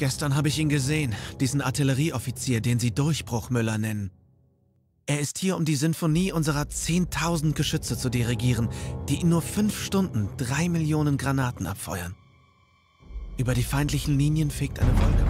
Gestern habe ich ihn gesehen, diesen Artillerieoffizier, den Sie Durchbruchmüller nennen. Er ist hier, um die Sinfonie unserer 10.000 Geschütze zu dirigieren, die in nur fünf Stunden drei Millionen Granaten abfeuern. Über die feindlichen Linien fegt eine Wolke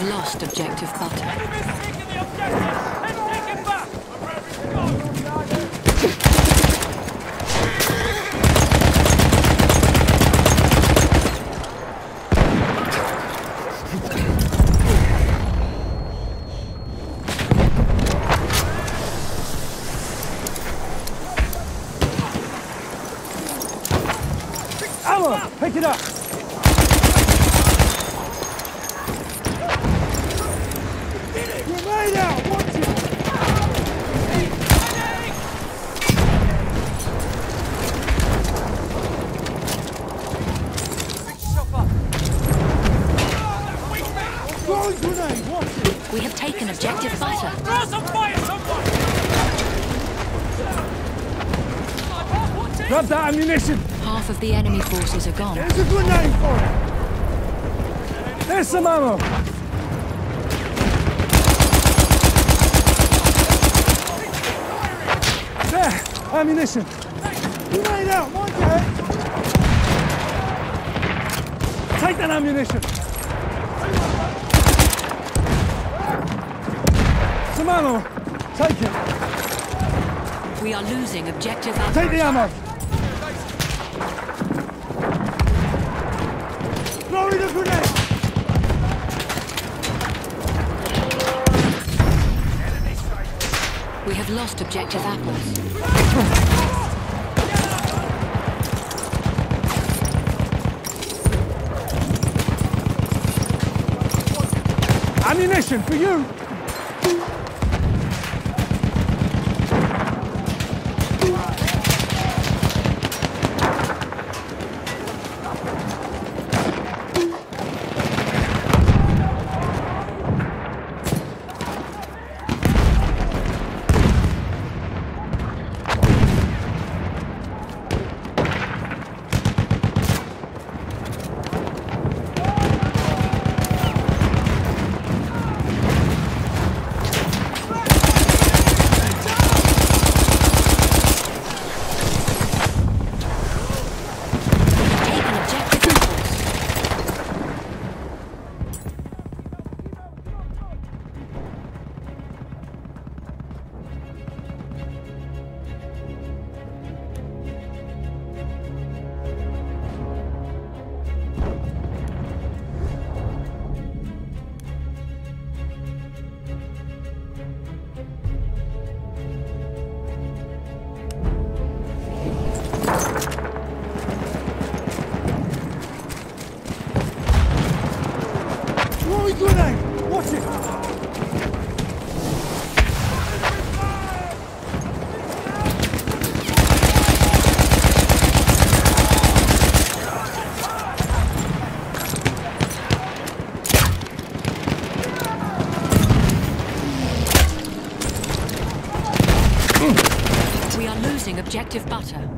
Have lost objective butter. Ammo! Pick it up! Grenade out! Watch it! Throwing grenade! Watch it! We have taken objective butter. Grab that ammunition! Half of the enemy forces are gone. There's a grenade for it! There's some ammo! There! Ammunition! Grenade out! Mind your head! Take that ammunition! Some ammo! Take it! We are losing objective Take the ammo. Objective apples. Ammunition for you! Losing butter.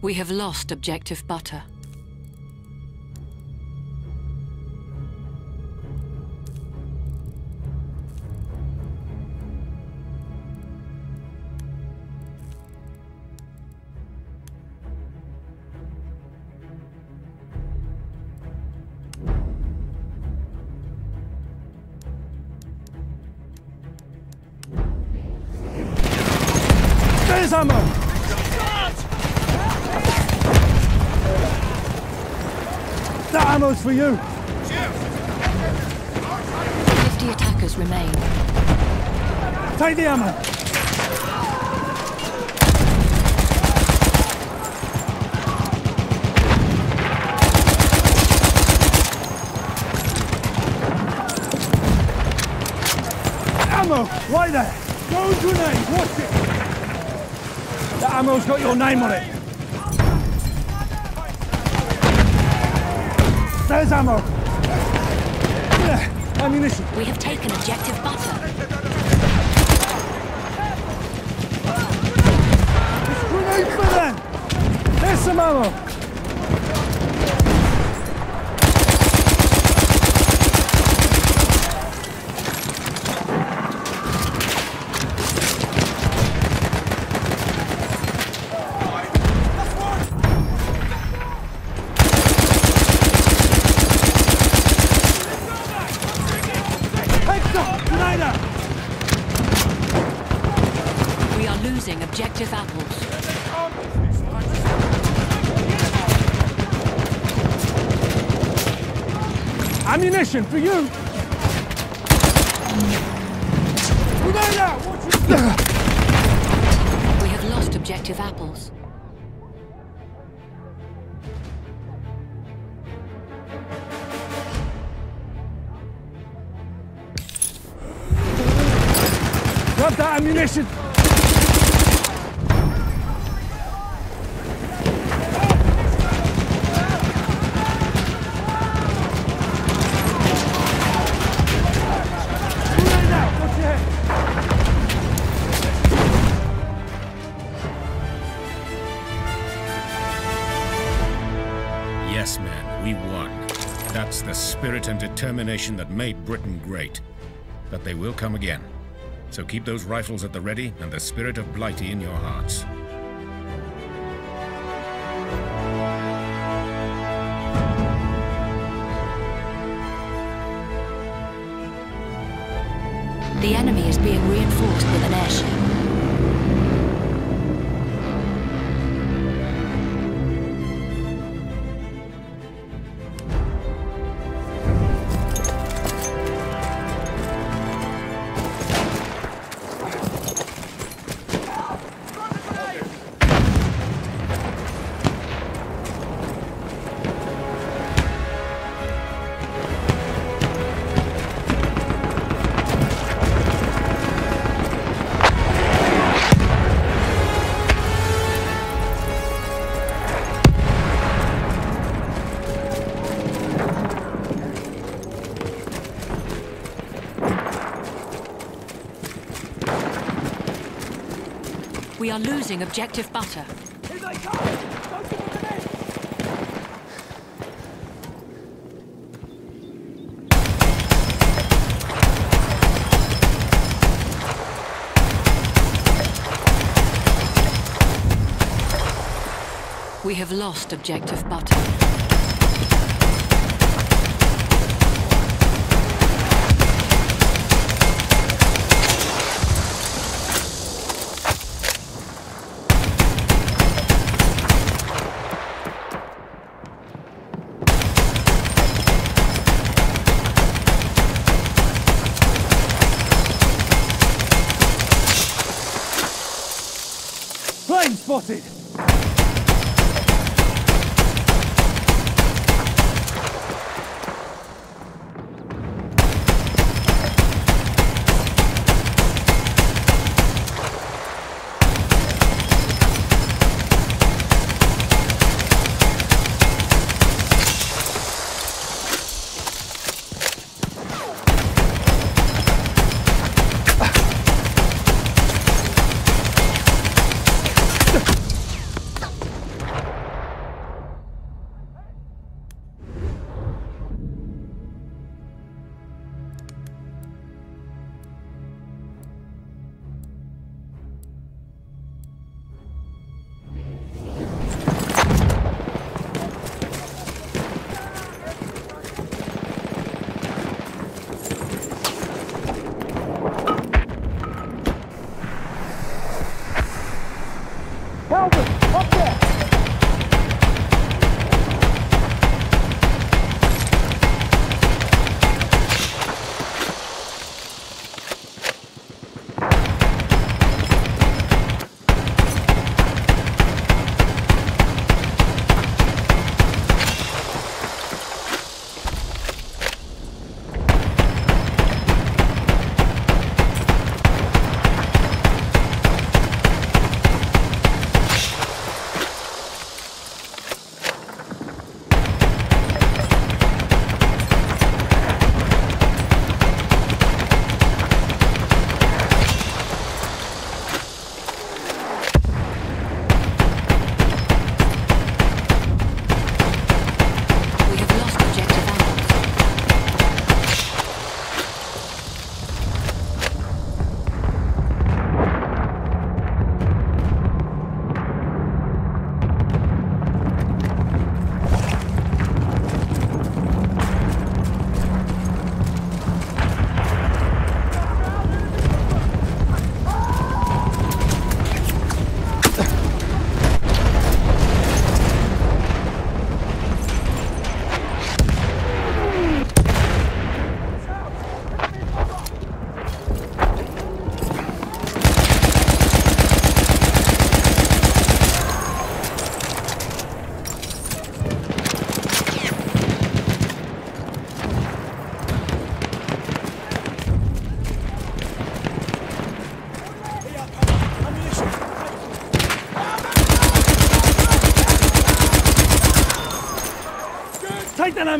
We have lost objective butter. For you! 50 attackers remain. Take the ammo! Ammo! Right there! Go grenade! Watch it! That ammo's got your name on it! There's ammo! Ammunition! We have taken objective butter. Grenade for them! There's some ammo! Heads up! Grenade out! We are losing objective apples. Ammunition for you! Out! Watch! We have lost objective apples. Grab that ammunition! Determination that made Britain great. But they will come again. So keep those rifles at the ready and the spirit of Blighty in your hearts. The enemy is being reinforced with an airship. Are losing objective butter. Here they come! Don't give them an! We have lost objective butter.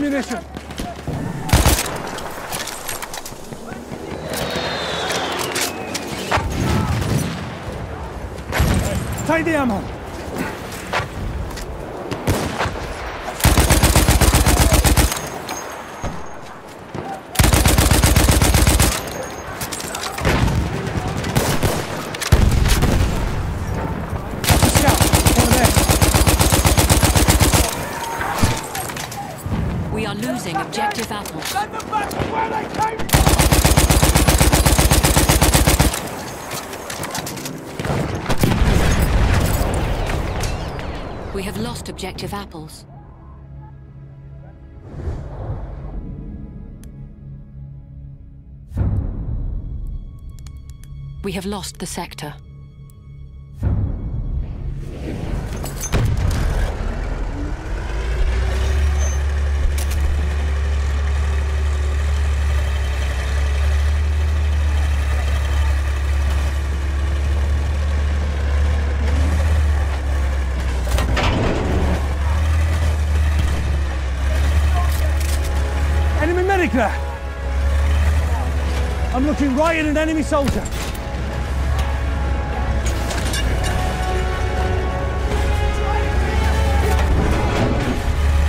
Ammunition! Tie the ammo! Objective apples. We have lost the sector. I'm looking an enemy soldier.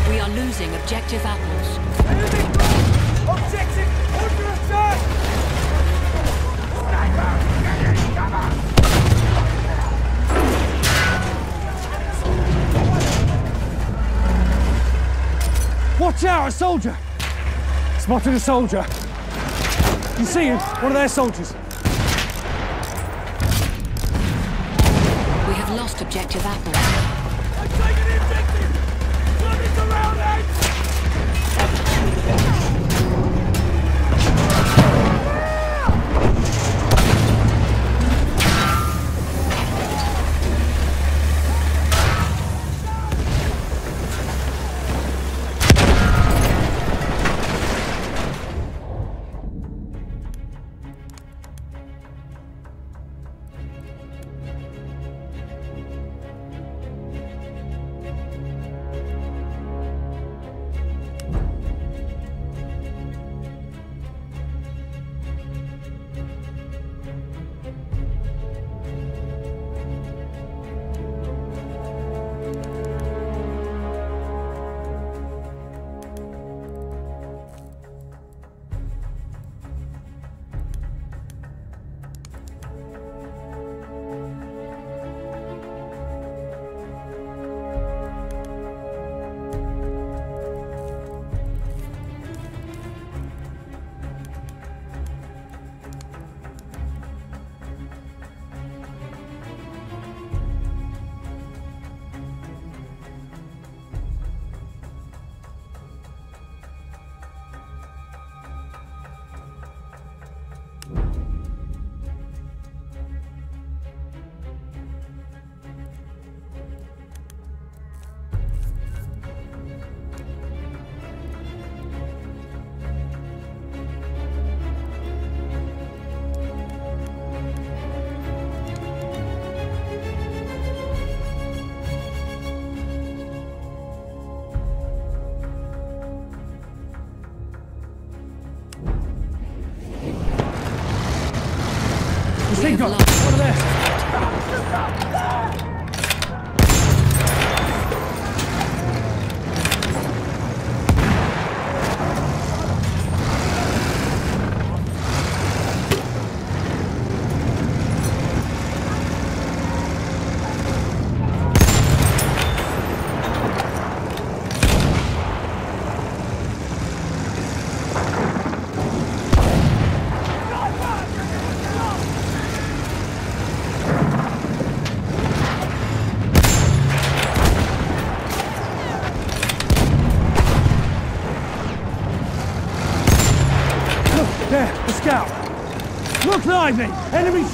We are losing objective apples. Objective under attack! Watch out, a soldier! Spotted a soldier. You see him? One of their soldiers. We have lost objective apples.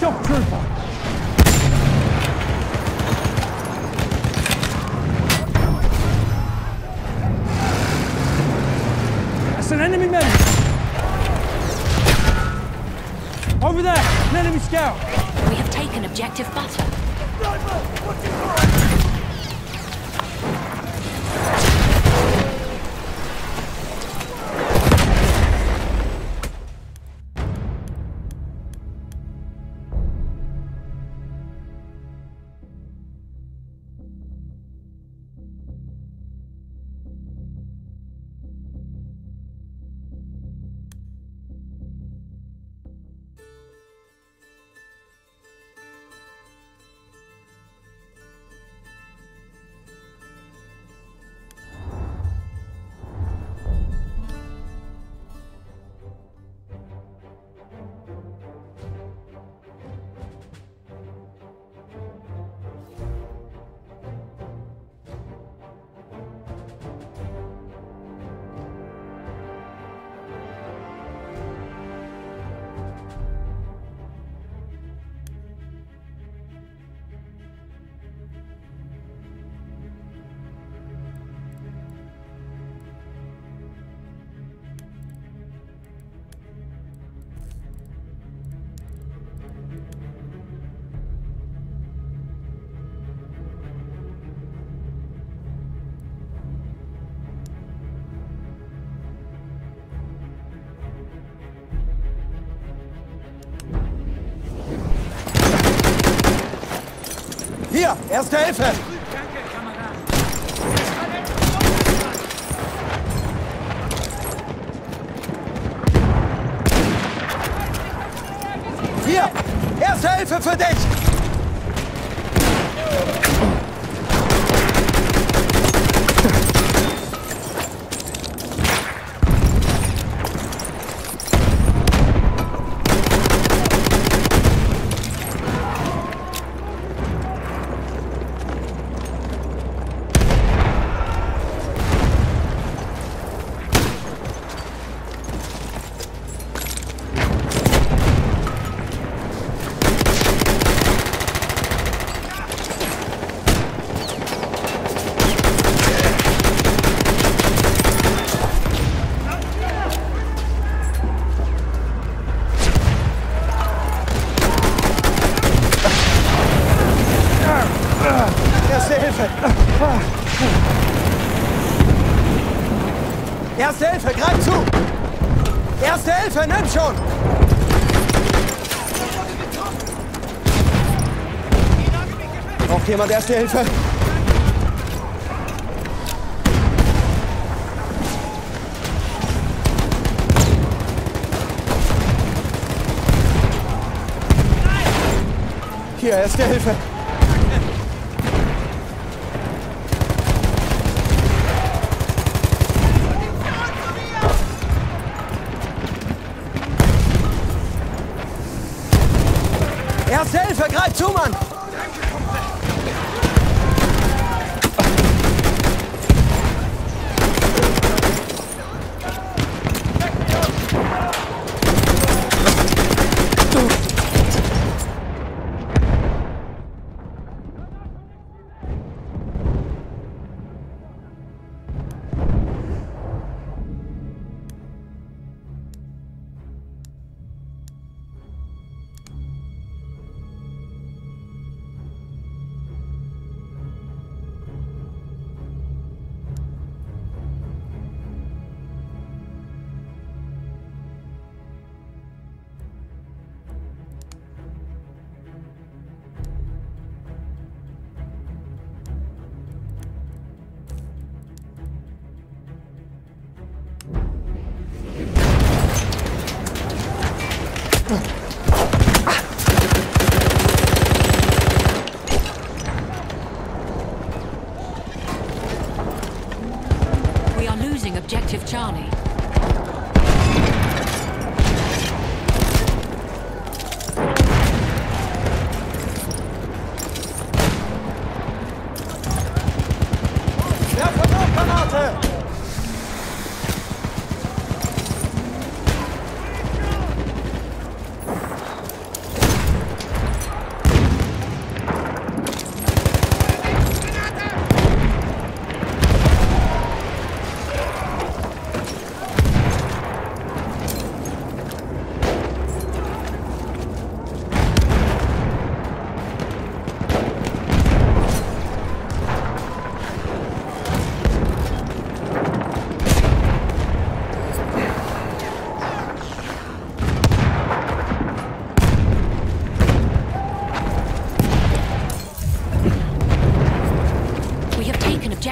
就是 Hier, erste Hilfe! Hier, erste Hilfe für dich! schon! Braucht jemand erste Hilfe? Hier, erste Hilfe.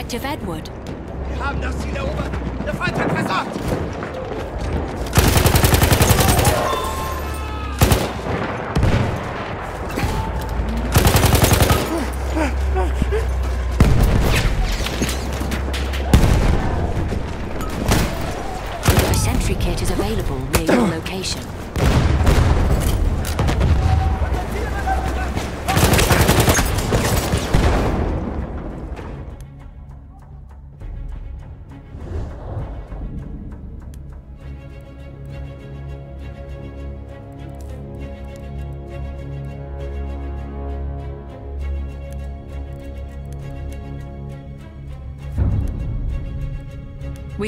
Taken objective Edward.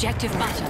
Objective Butter.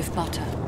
Objective butter.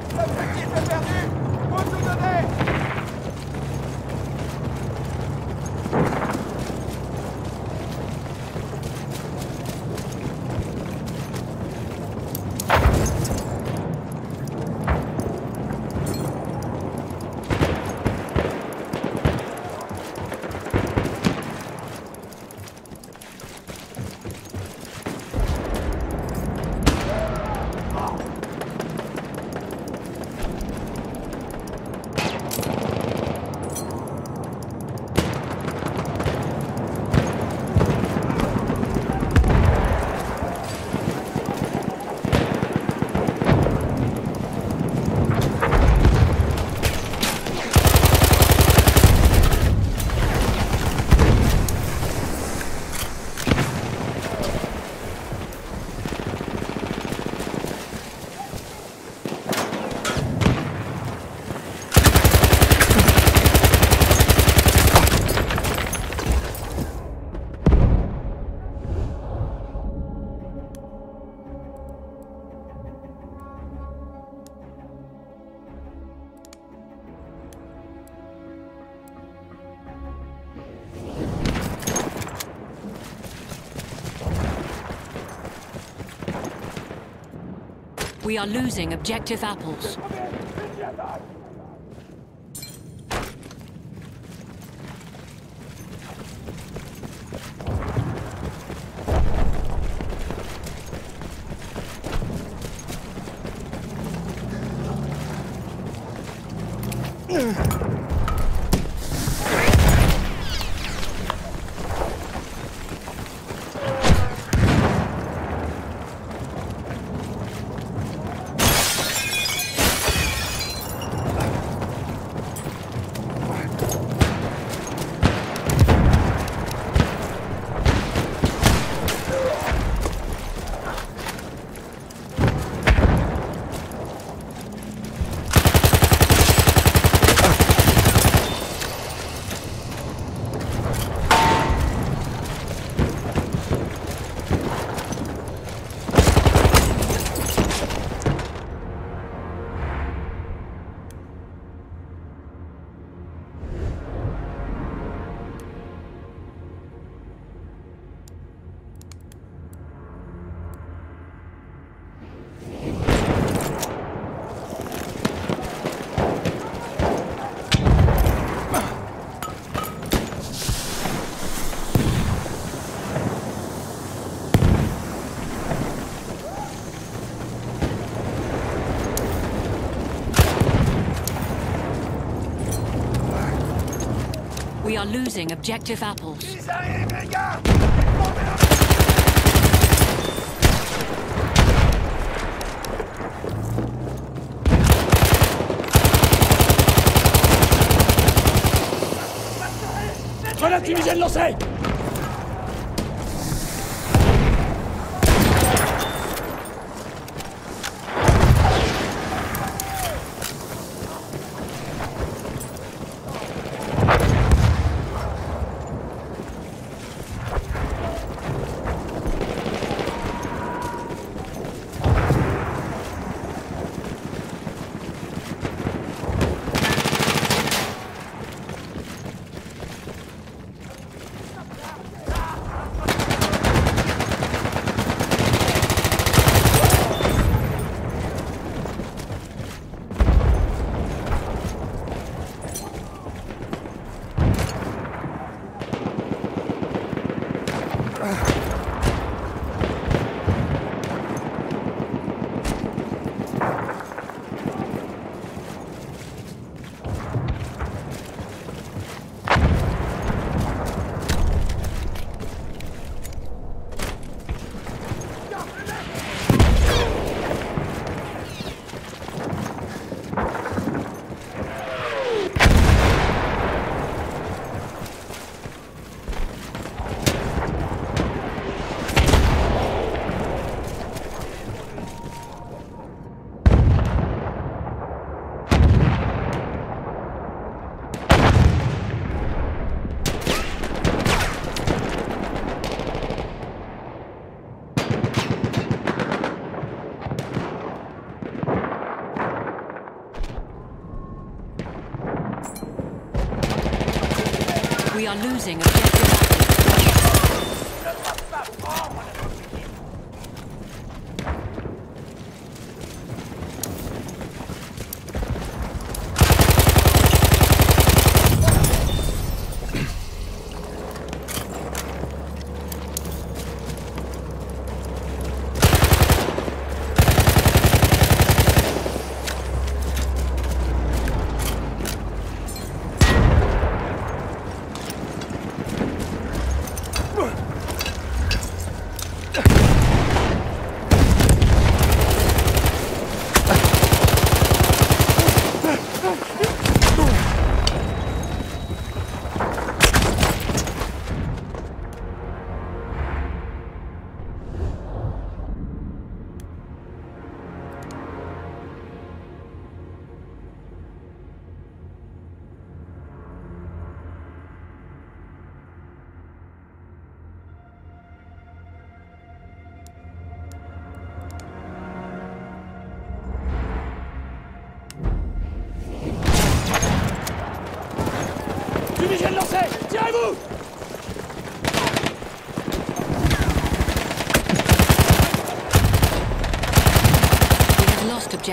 Are losing objective apples. Are losing objective apples. Grenade fumigène lancée are losing objective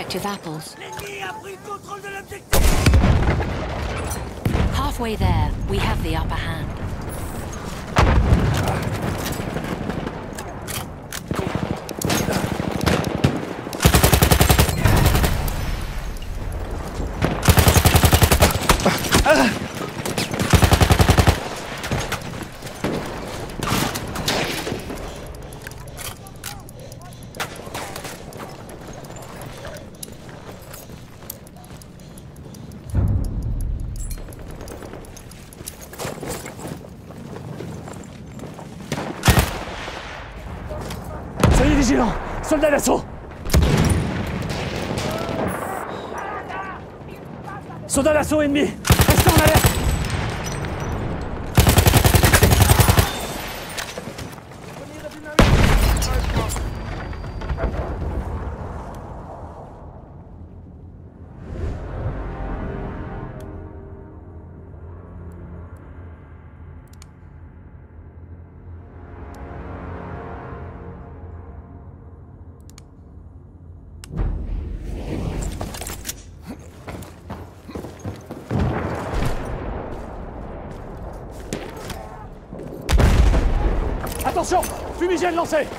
objective apples. Halfway there, we have the upper hand. ¡Soldado! ¡Soldado en mí! vient de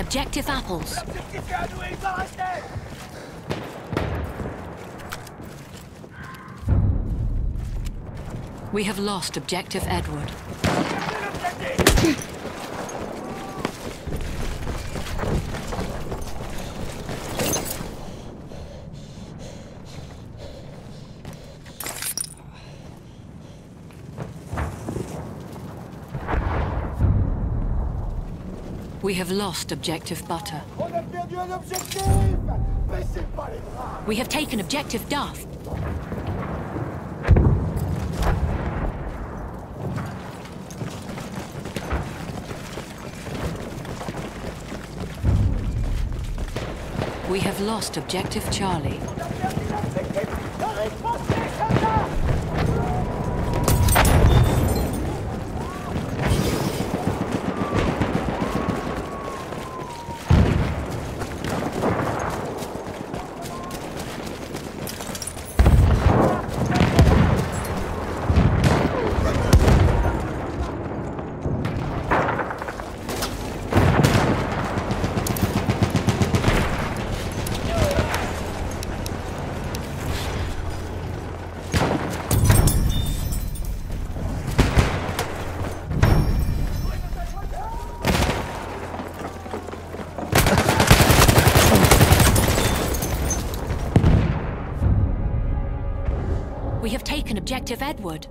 objective apples. We have lost objective Edward. We have lost objective butter. We have taken objective Duff. We have lost objective Charlie. Objective Edward.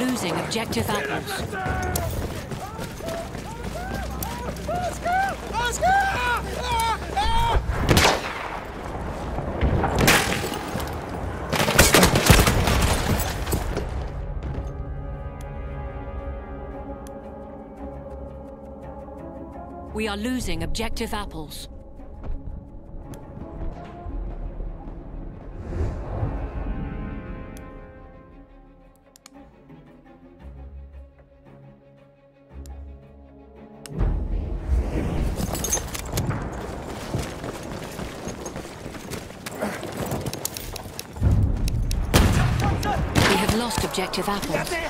Losing objective apples. We are losing objective apples. Lost objective apples.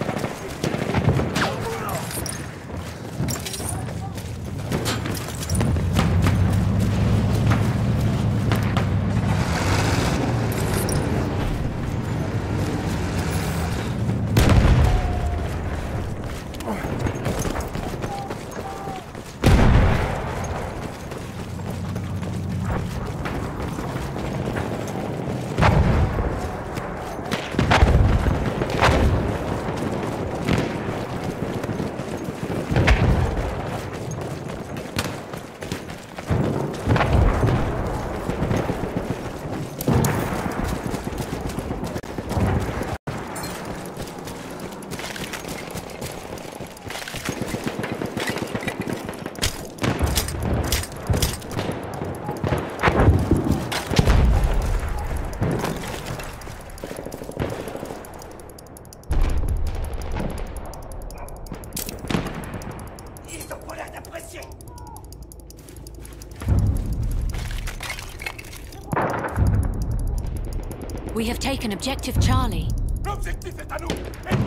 taken objective Charlie. L'objectif est à nous!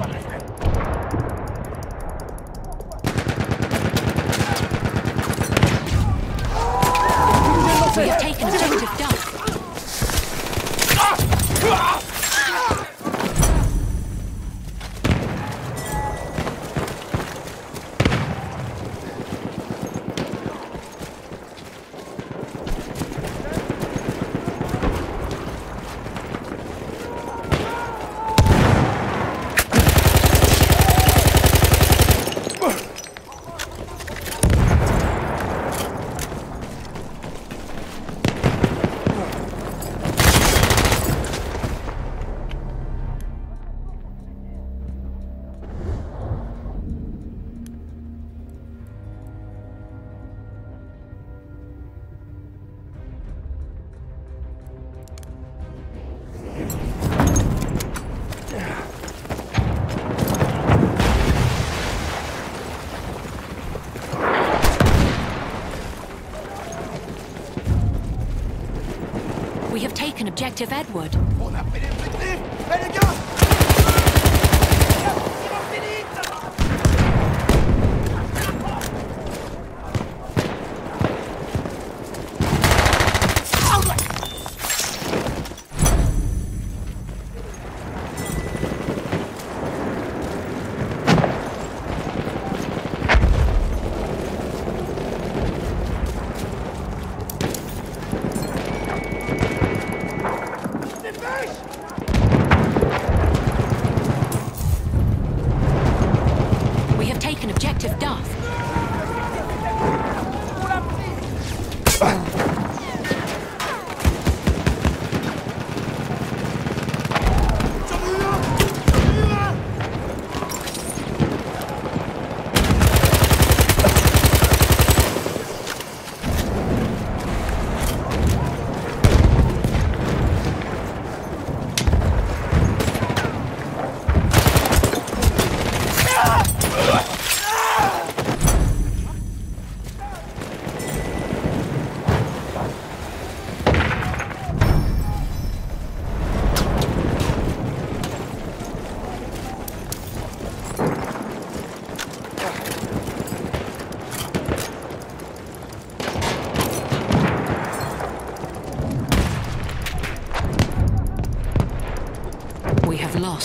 an objective Edward.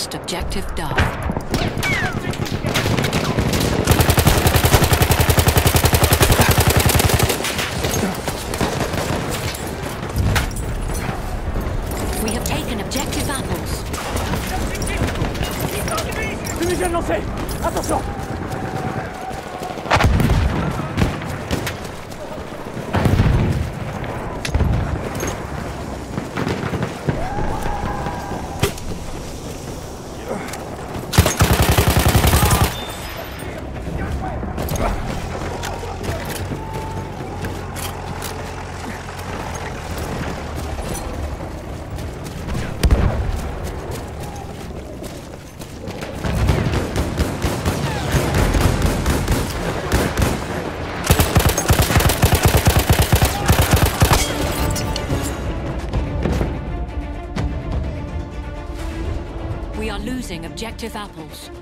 objective Duff. Objective apples.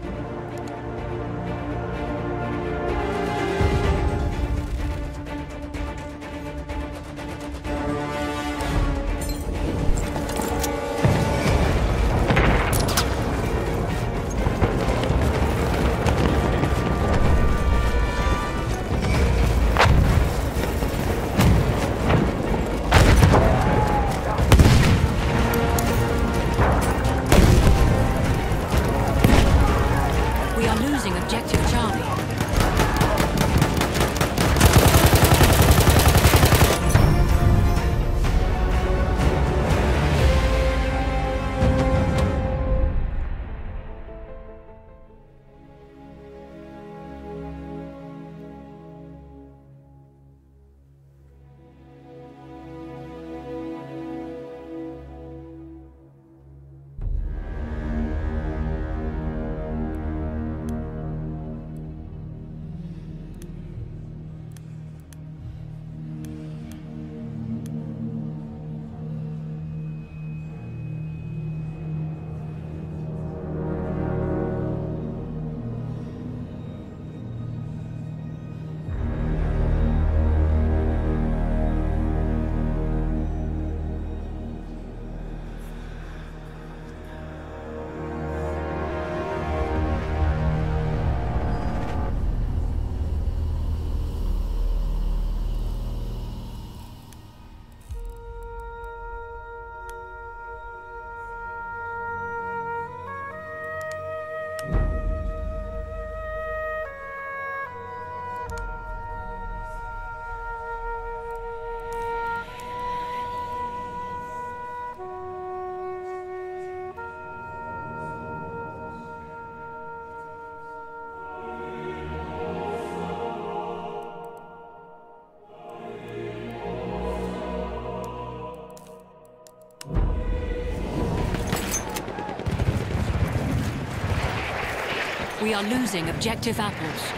Are losing objective apples.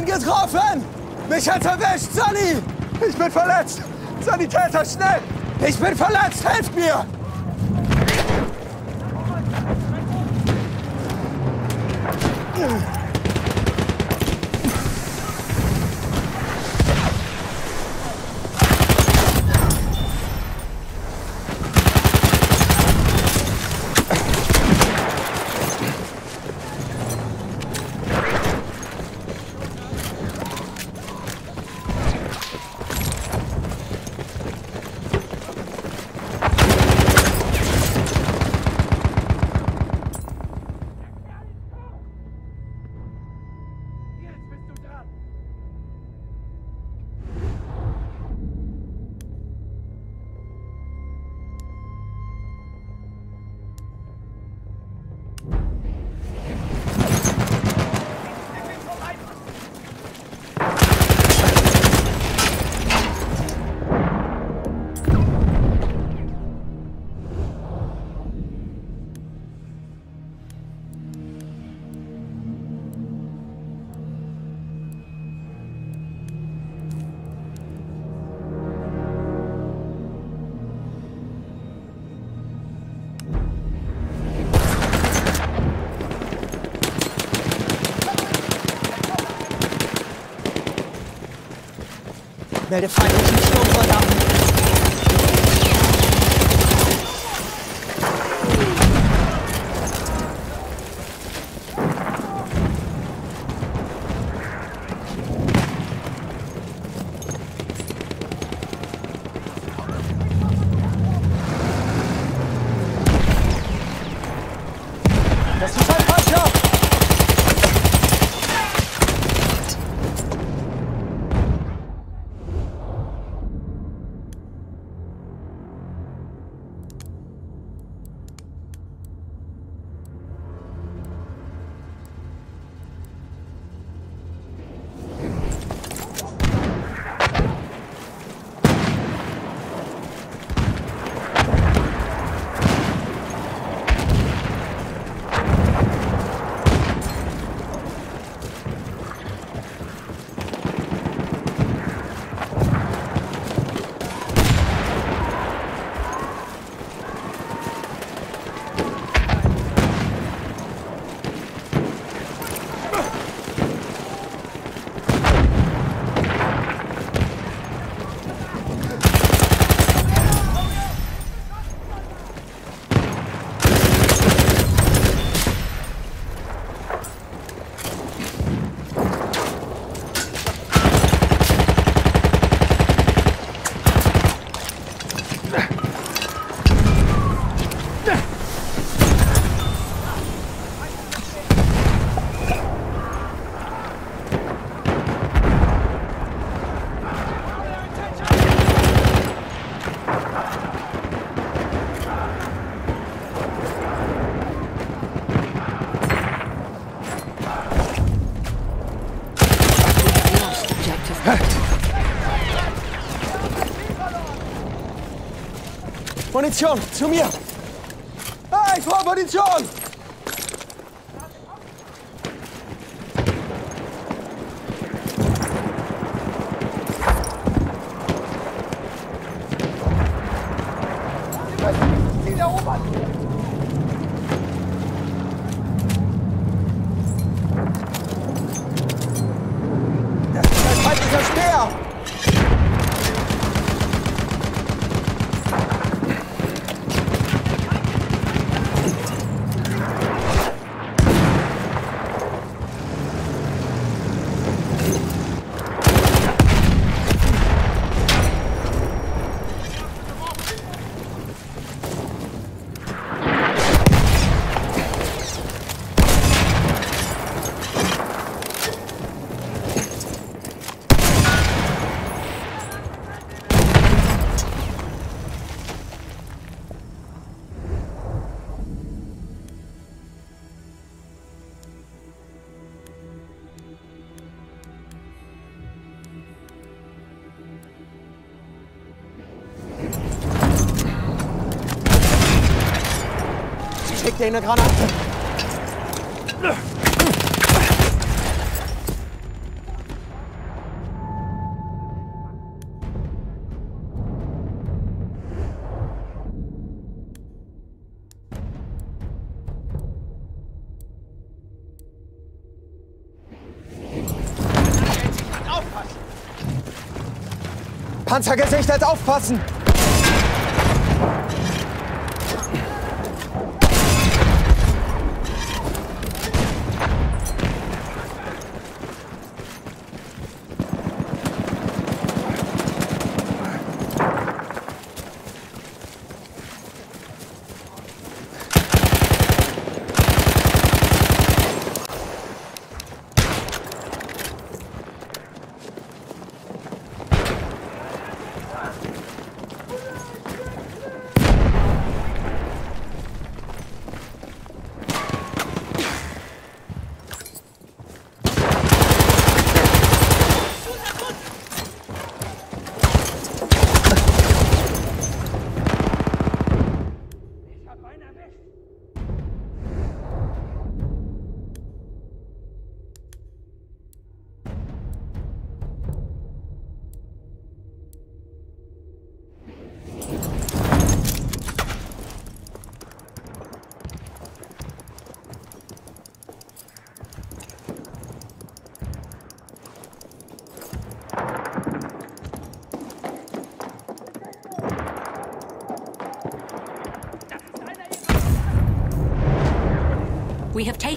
bin getroffen! Mich hat's erwischt, Sunny! Ich bin verletzt! Sanitäter, schnell! Ich bin verletzt, helft mir! Melde feindlichen Munition, zu mir! Hey, ich brauche Munition! Dir eine Granate. Panzergesichtet, aufpassen!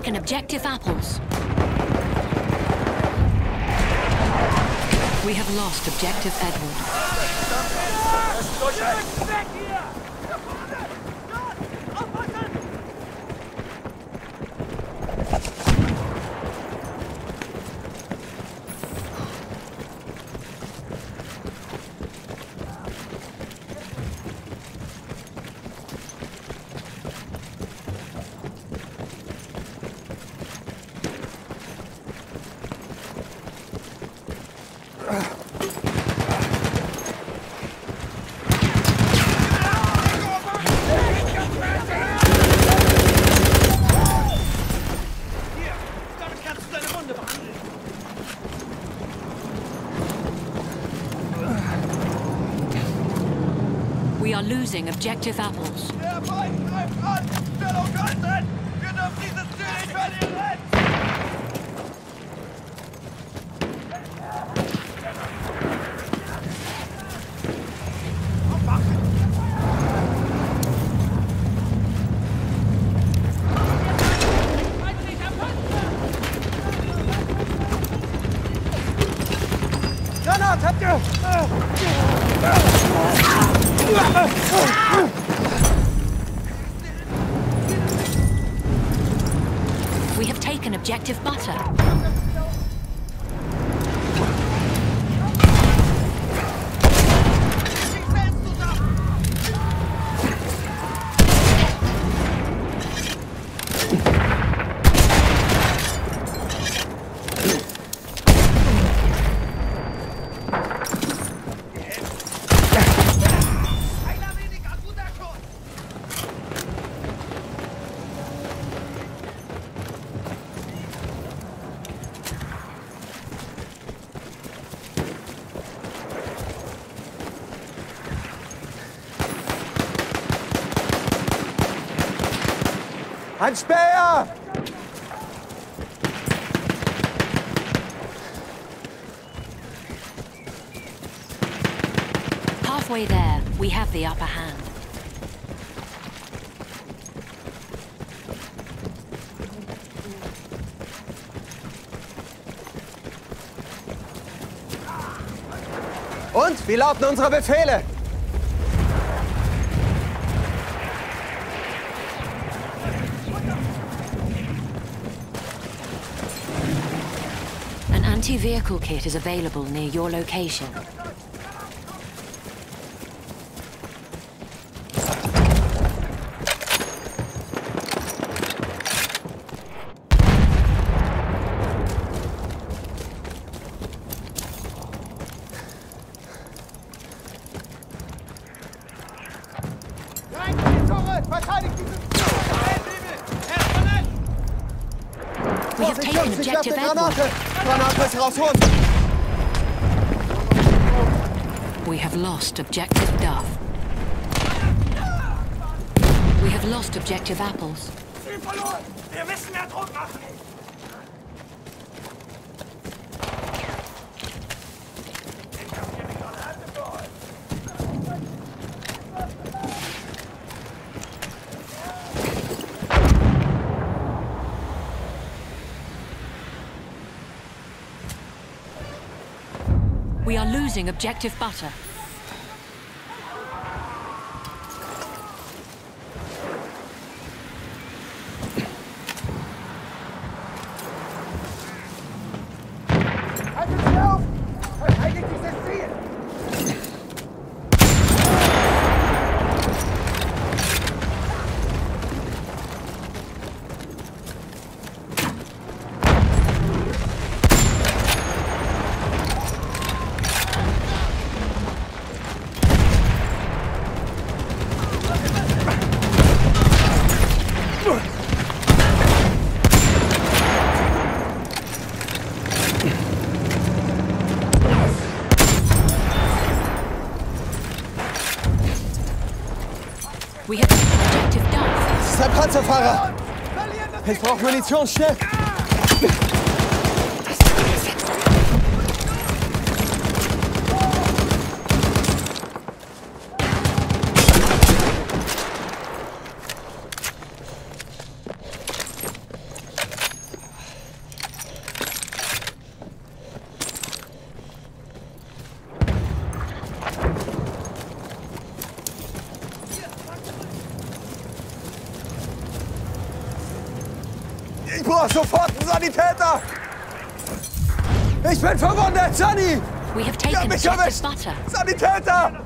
Taken objective apples. We have lost objective Edward. Objective apples. Ein Speer! Halfway there, we have the upper hand. Und? Wie lauten unsere Befehle? An anti-vehicle kit is available near your location. Verteidigt diese We have taken Vorsicht, ich werf objective eine Edward. Granate! Granate ist rausholen! We have lost objective Duff. We have lost objective apples. We are losing objective butter. Autofahrer! Ich brauche Munition, schnell! Have Die haben taken mich objective erwischt! butter. Sanitäter!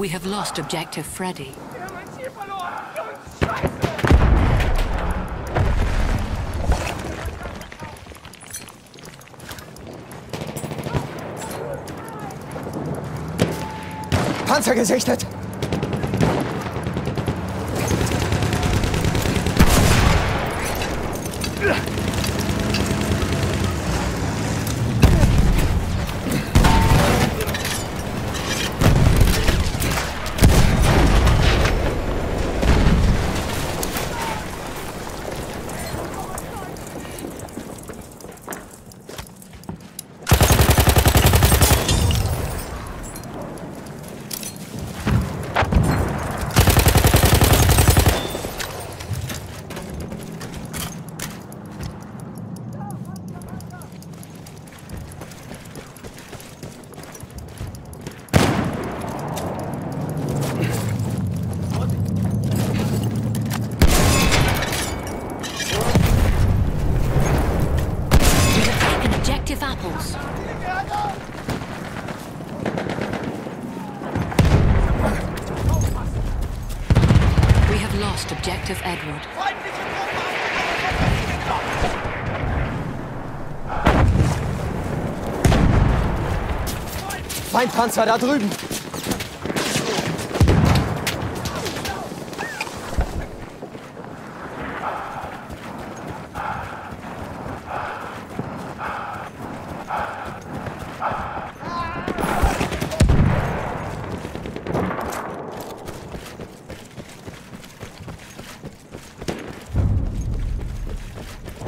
We have lost objective Freddy. Panzer gesichtet! Feindpanzer da drüben!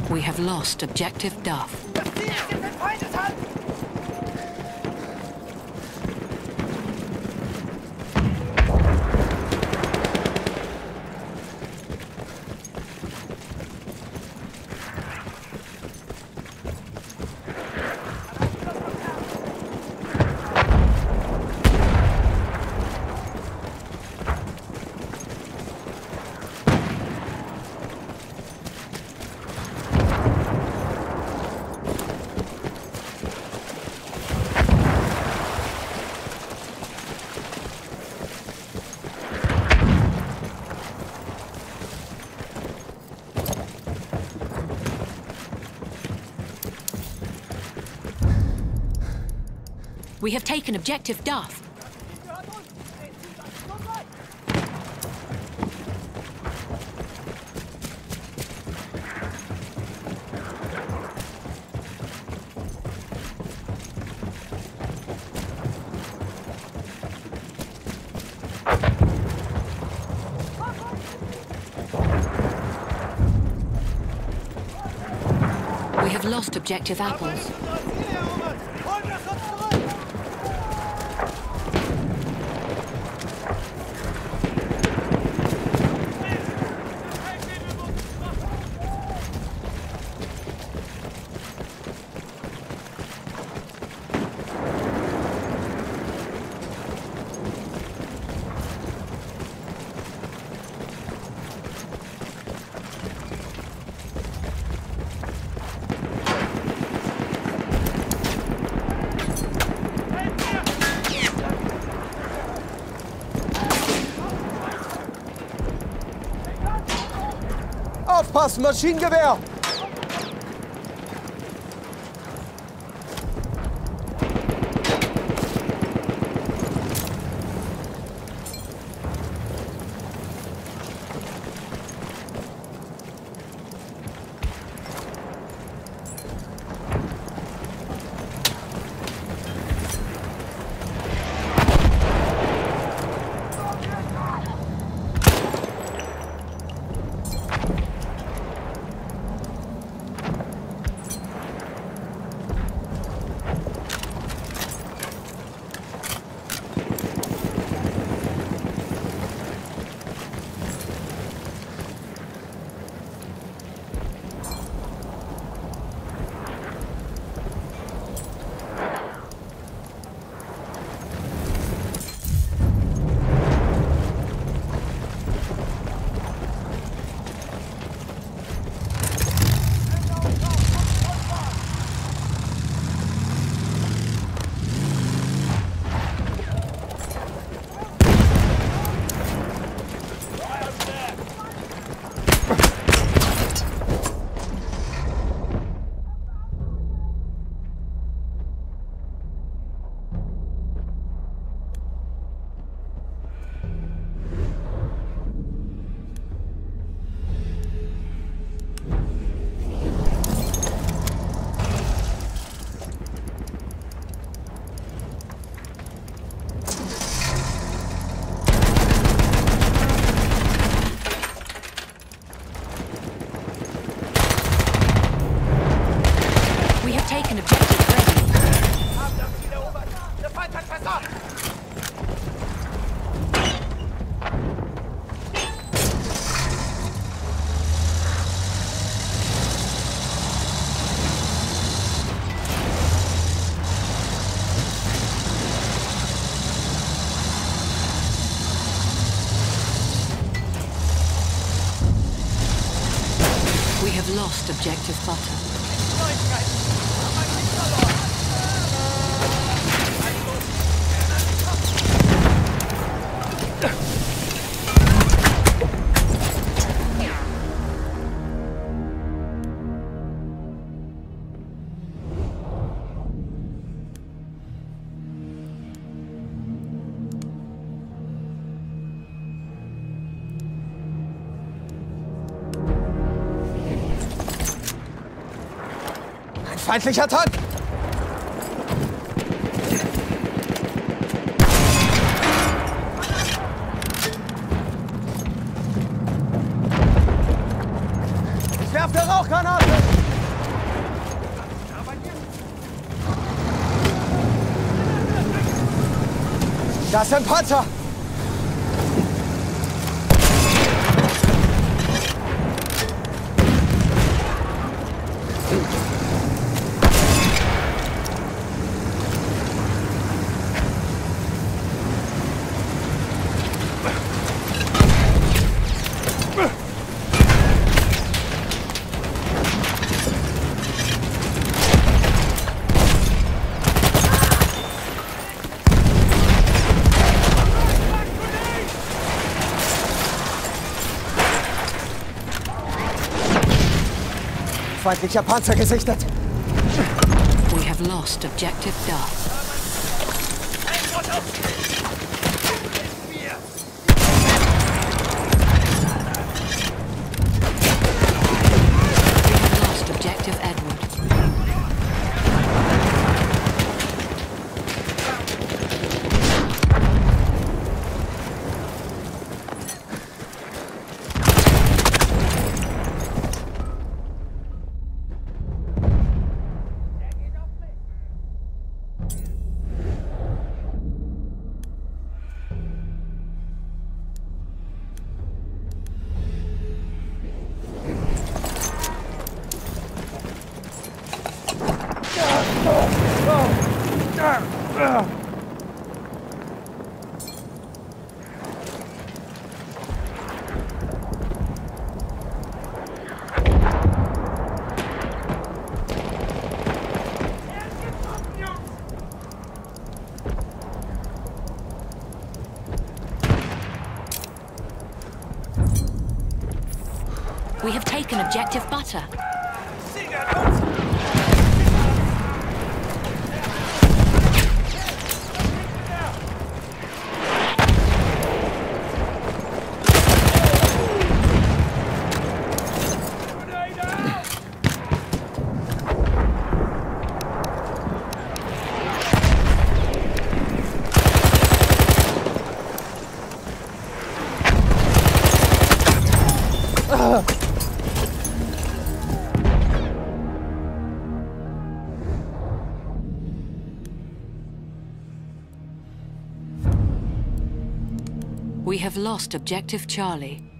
We have lost objective Duff. Das Ziel ist in taken objective Duff. We have lost objective apples. Thomas, Maschinengewehr! Lost objective feindlicher Tank! Ich werf eine Rauchgranate! Das sind Panzer! Feindlicher Panzer gesichtet! We have lost objective Duff. Taken objective have lost objective Charlie.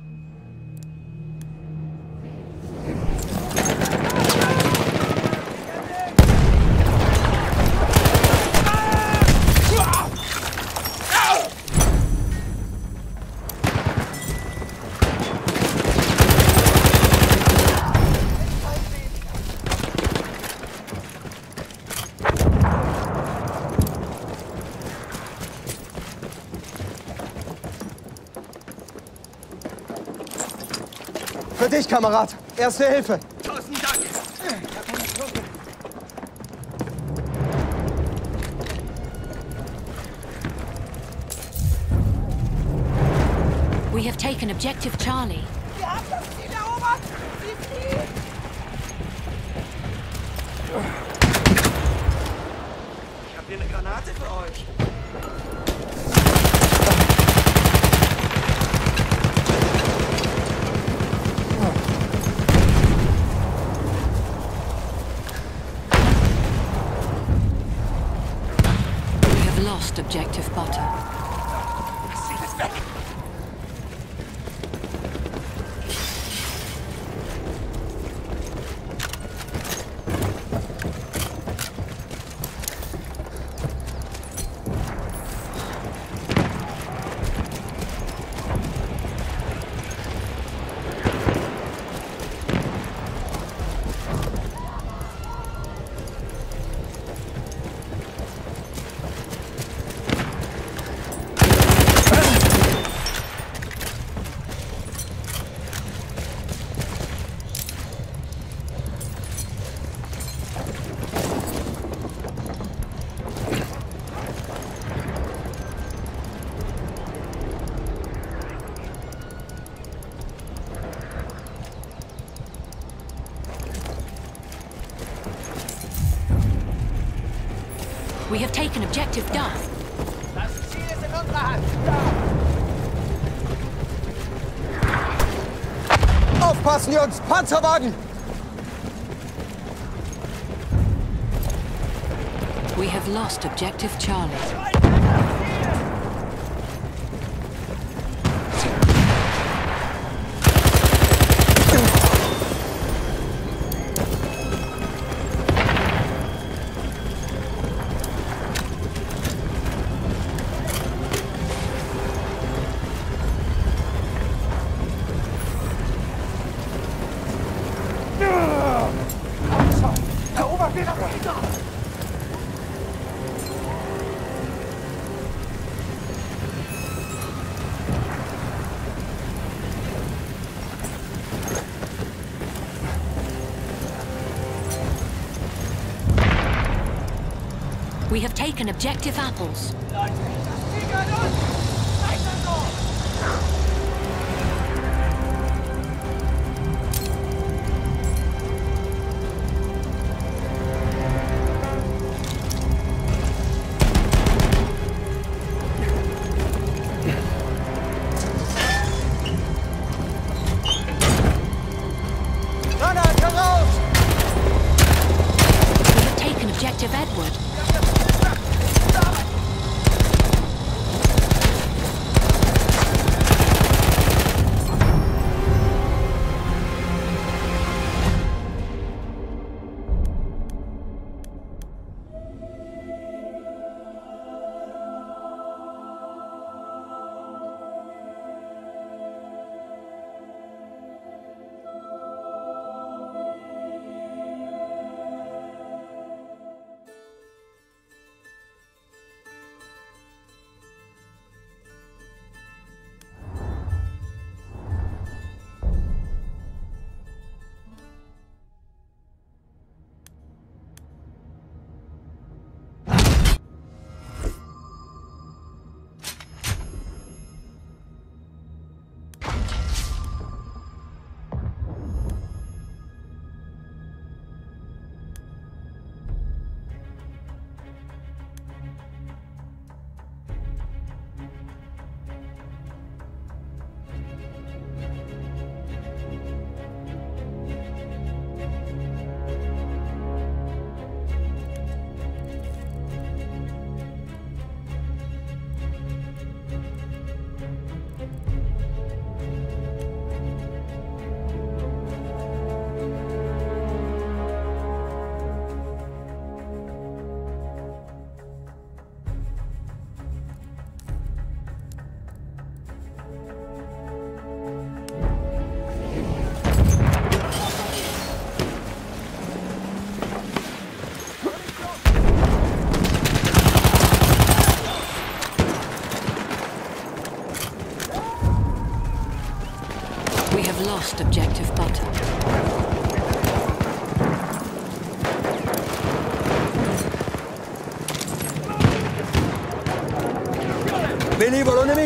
Dich, Kamerad. Erste Hilfe. We have taken objective Charlie. Taken objective Duff. Aufpassen, Jungs! Panzerwagen! We have lost objective Charlie. Have taken objective apples.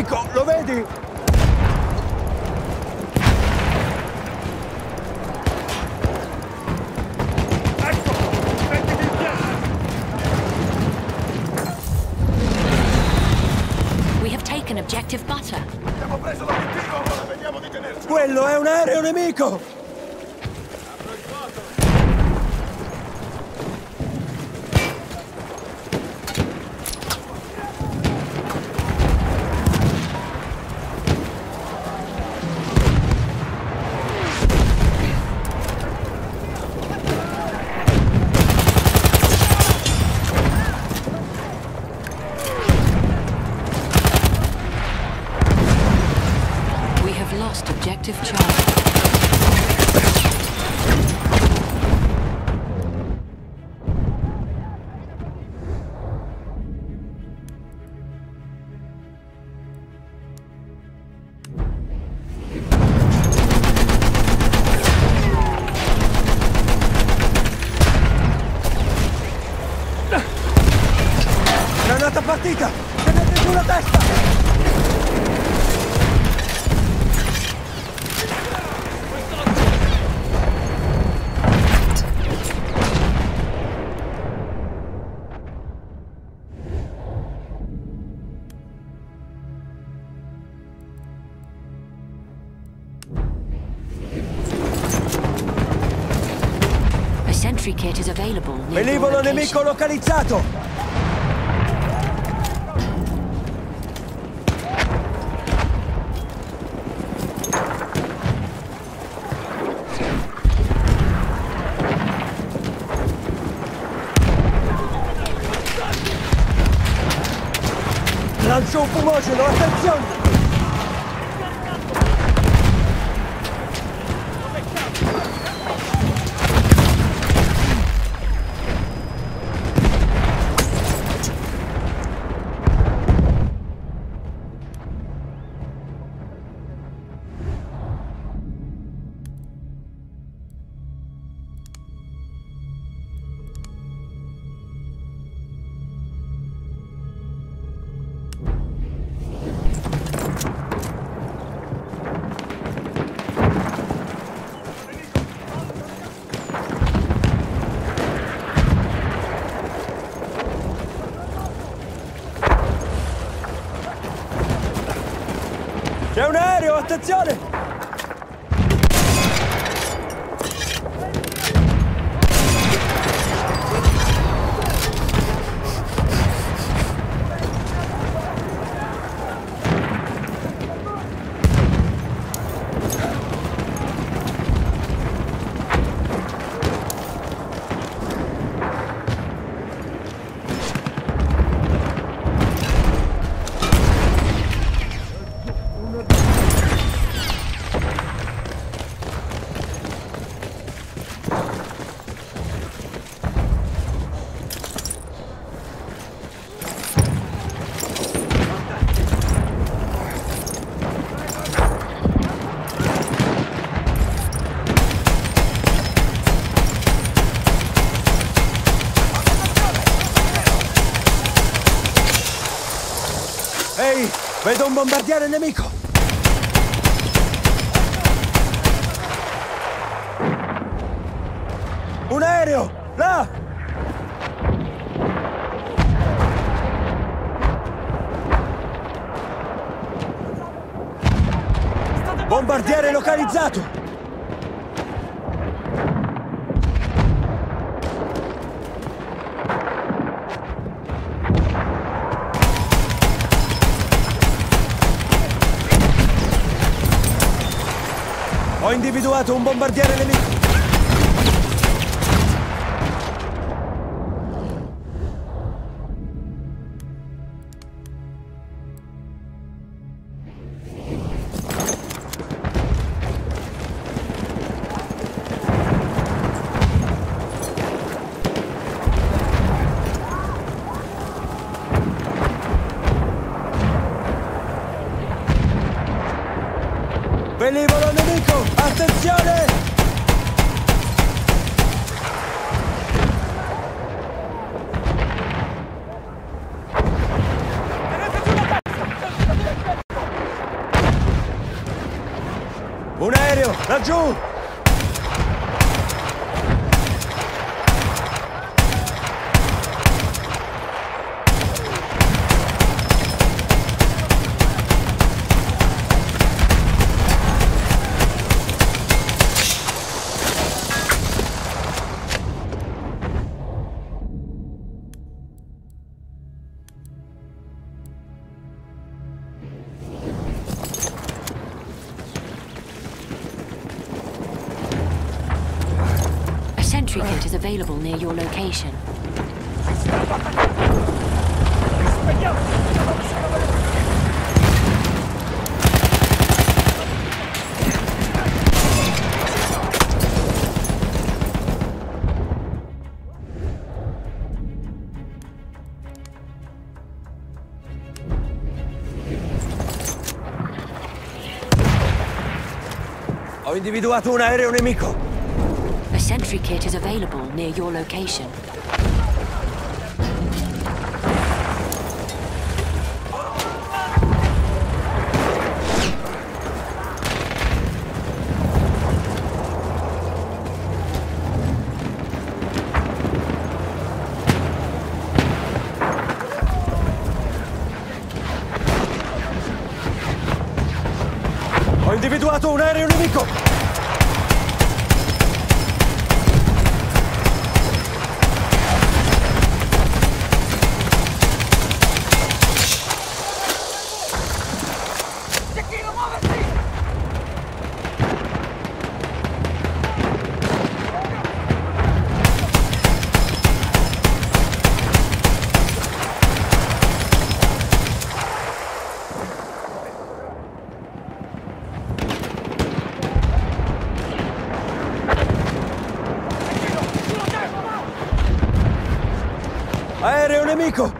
dico, lo vedi? Objective butter. Abbiamo preso l'obiettivo, ora! Quello è un aereo nemico! Velivolo nemico localizzato! Lancio un fumogeno, vedo un bombardiere nemico! Un aereo! Là! Bombardiere localizzato! Ho individuato un bombardiere nemico! Near your location. Ho individuato un aereo nemico! Sentry kit is available near your location.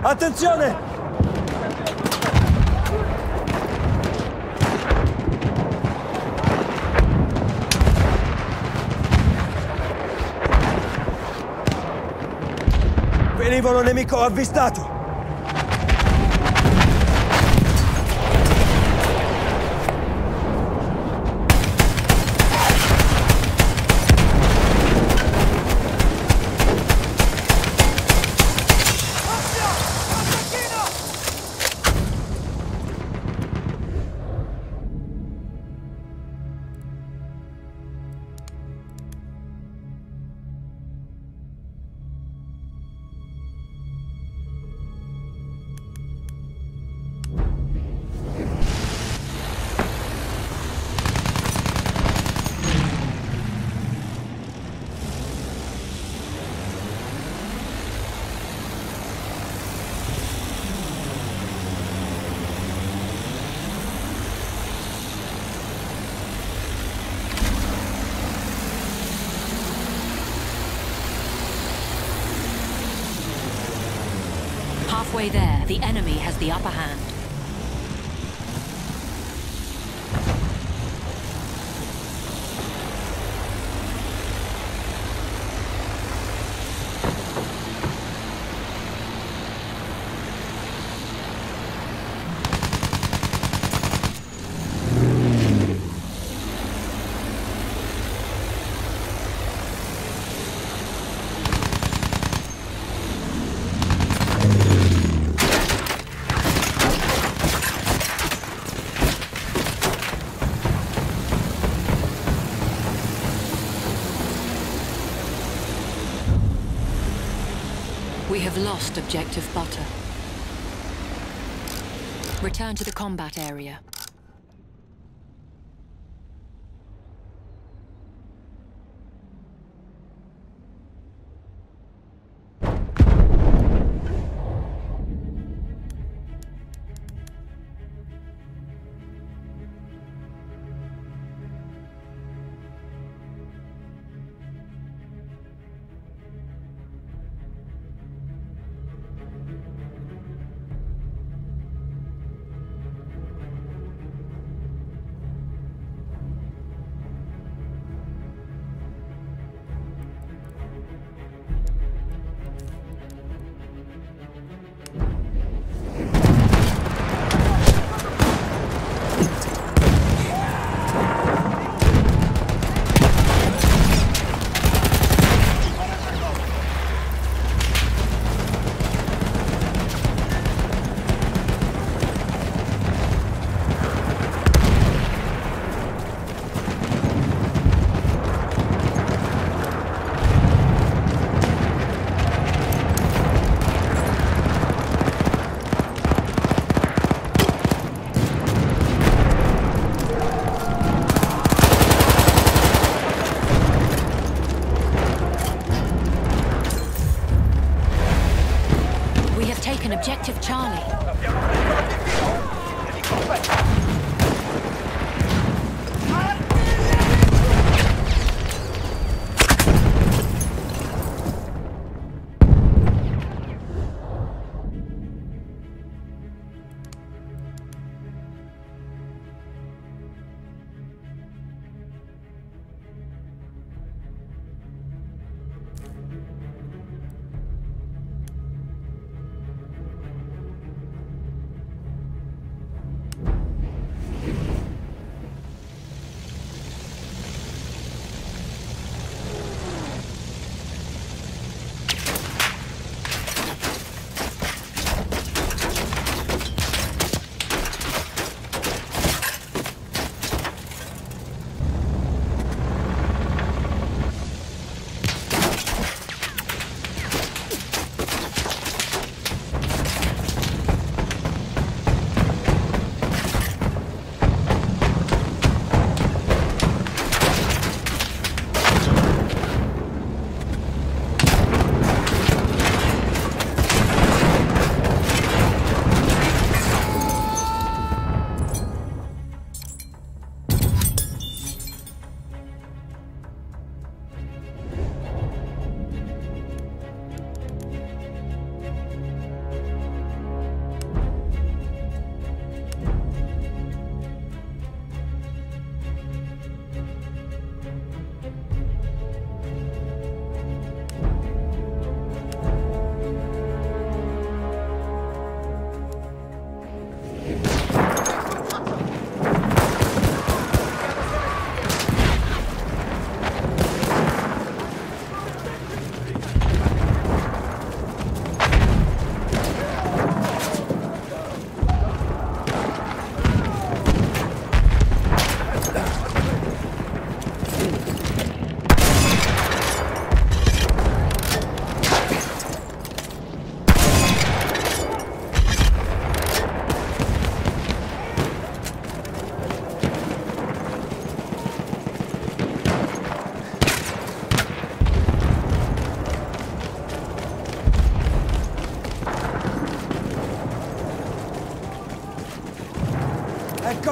Attenzione! Velivolo nemico avvistato! Have lost objective butter. Return to the combat area.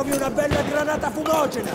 Eccovi una bella granata fumogena!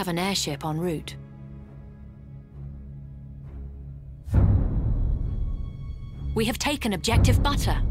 Have an airship en route. We have taken objective butter.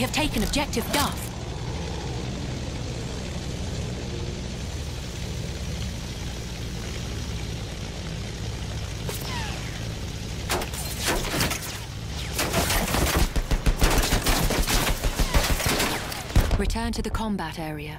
We have taken objective Duff. Return to the combat area.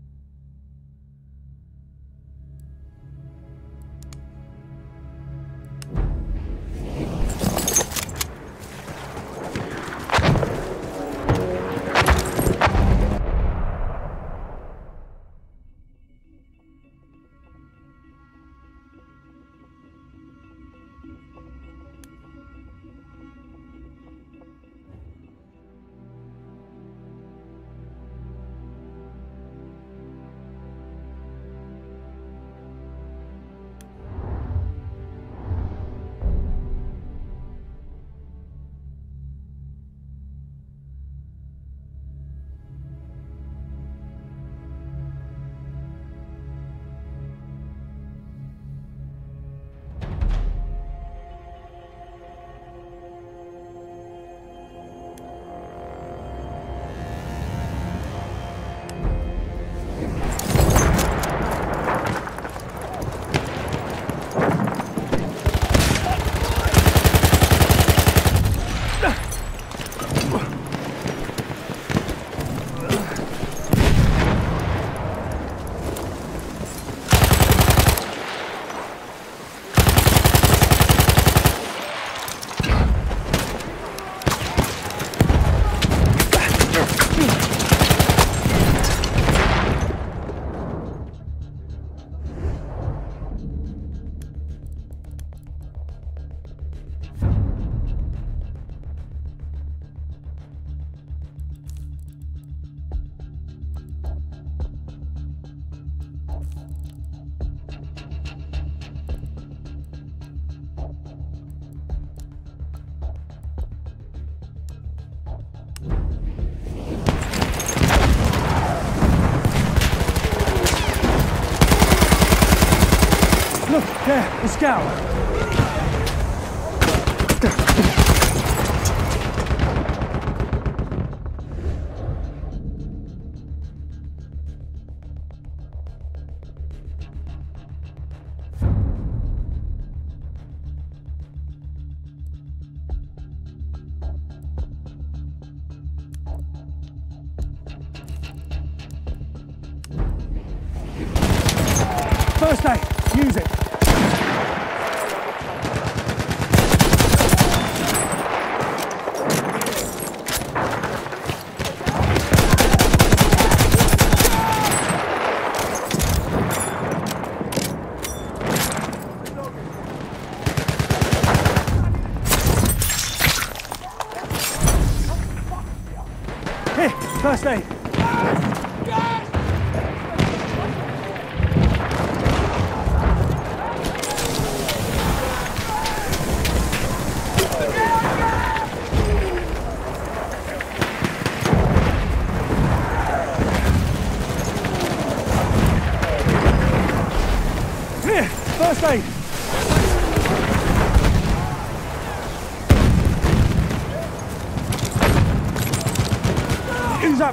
Scout.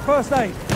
First aid.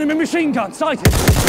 Enemy machine gun sighted.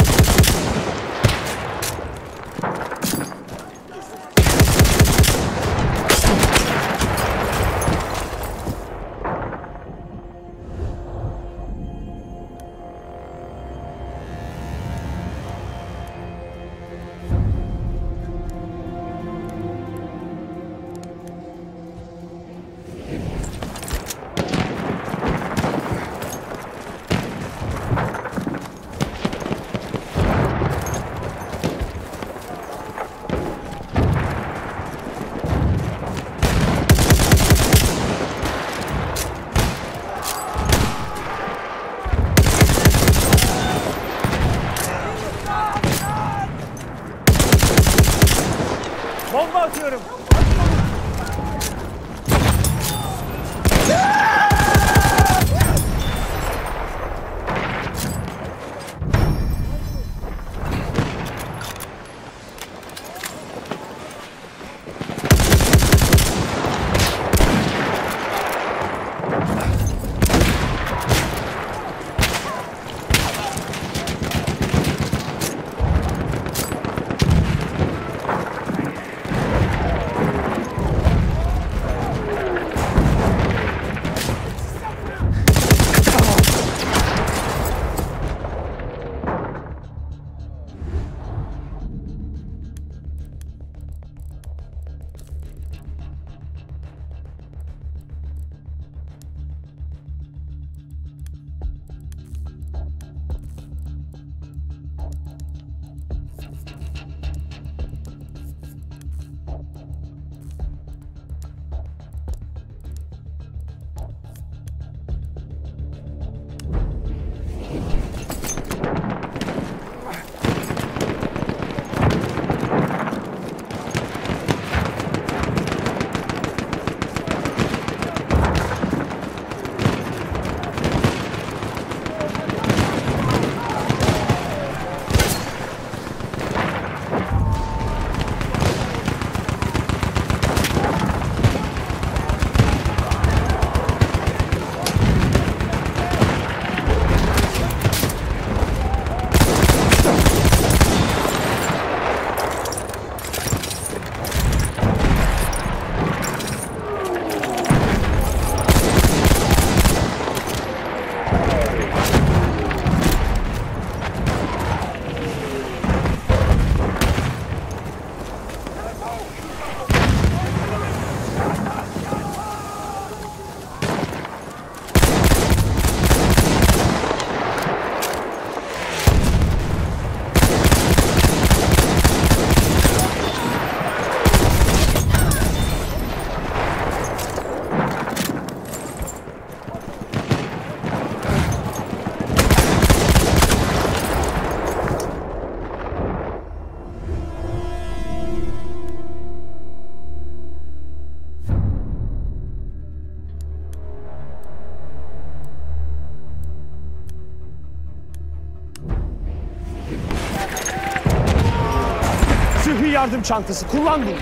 Yardım çantası. Kullan bunu.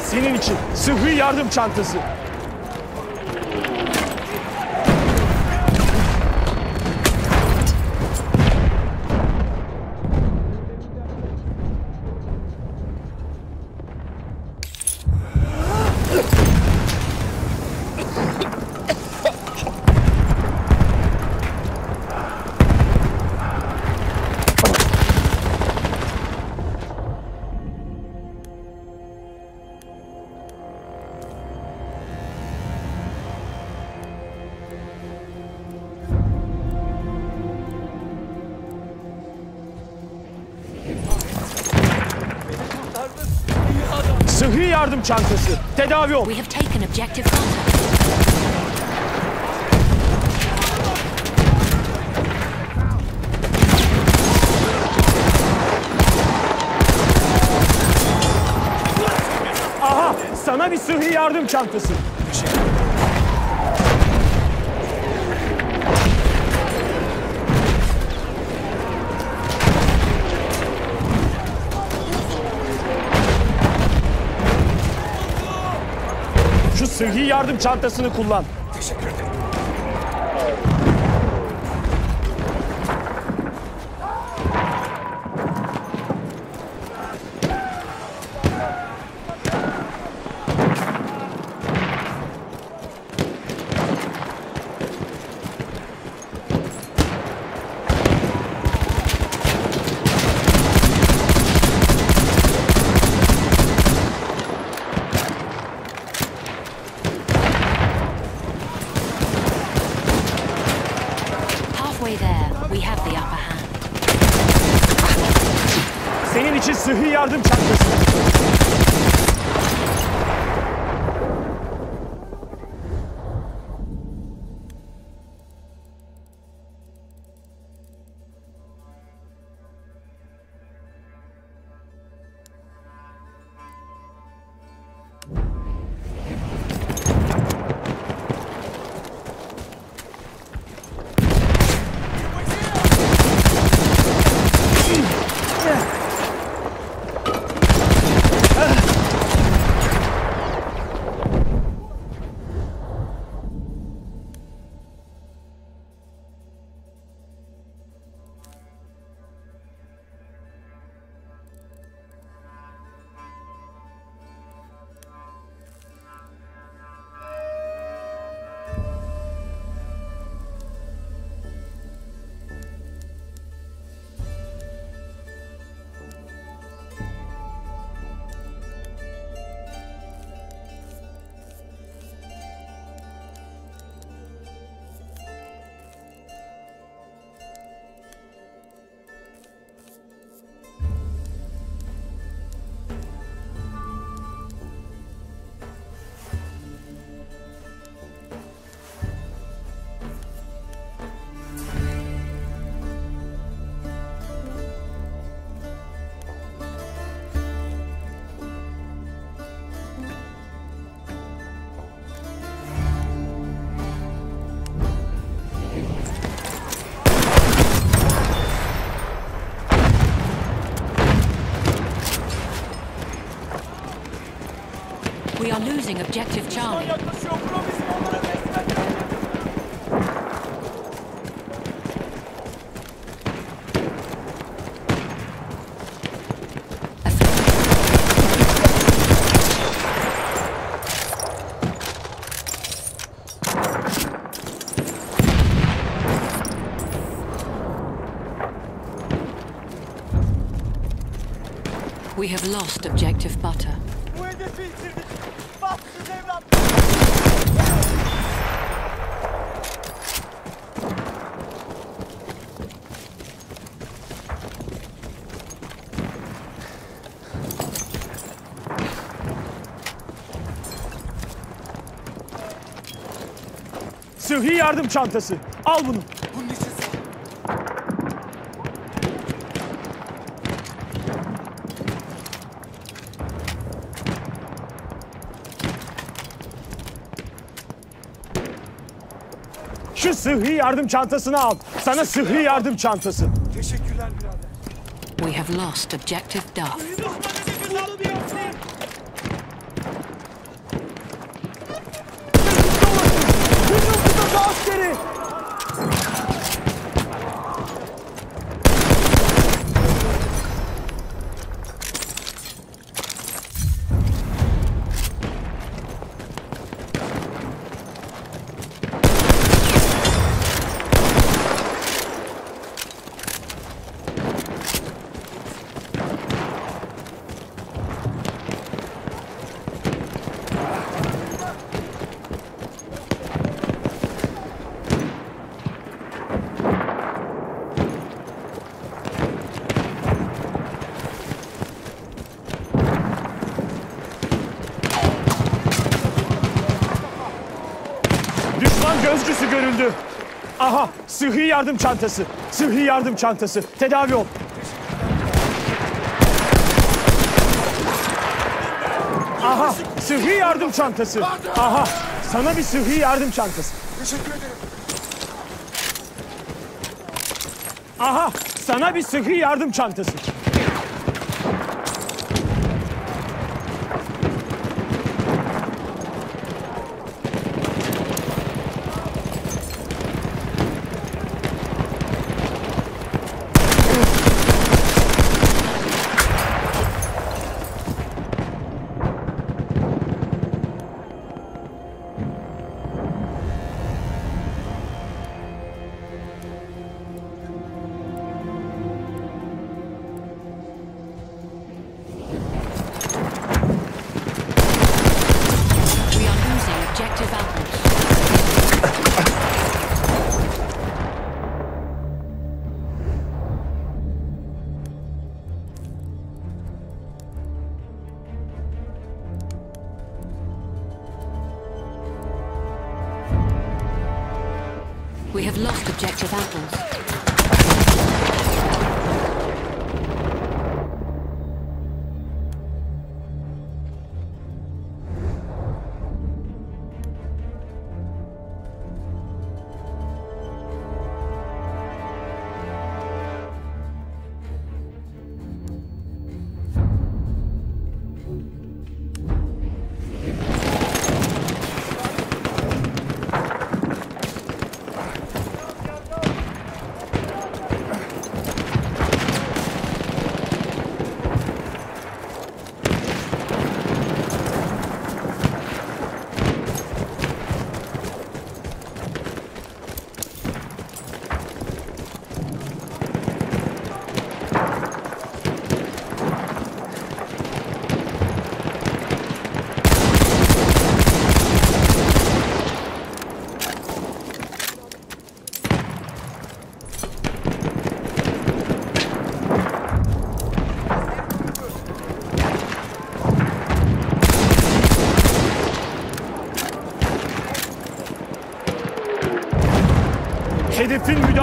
Senin için sıhhi yardım çantası. Yardım çantası. Tedavi ol. We have taken objective contact. Aha sana bir sıhhi yardım çantası. Şu sıhhi yardım çantasını kullan. Losing objective Charlie. We have lost objective butter. Yardım çantası. Al bunu. Şu sıhhi yardım çantasını al. Sana sıhhi yardım çantası. Teşekkürler birader. We have lost objective Duff. Yardım çantası. Sıhhi yardım çantası. Tedavi ol. Aha, sıhhi yardım çantası. Aha, sana bir sıhhi yardım çantası. Teşekkür ederim. Aha, sana bir sıhhi yardım çantası.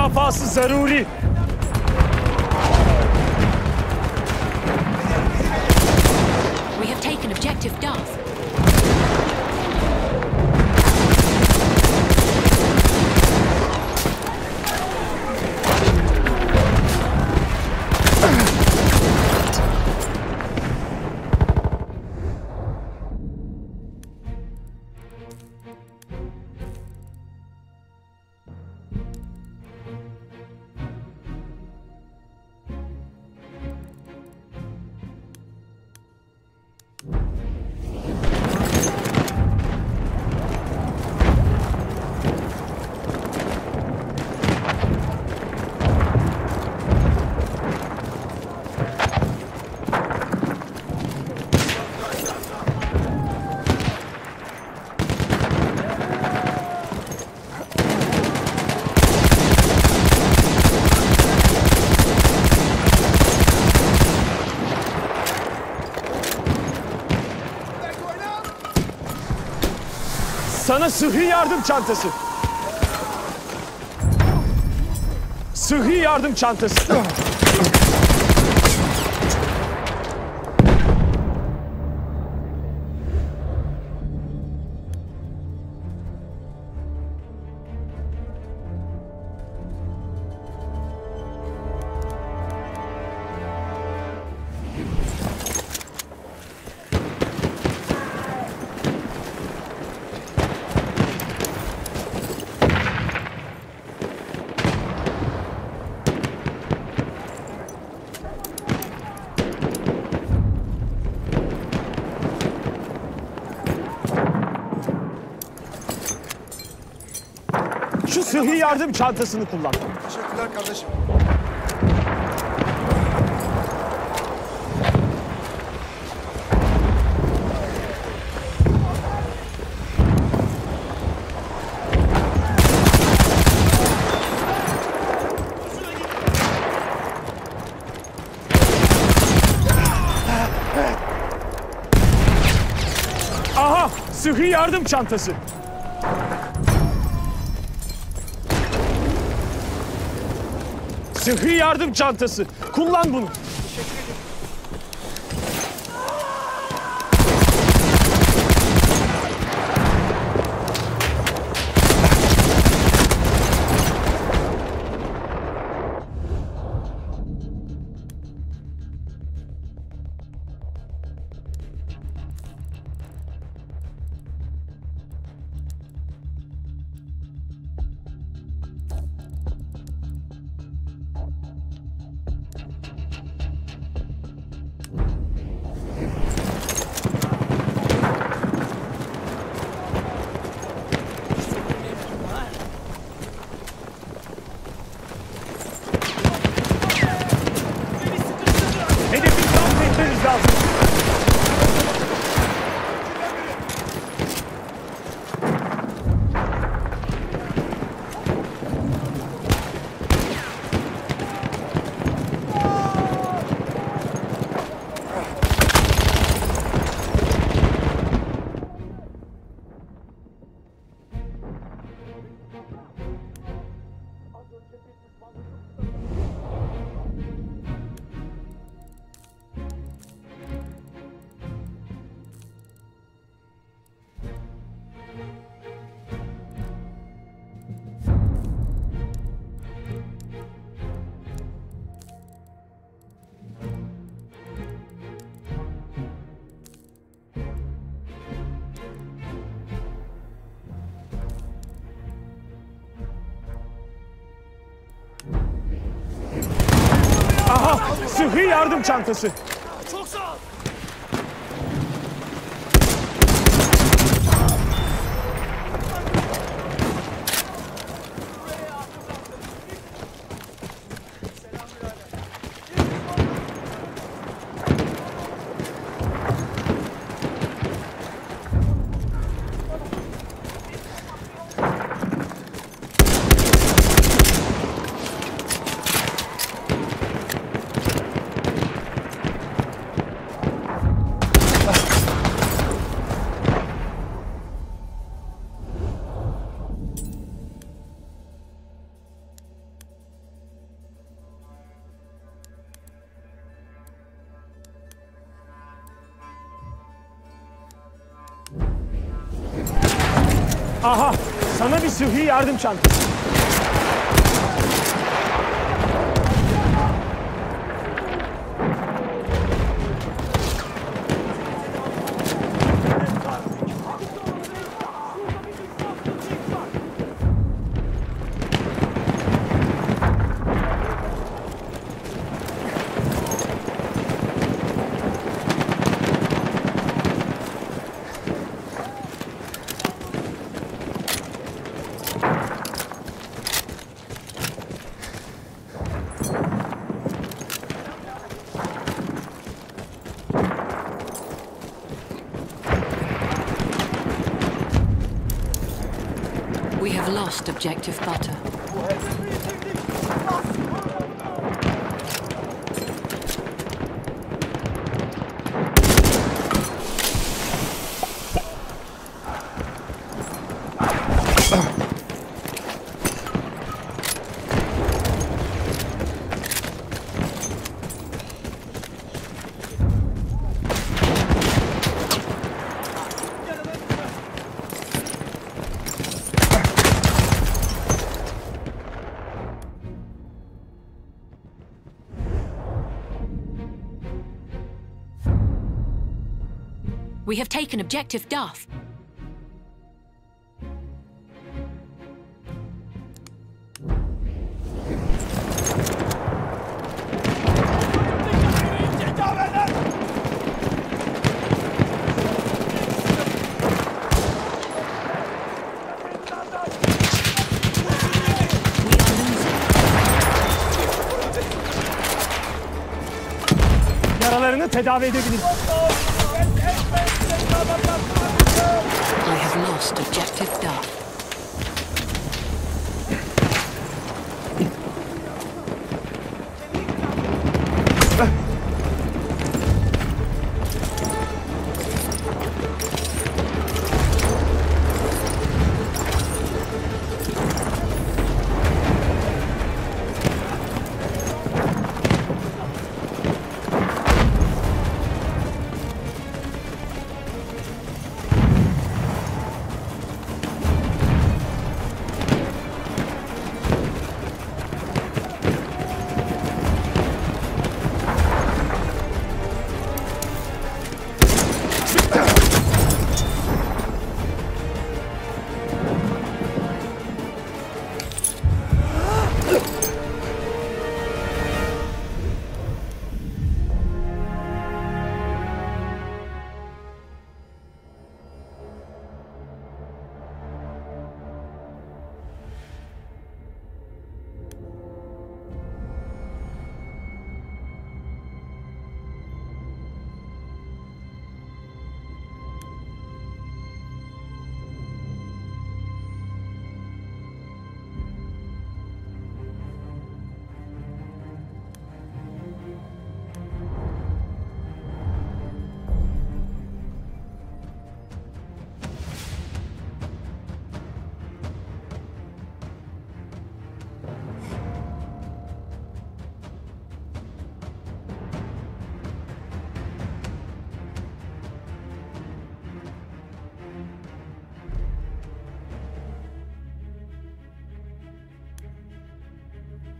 नफास ज़रूरी Sana sıhhi yardım çantası. Sıhhi yardım çantası. Sıhhi yardım çantasını kullan. Teşekkürler kardeşim. Aha! Sıhhi yardım çantası. Sıhhi yardım çantası. Kullan bunu. Çantası. Sıhhi yardım çantası. Objective butter. Have taken objective Duff. Yaralarını tedavi edebiliriz.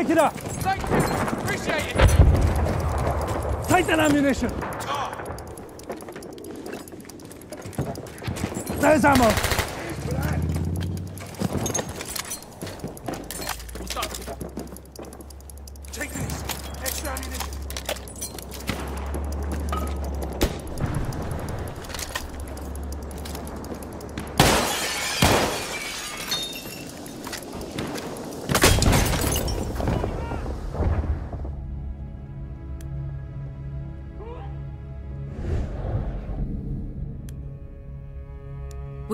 Pick it up! Thank you. Appreciate it. Take that ammunition! There's ammo!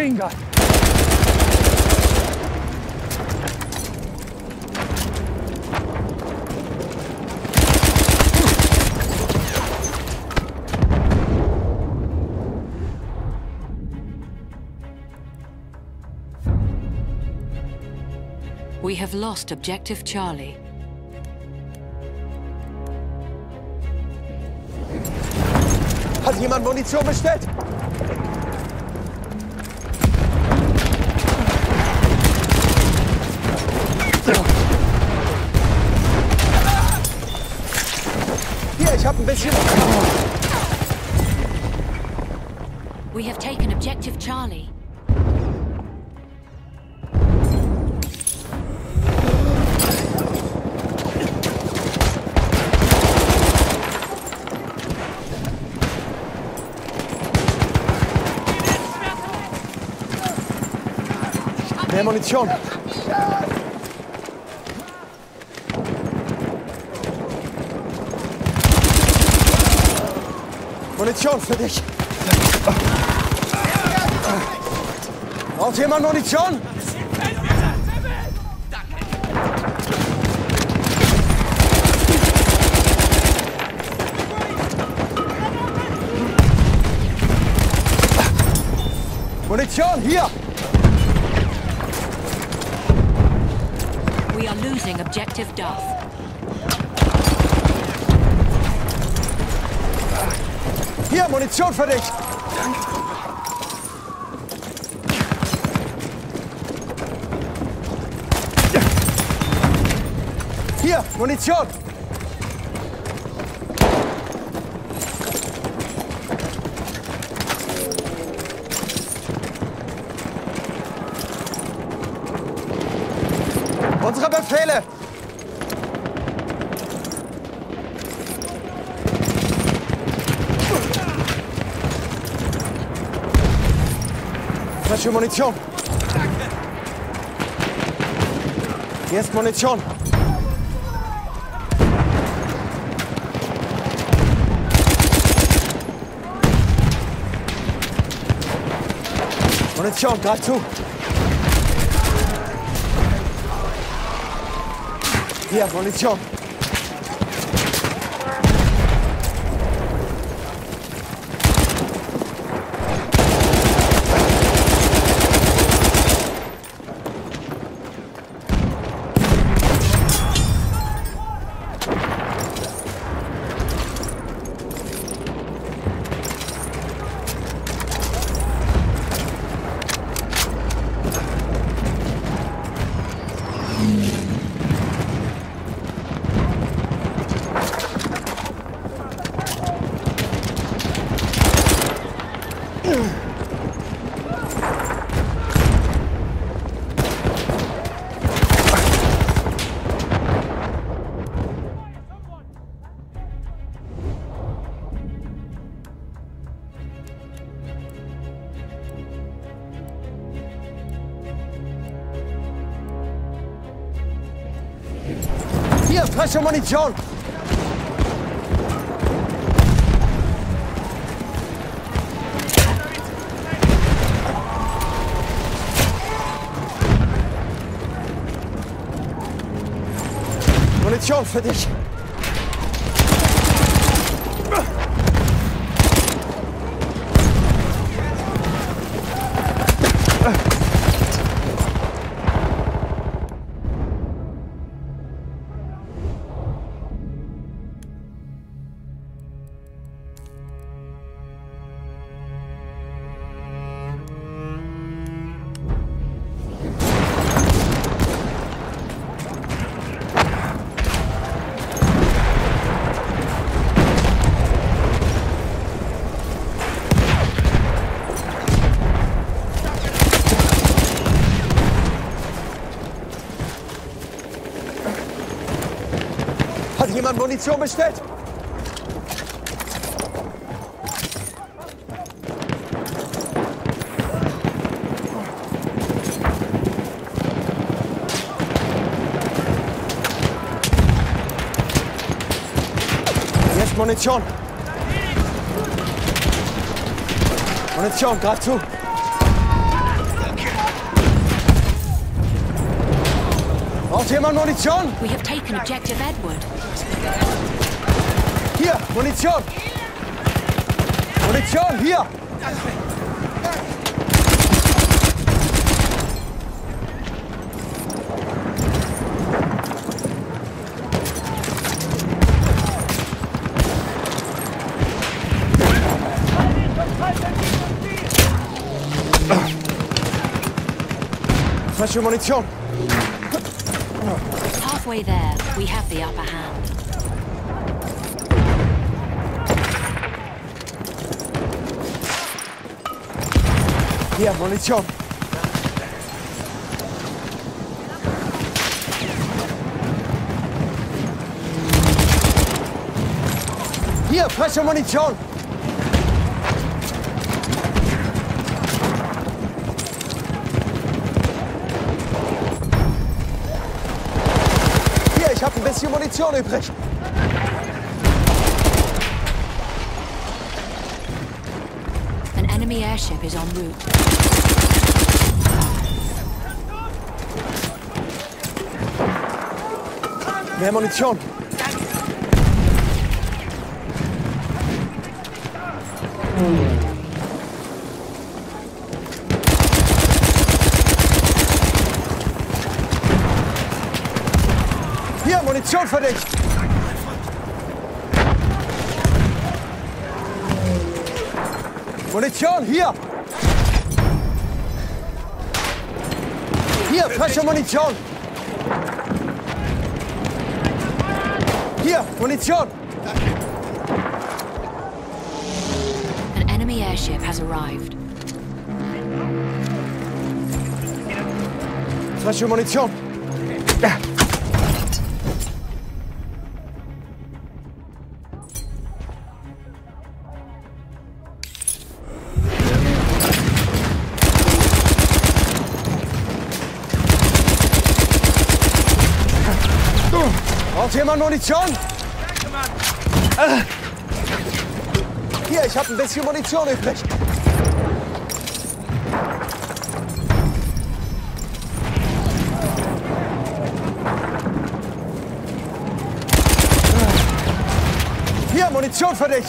Machine gun! We have lost objective Charlie. Hat jemand Munition bestellt? Munition. Munition für dich. Braucht jemand Munition? Munition, hier! Losing objective Duff. Hier, Munition für dich! Hier, Munition! Unsere Befehle! Flasche Munition. Hier ist Munition. Munition, greif zu. Hier, Munition. someone in John! Someone in John! Munition bestellt? Ist Munition. Munition, greif zu. Braucht jemand Munition? We have taken objective Edward. Hier, Munition! Munition, hier! Munition! Halfway there, we have the upper hand. Hier, Munition. Hier, frische Munition. Hier, ich habe ein bisschen Munition übrig. Enemy airship is en route. Mehr Munition. Hier, Munition für dich. Munition, hier. Hier, frische Munition. Munition. An enemy airship has arrived. Frische Munition. Braucht jemand Munition? Bisschen Munition übrig. Hier, Munition für dich.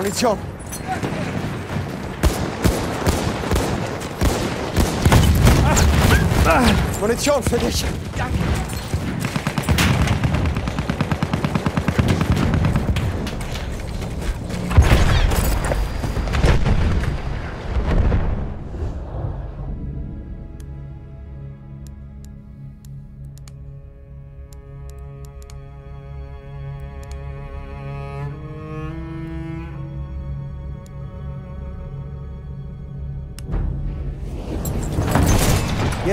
Munizione! Ah. Ah. Munition für dich!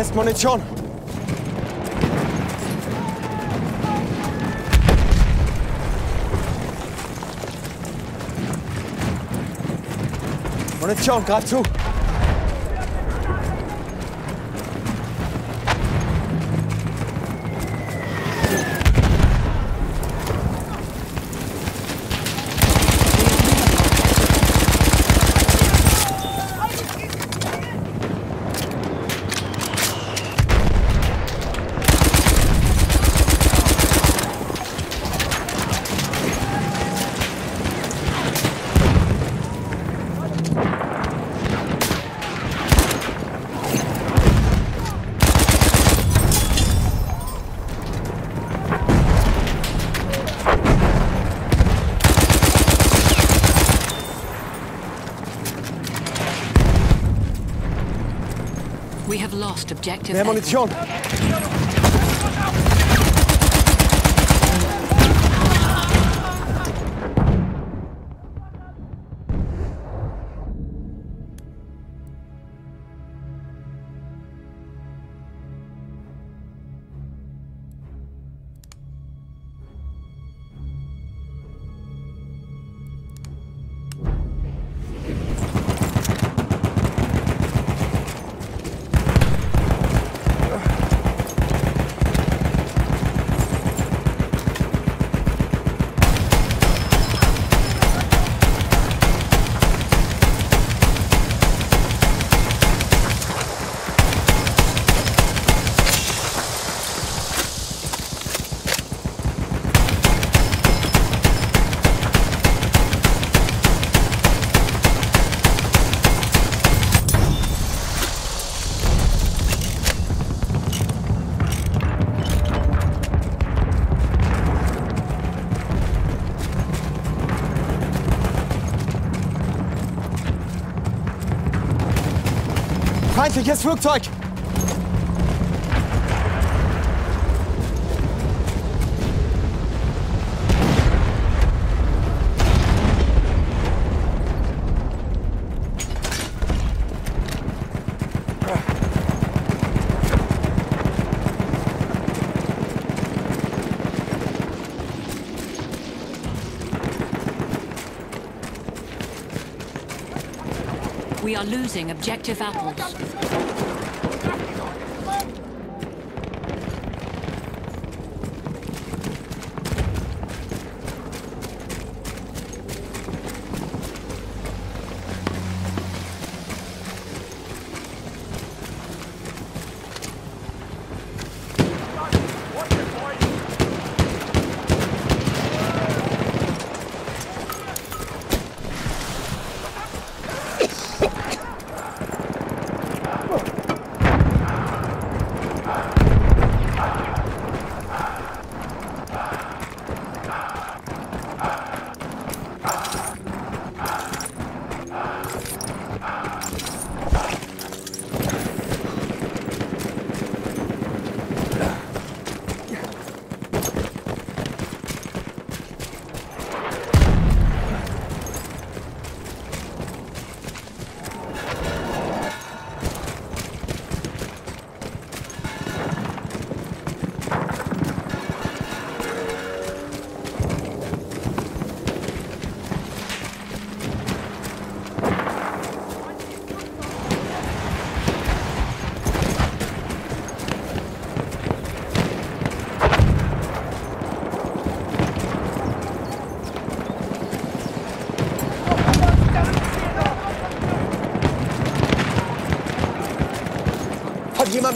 Ist Munition. Munition, greif zu. Mehr. Munition. Feindliches Flugzeug! Are losing objective apples.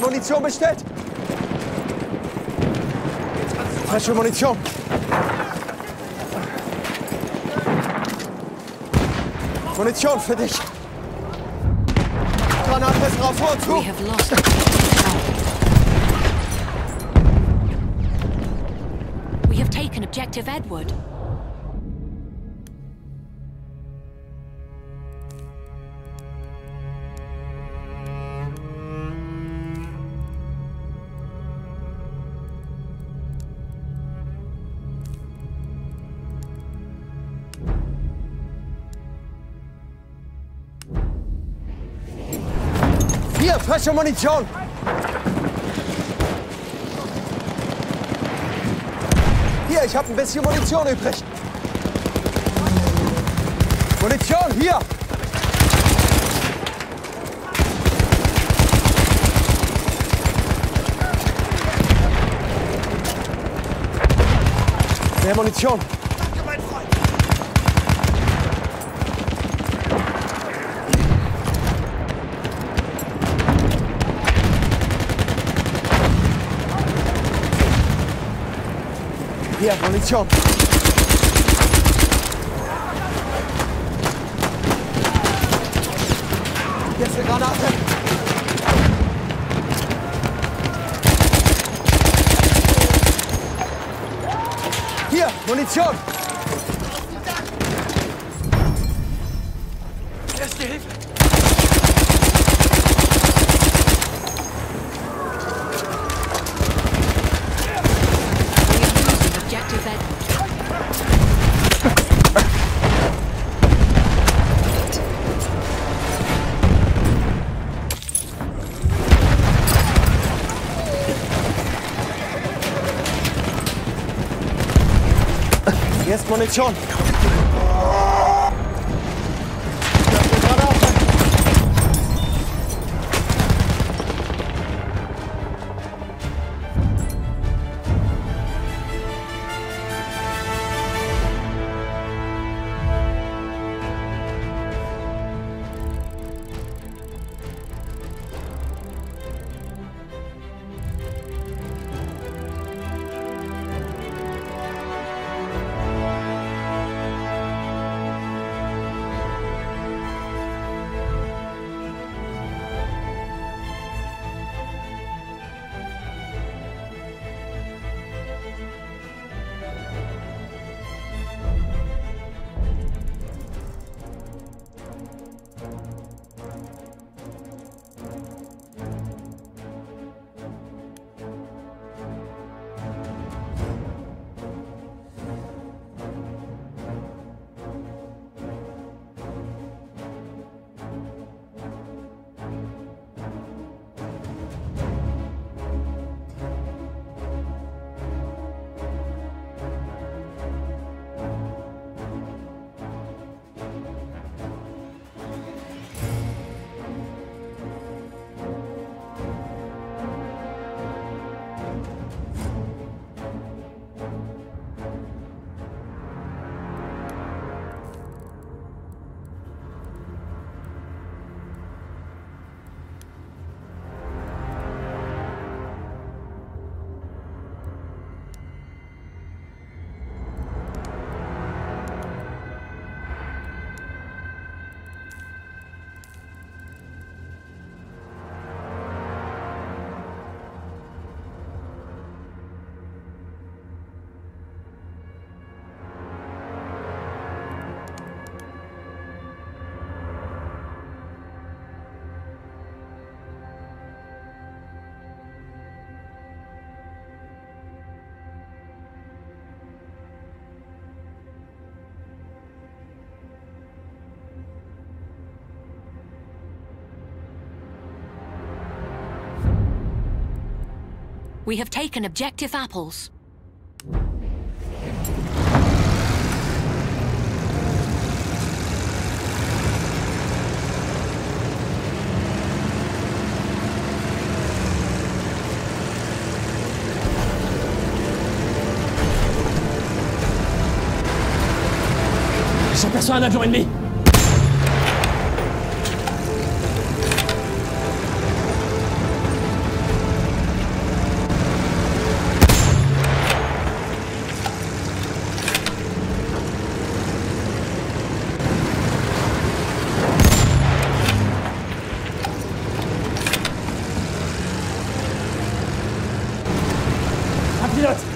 Munition bestellt? Falsche Munition. Munition für dich. Granate ist drauf, vor zu. We have taken objective Edward. Hier, frische Munition. Hier, ich habe ein bisschen Munition übrig. Munition, hier. Mehr Munition. Hier, Munition. Ist eine Granate. Hier, Munition. Position. We have taken objective apples. J'aperçois un avion ennemi. biraz.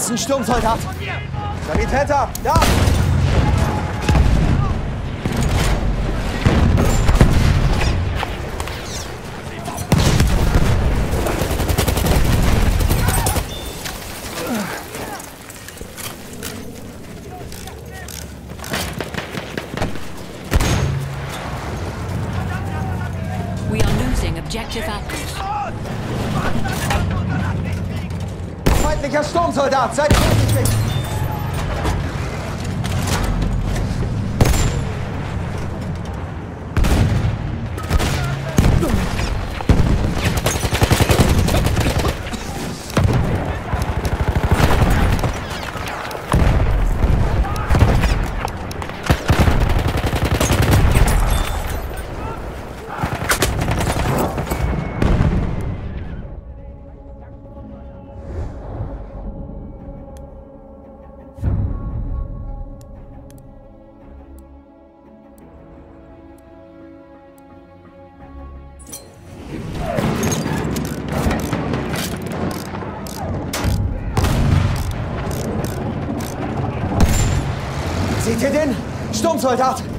Aufpassen, Sturmsoldat! Sanitäter, da! 15. Sturmsoldat!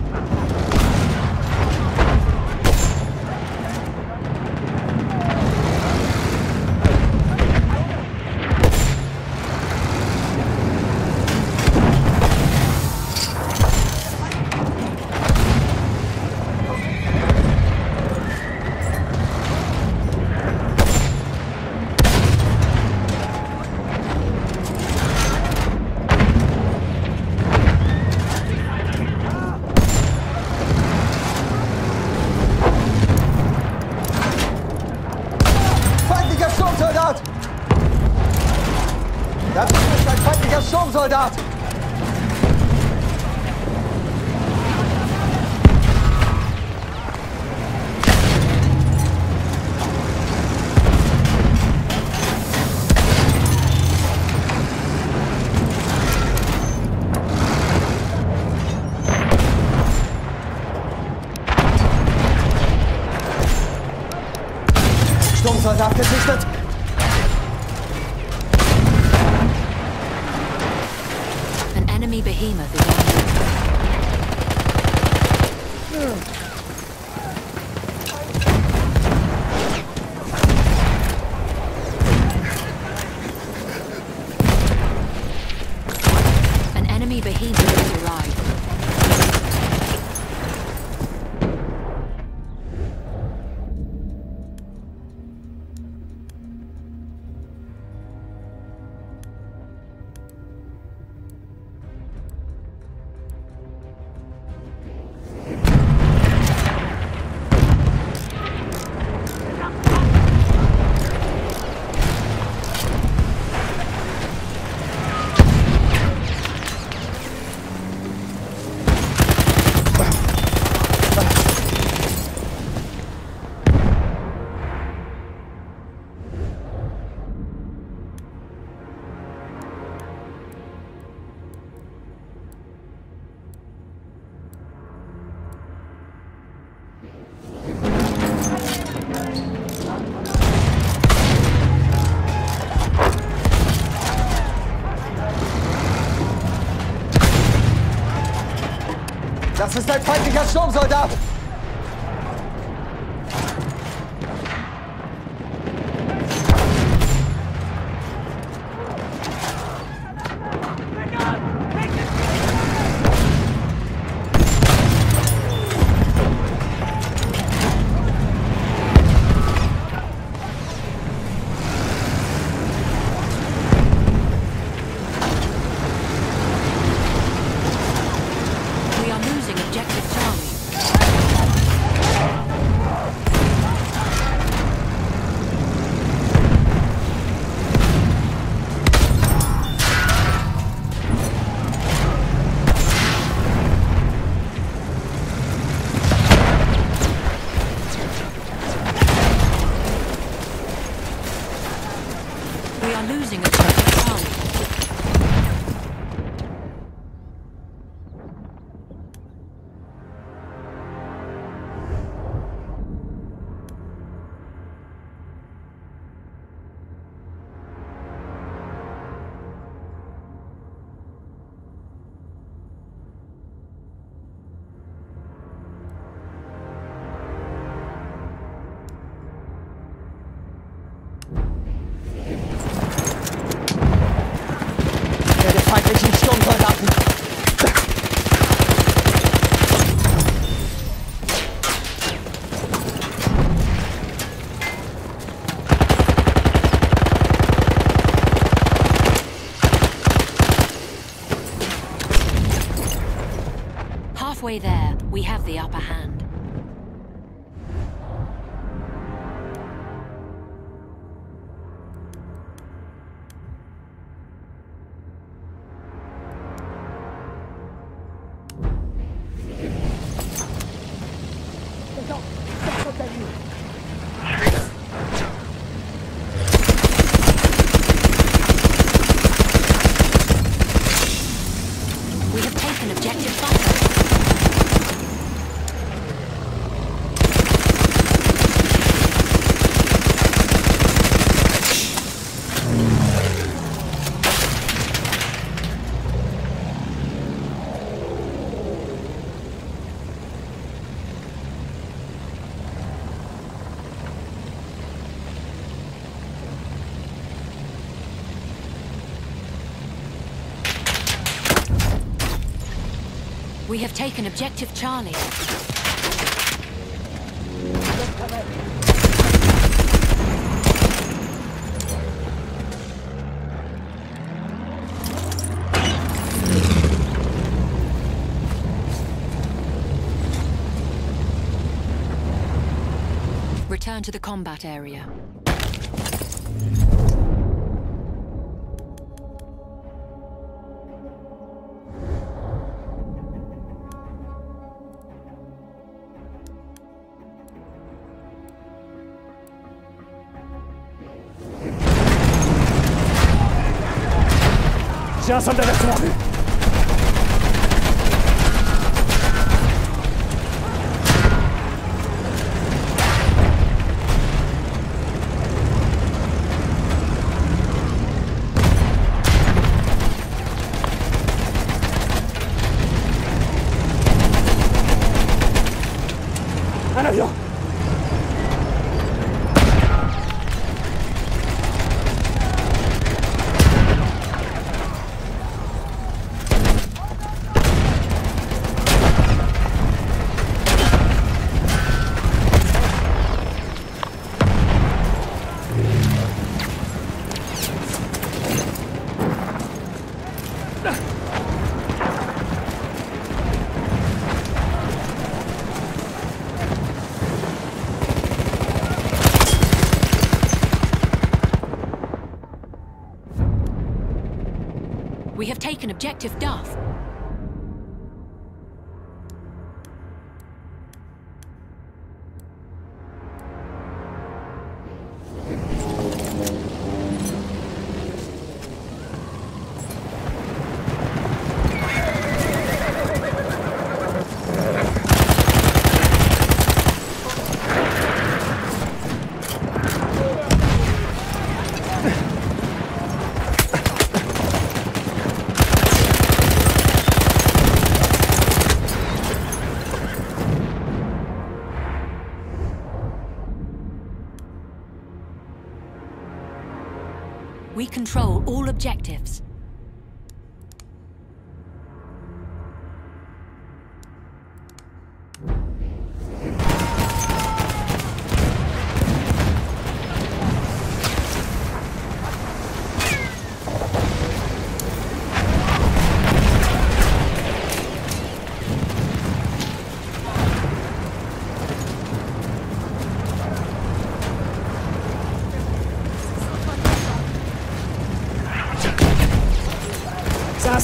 Das ist ein feindlicher Sturmsoldat! Have taken objective Charlie. Return to the combat area. 幸せだよ、いつも。Objective Duff.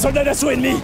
Soldat d'assaut ennemi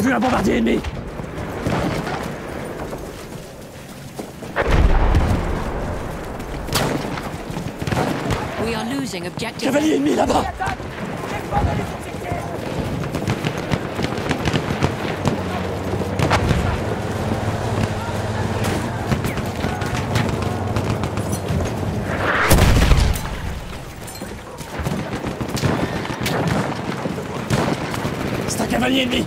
J'ai vu un bombardier ennemi. We are losing objective. Cavalier ennemi là-bas. C'est un cavalier ennemi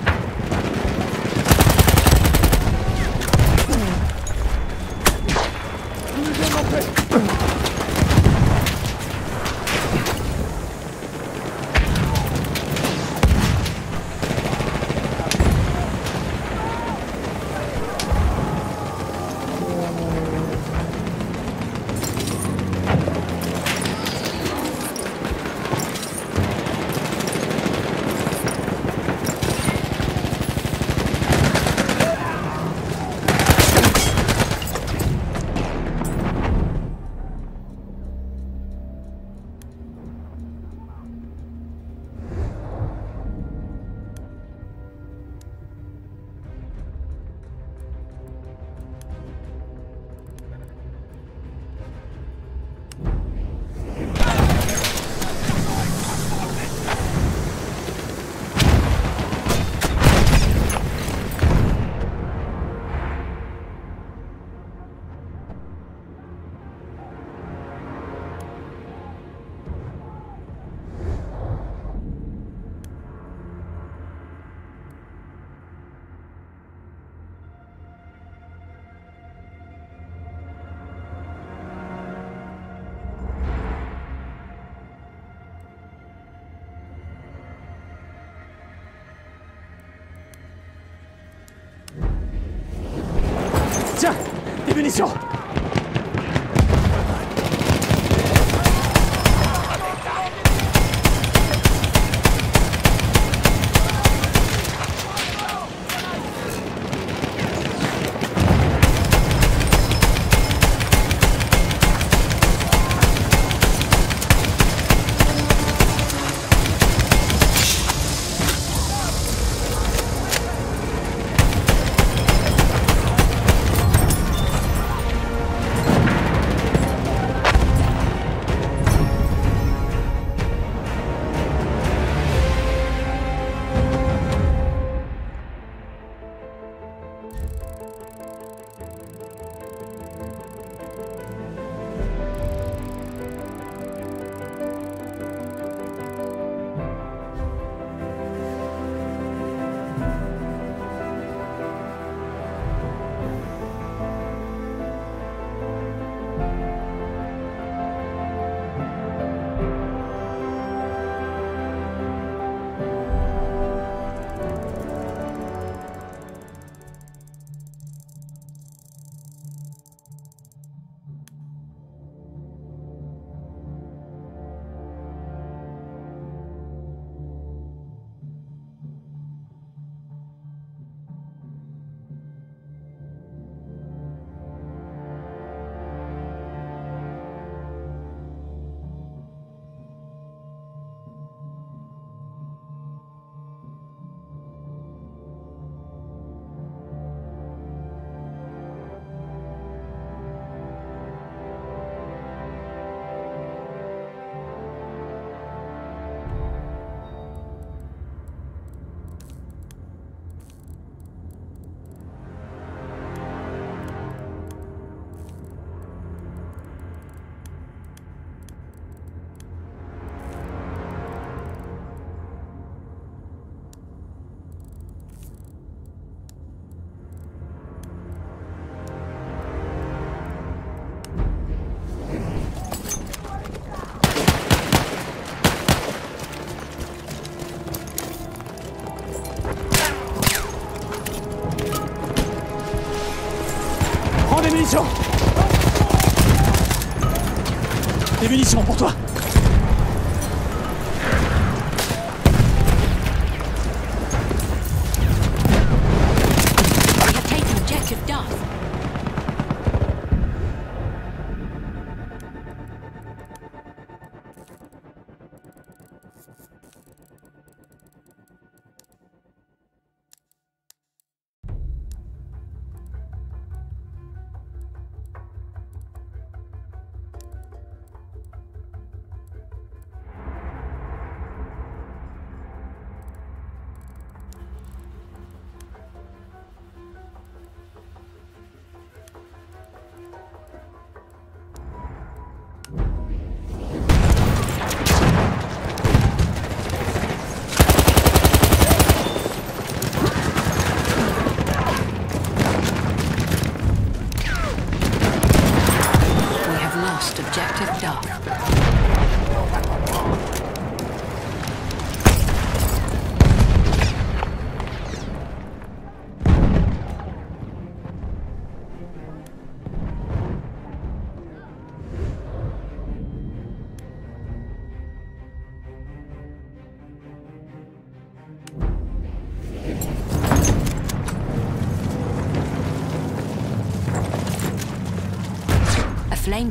munitions pour toi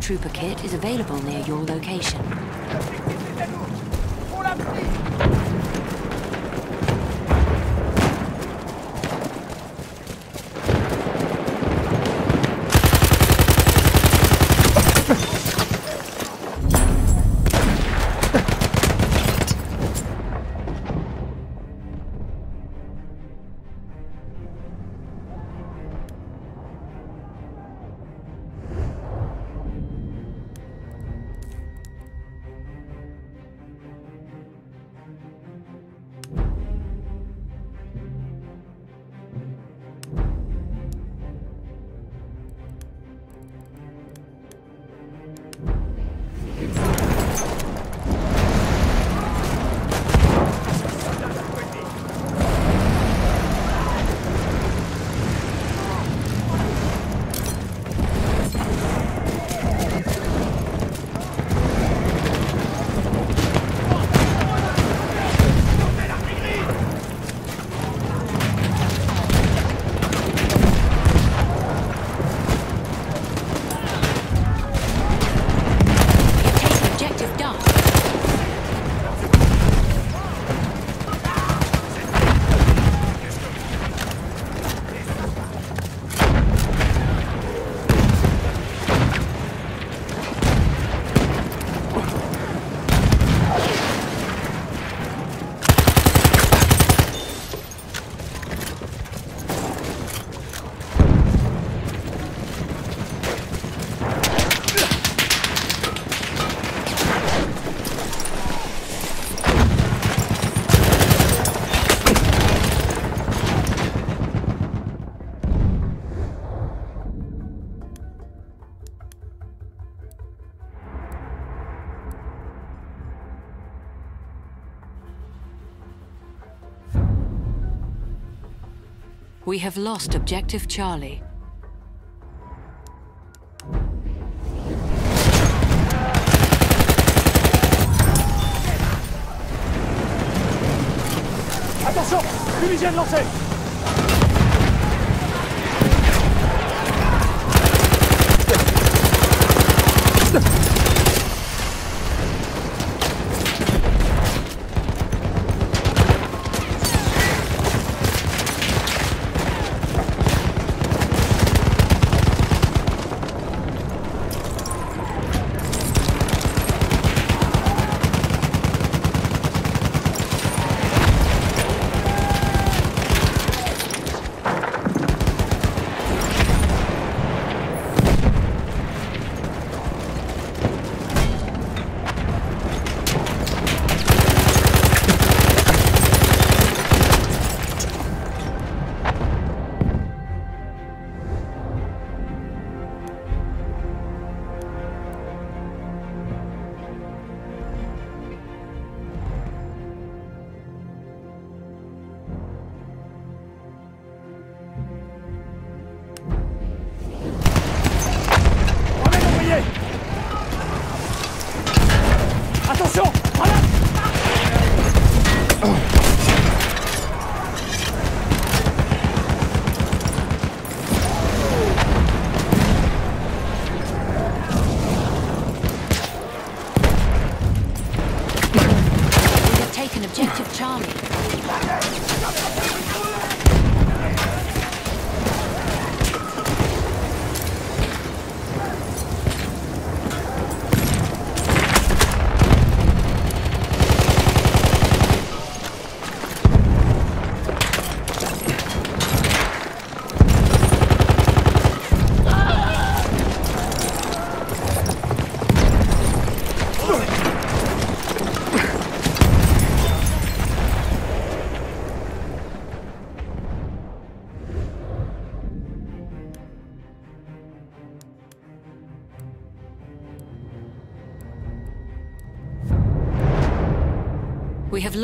Trooper kit is available near your location. We have lost objective Charlie. Attention Fumigène lancé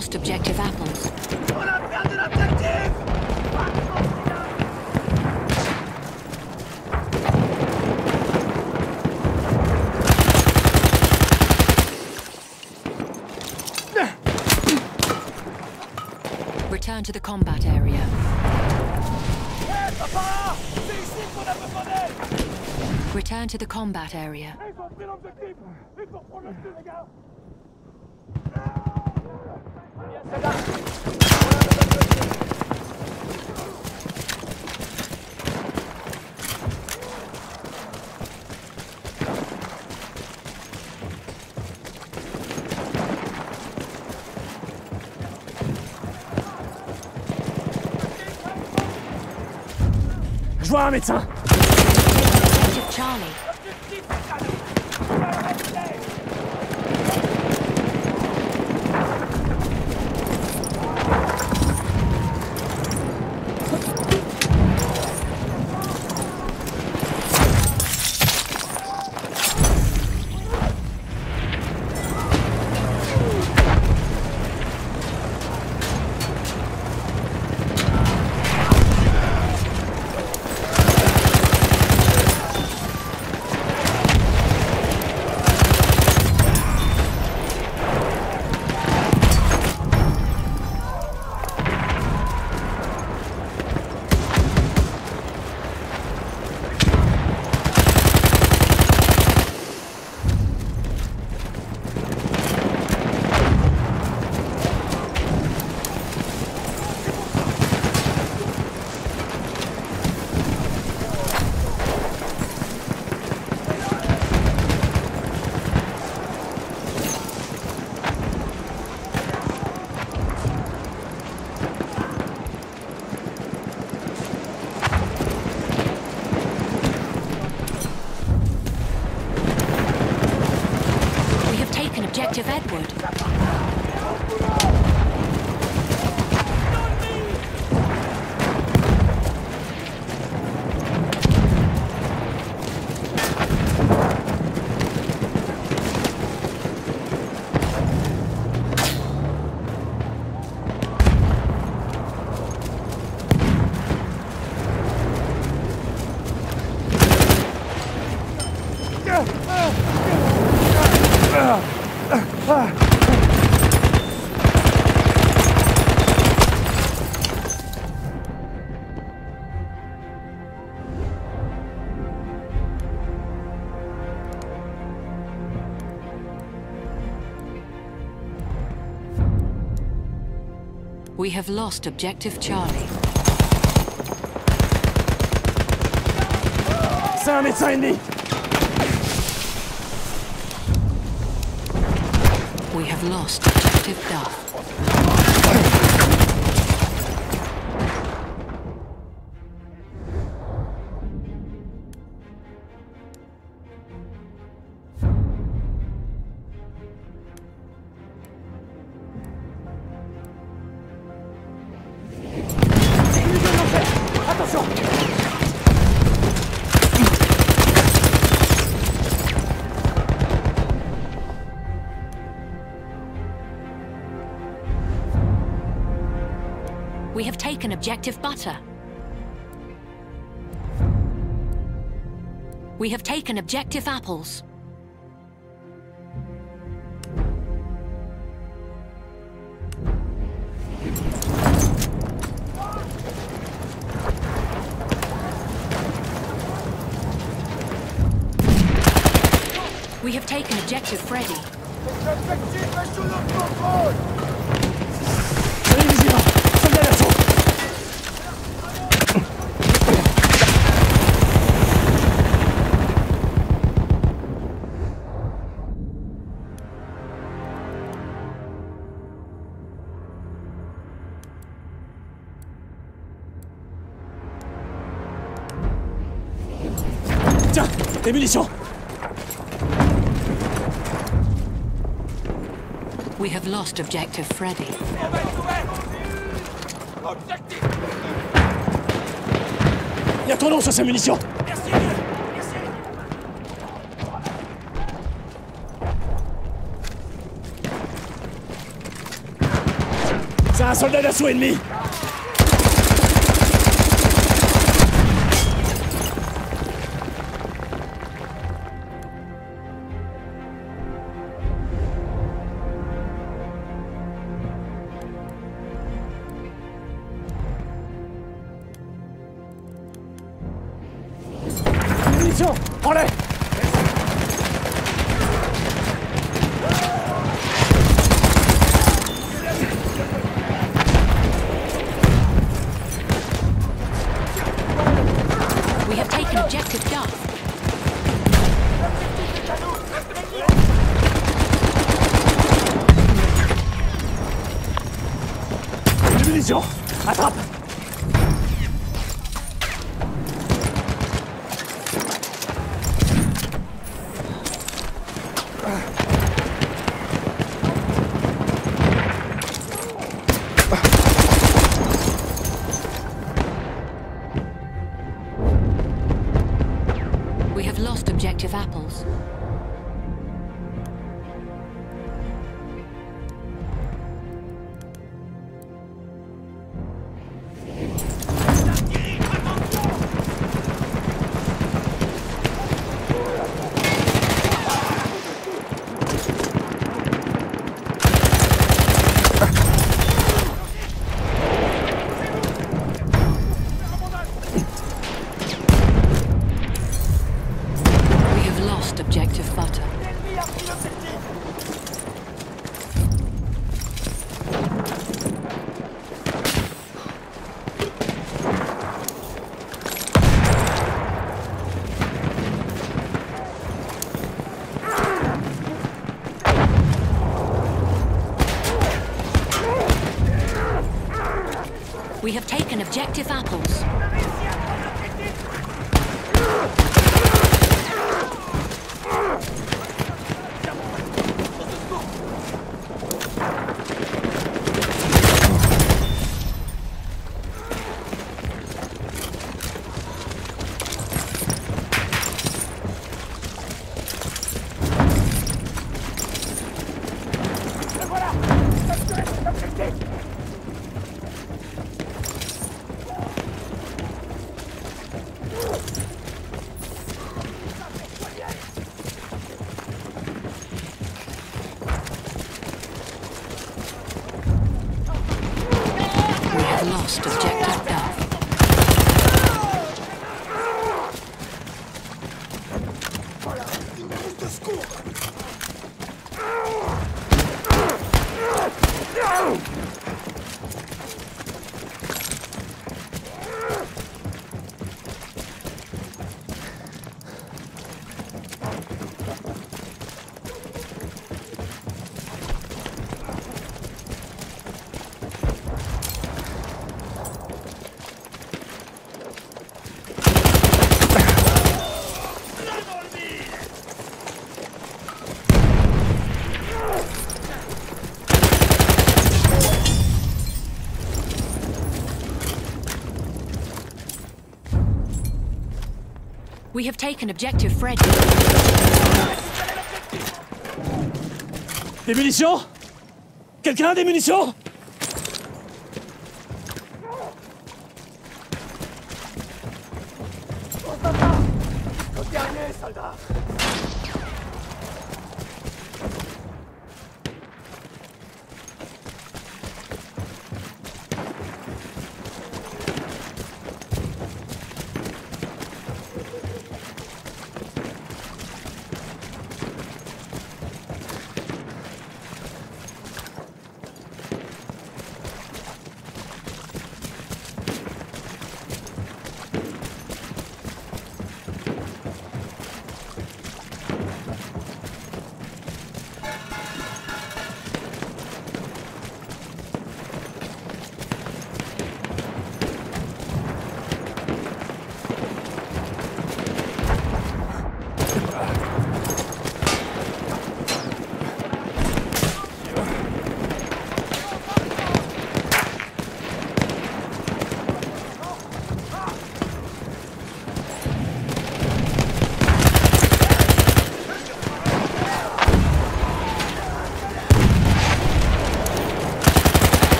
lost objective apples. Return to the combat area. Return to the combat area. Objective Charlie. We have lost objective Charlie. Un médecin ennemi We have lost objective Duff. Objective Butter. We have taken objective Apples. Des munitions We have lost objective Freddy. Il y a ton nom sur ces munitions Merci. Merci. C'est un soldat d'assaut ennemi We have taken objective Fred. Des munitions Quelqu'un a des munitions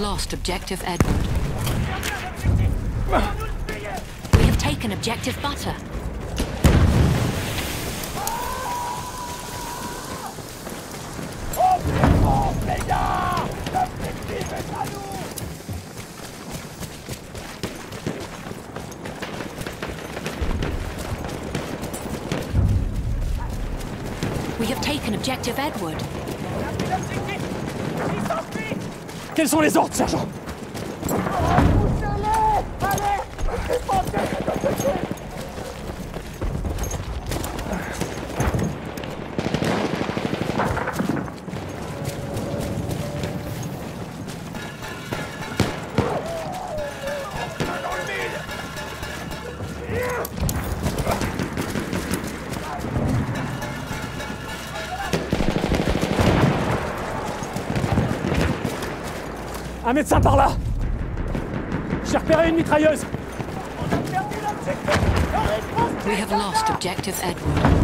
lost objective Edward. We have taken objective Butter. We have taken objective Edward. Quels sont les ordres, sergent? Allez! Un médecin par là J'ai repéré une mitrailleuse We have lost objective Edward.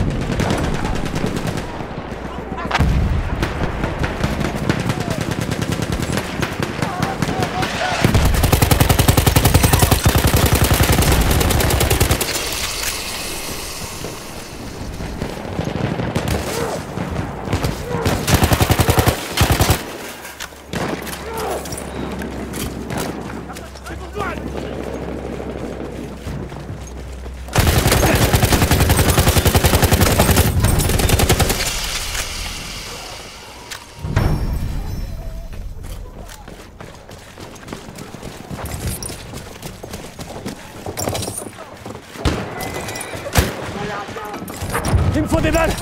Il me faut des balles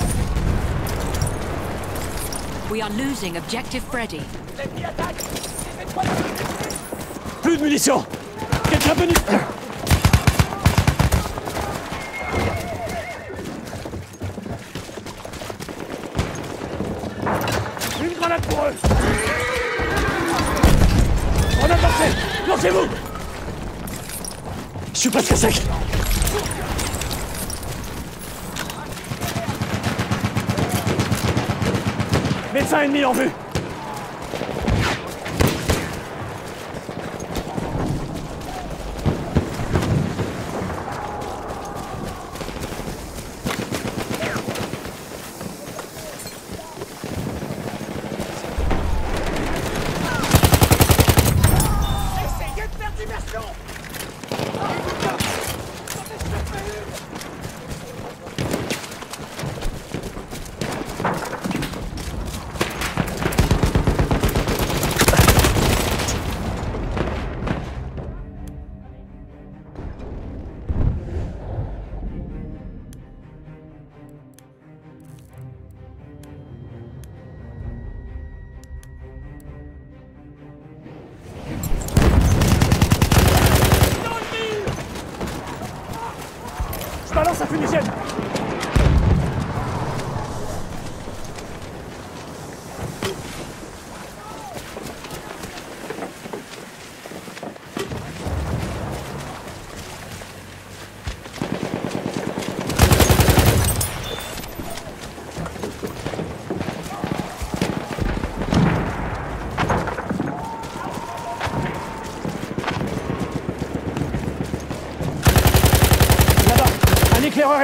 We are losing objective Freddy. Plus de munitions. Quelqu'un venu. Une grenade pour eux. Grenade lancée Lancez-vous. Je suis presque sec ennemis en vue.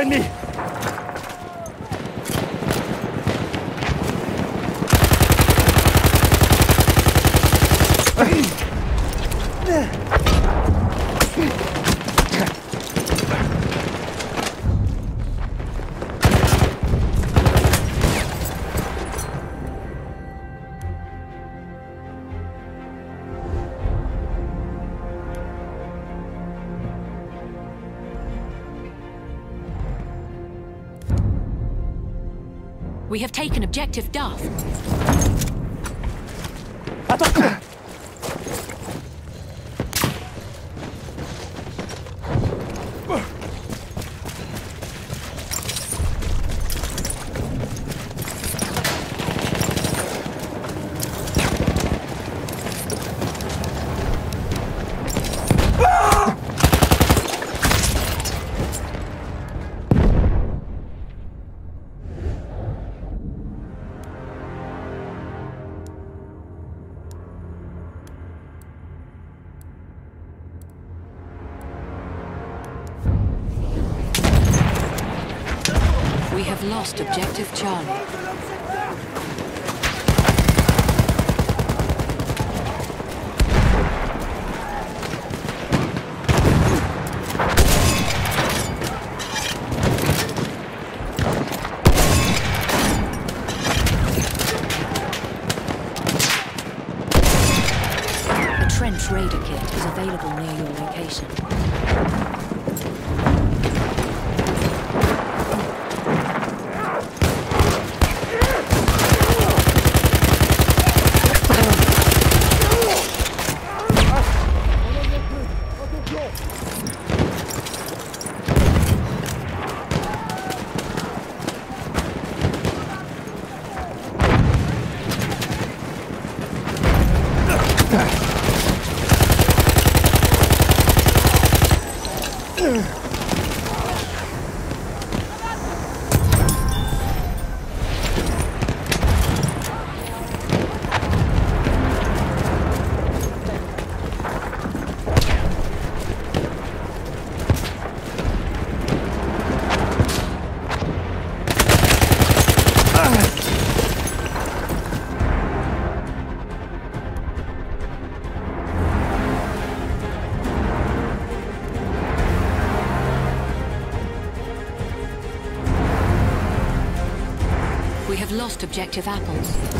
Là-bas, un objective Duff. Have lost objective apples.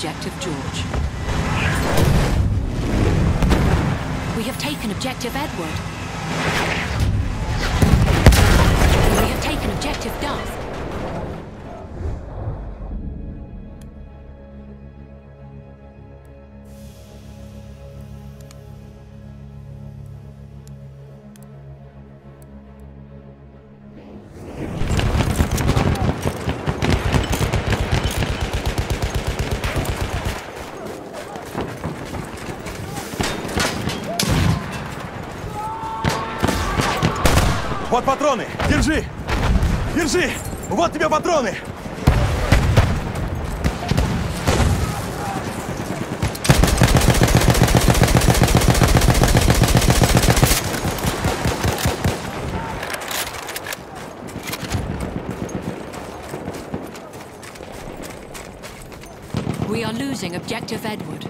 Objective George. We have taken Objective Edward. Вот патроны! Держи! Держи! Вот тебе патроны! We are losing Objective Edward.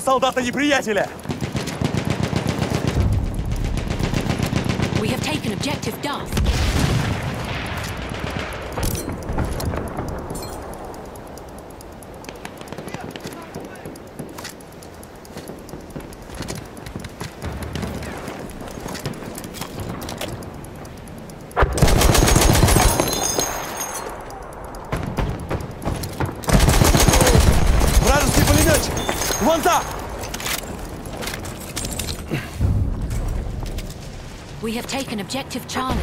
Вижу солдата неприятеля! We have taken Objective Duff. Objective Charlie.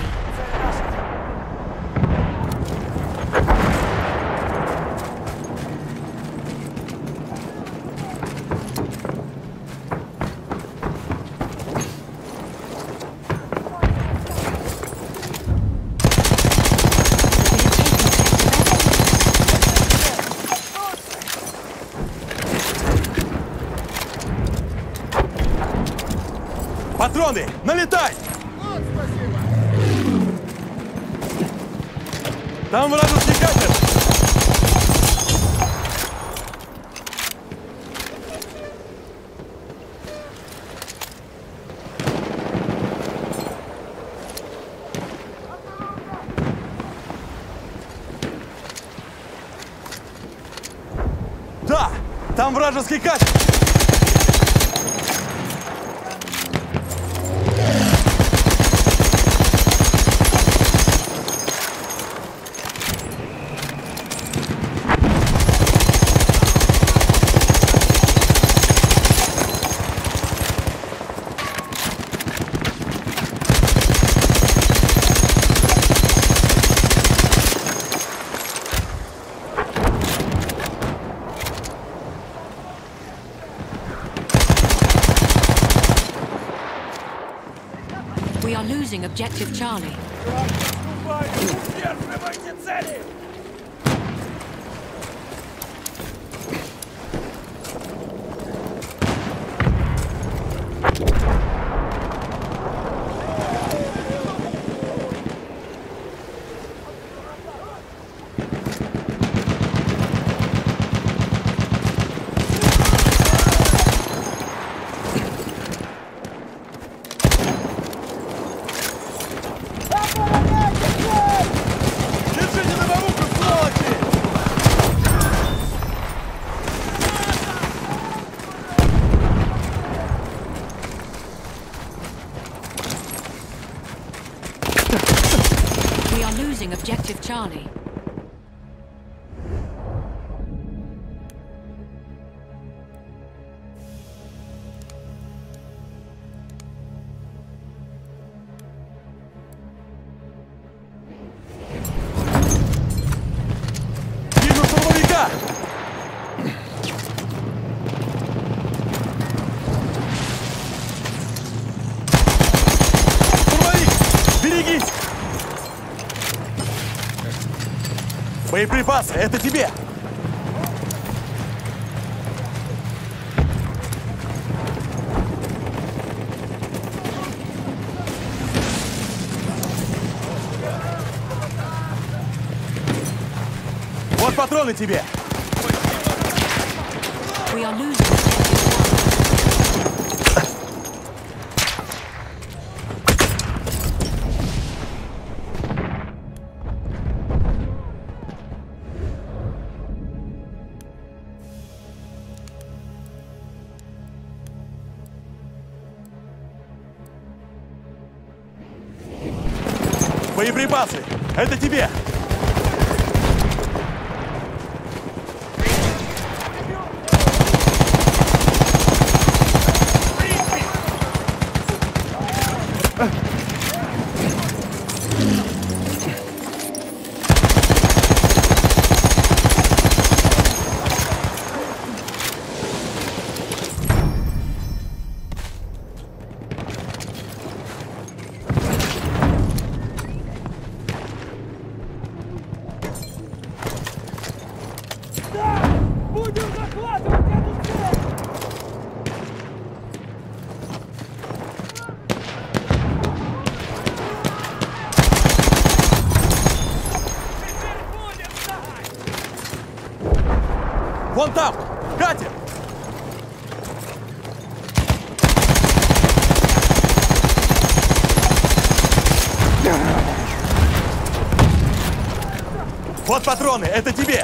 Патроны! Налетай! Там вражеский катер! Да! Там вражеский катер! Objective Charlie. Боеприпасы, это тебе! Вот патроны тебе! Патроны, это тебе!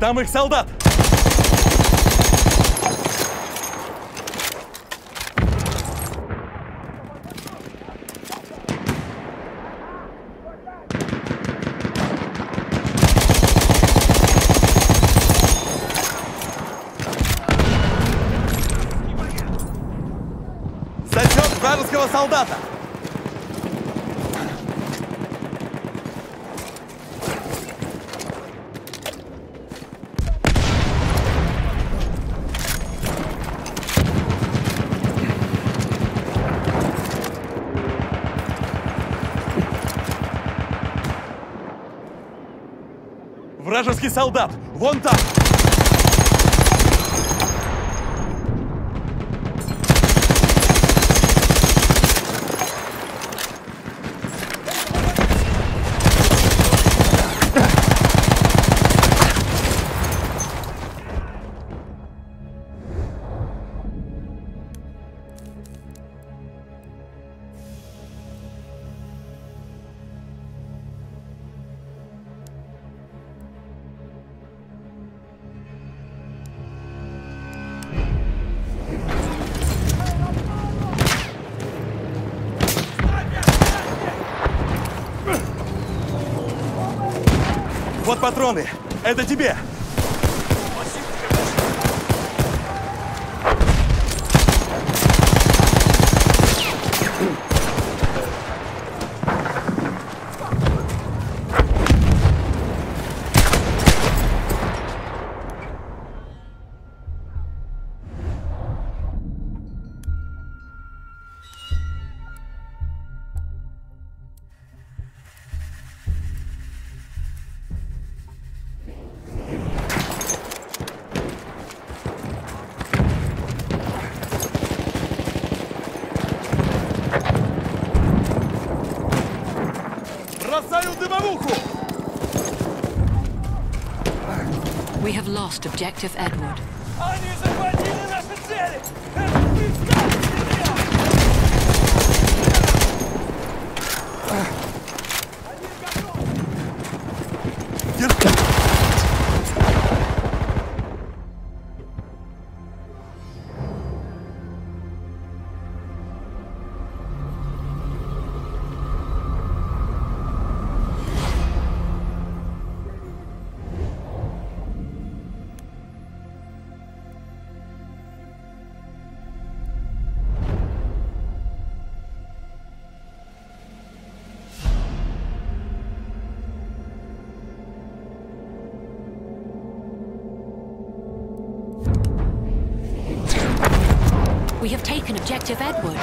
Там их солдат! Зачет вражеского солдата! Вражеский солдат! Вон там! Вот патроны! Это тебе! Objective Edward. Objective Edward.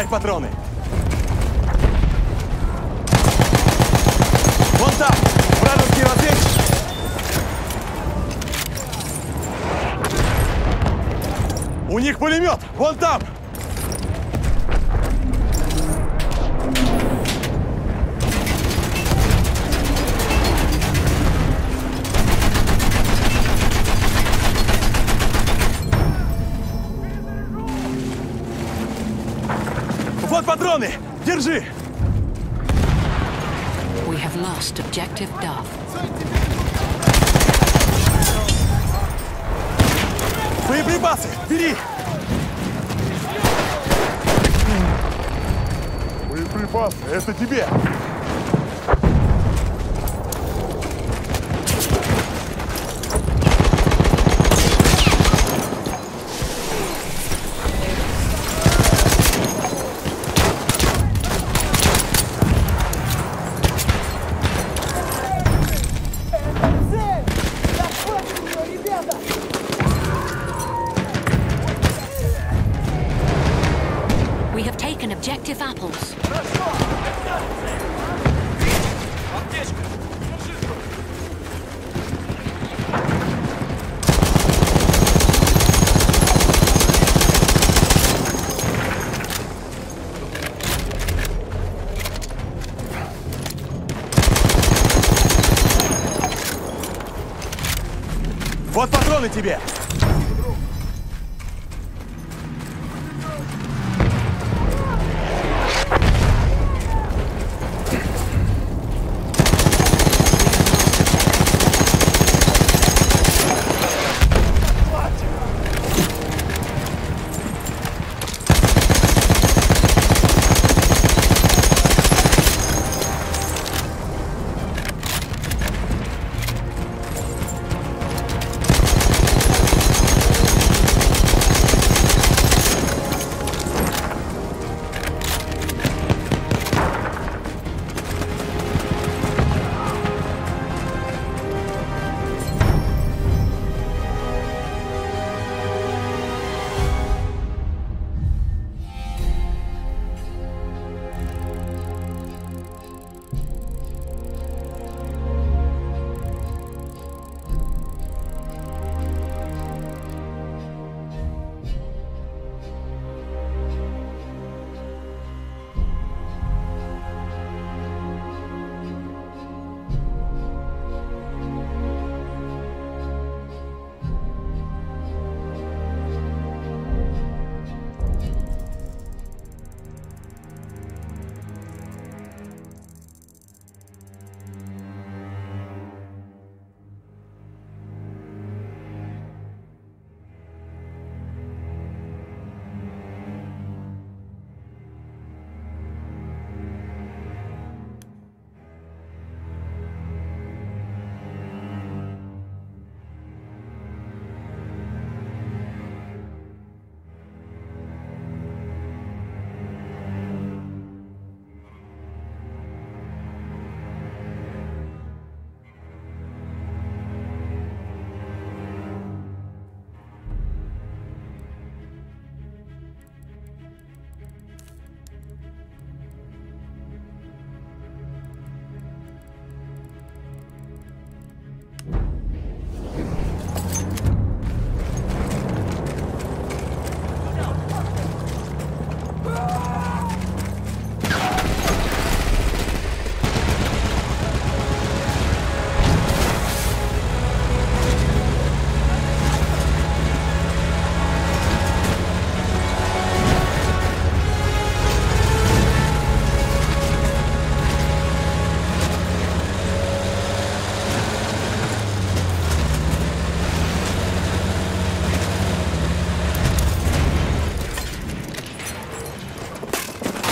Хватай патроны! Вон там! Вражеский разведчик! У них пулемет! Вон там! Держи! We have lost objective Duff. Боеприпасы! Бери! Боеприпасы, это тебе. Вот патроны тебе!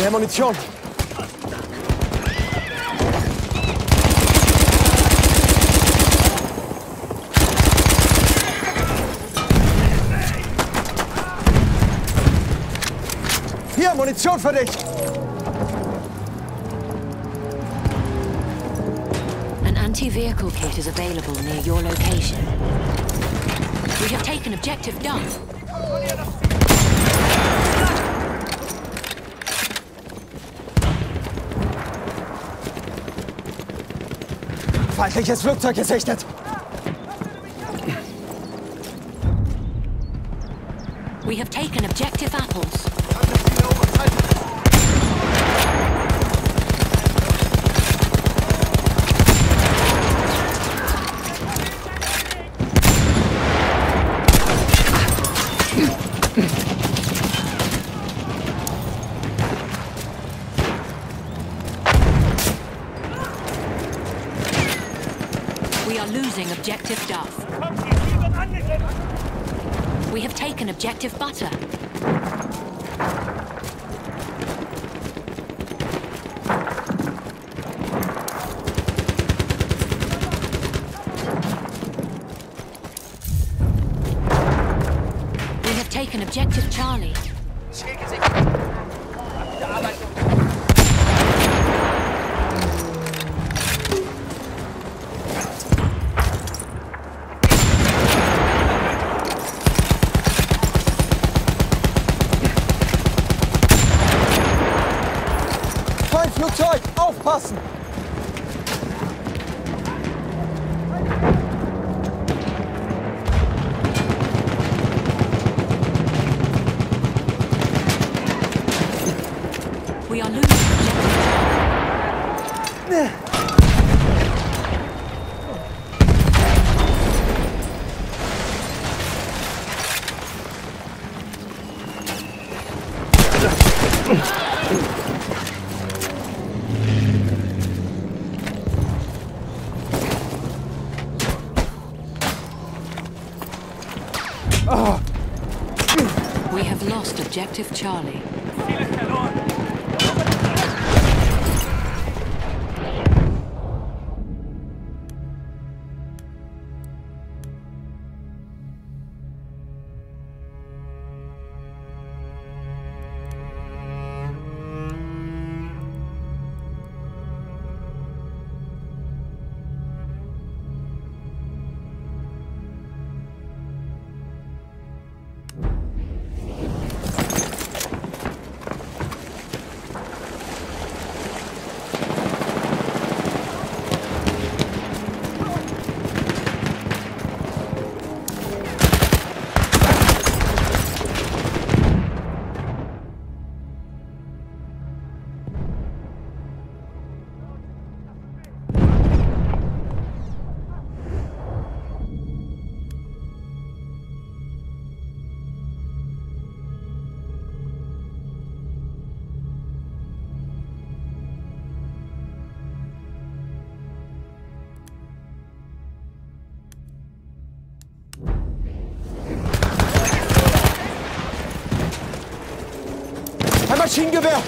Mehr Munition! Hier, Munition für dich! An anti-vehicle kit is available near your location. We have taken objective Duff. feindliches Flugzeug gesichtet. Detective Charlie. Maschinengewehr!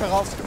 achteraf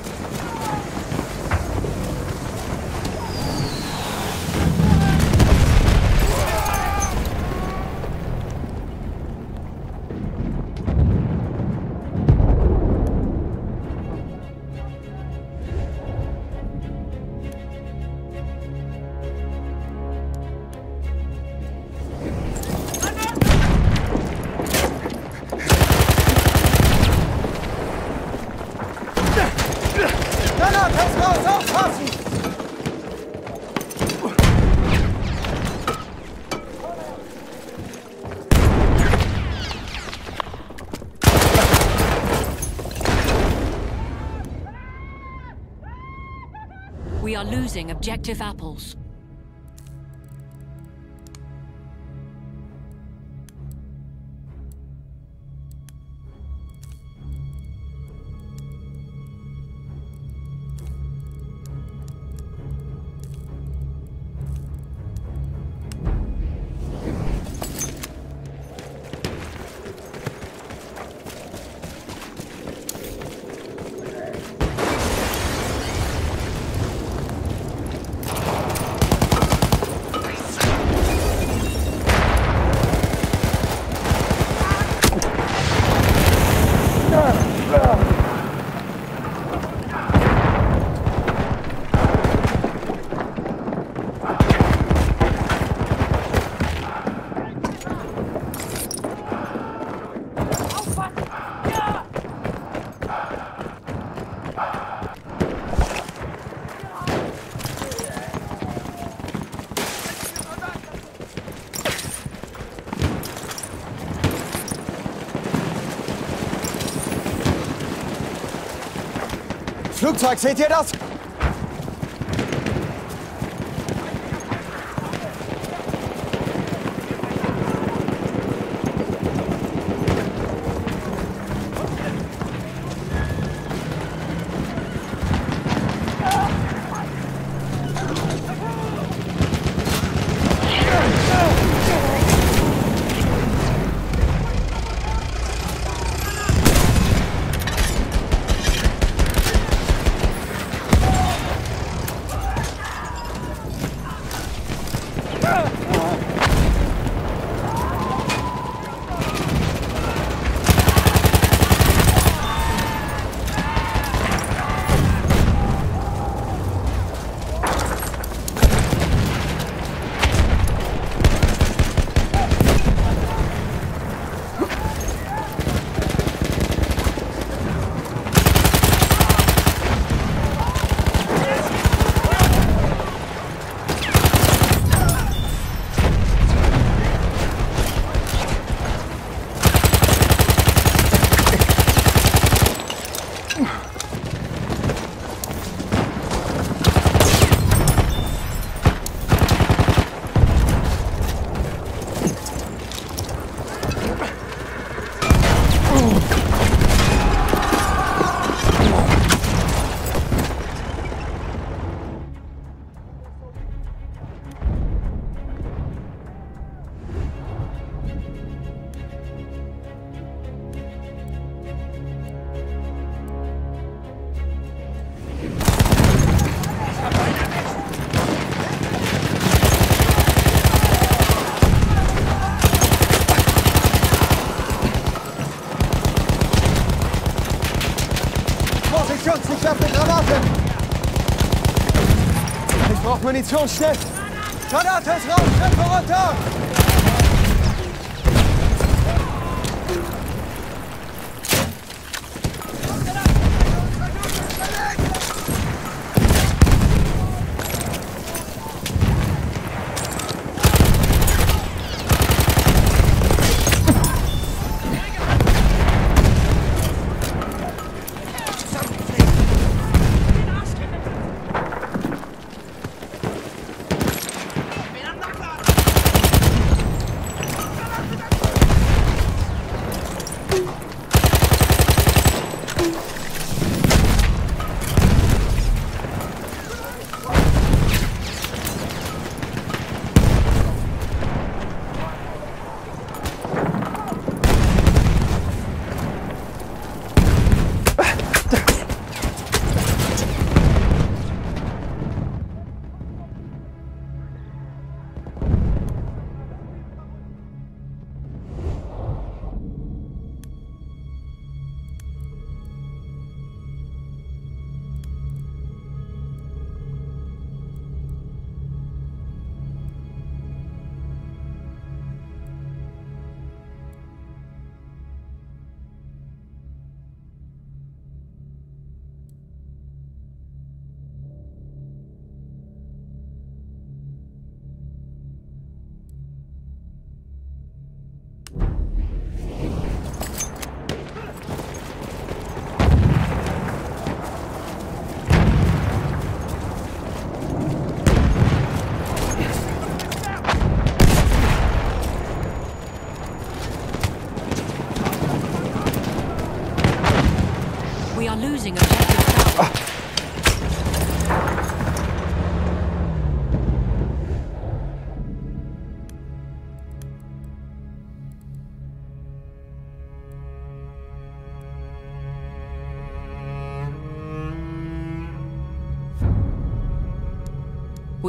Losing objective apples. Flugzeug, seht ihr das? Munition, schnell! Granate ist raus, Treppe runter!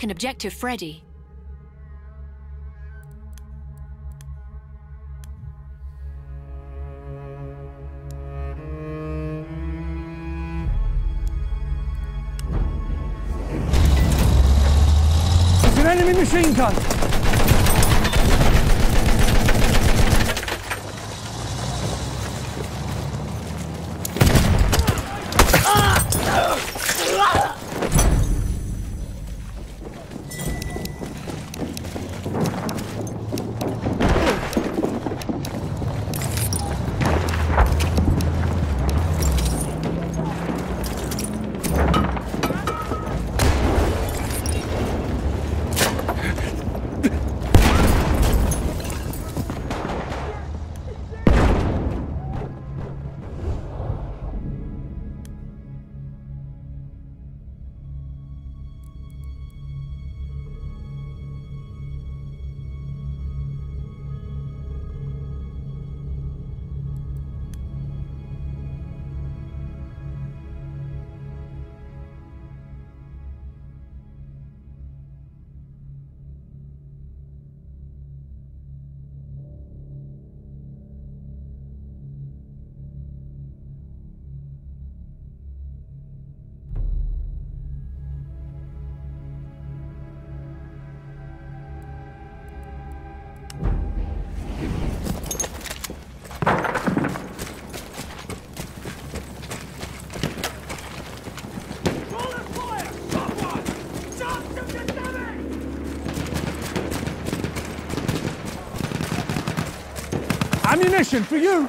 Taken objective Freddy. For you.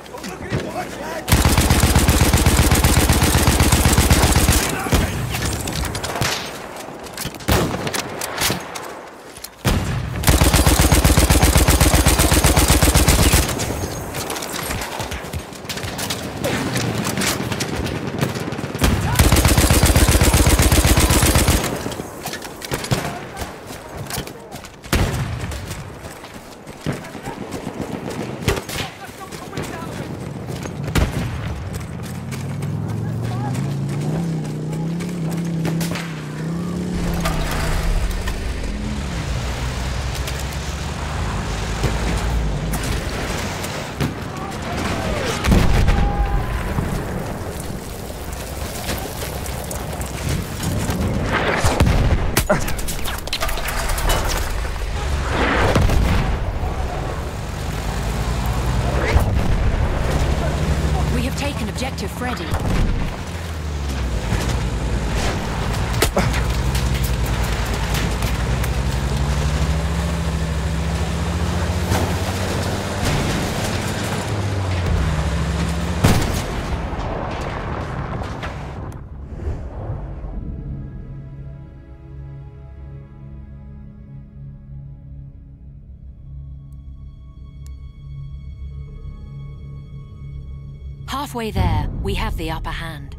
Halfway there, we have the upper hand.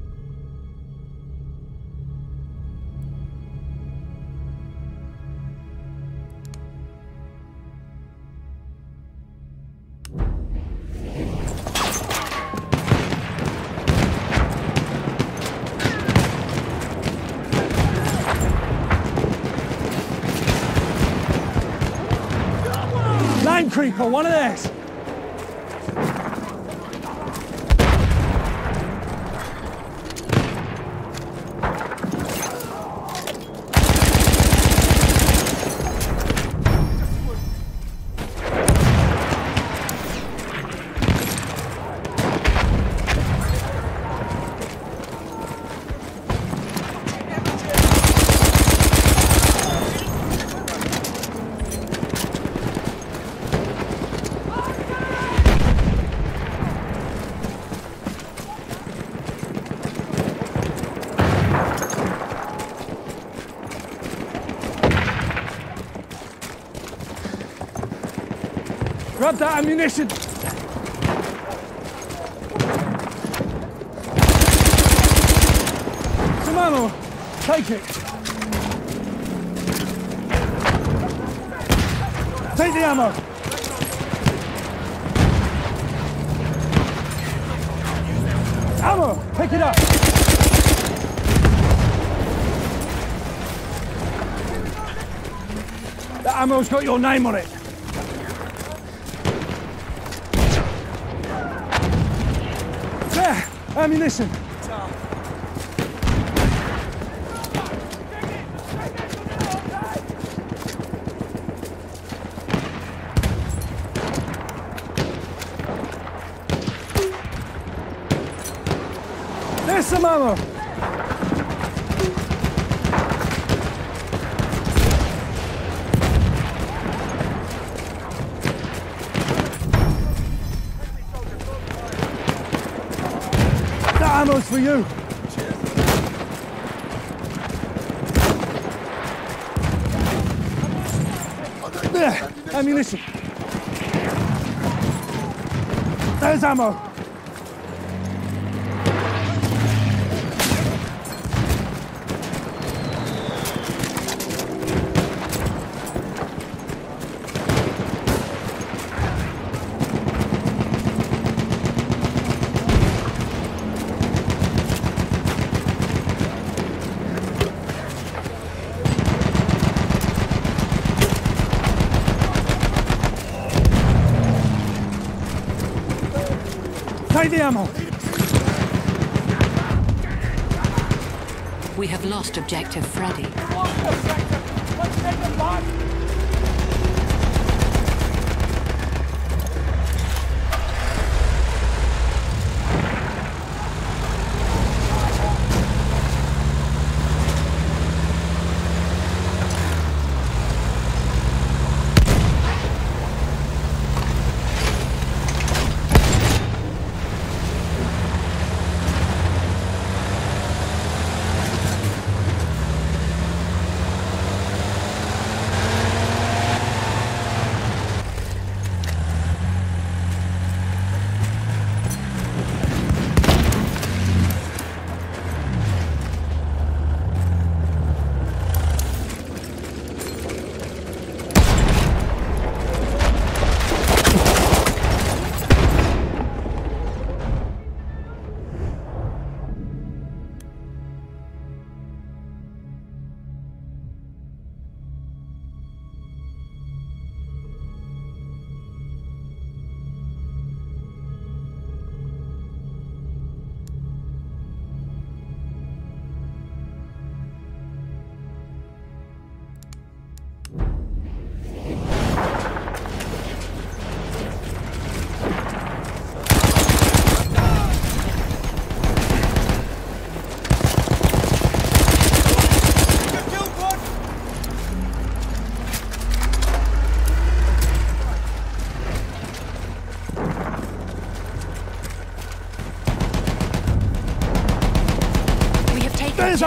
Creeper, one of theirs. Grab that ammunition. Some ammo. Take it. Take the ammo. Ammo. Pick it up. That ammo's got your name on it. There, ammunition. There's some ammo. You. There, ammunition. There's ammo. Ammo. We have lost objective Freddy.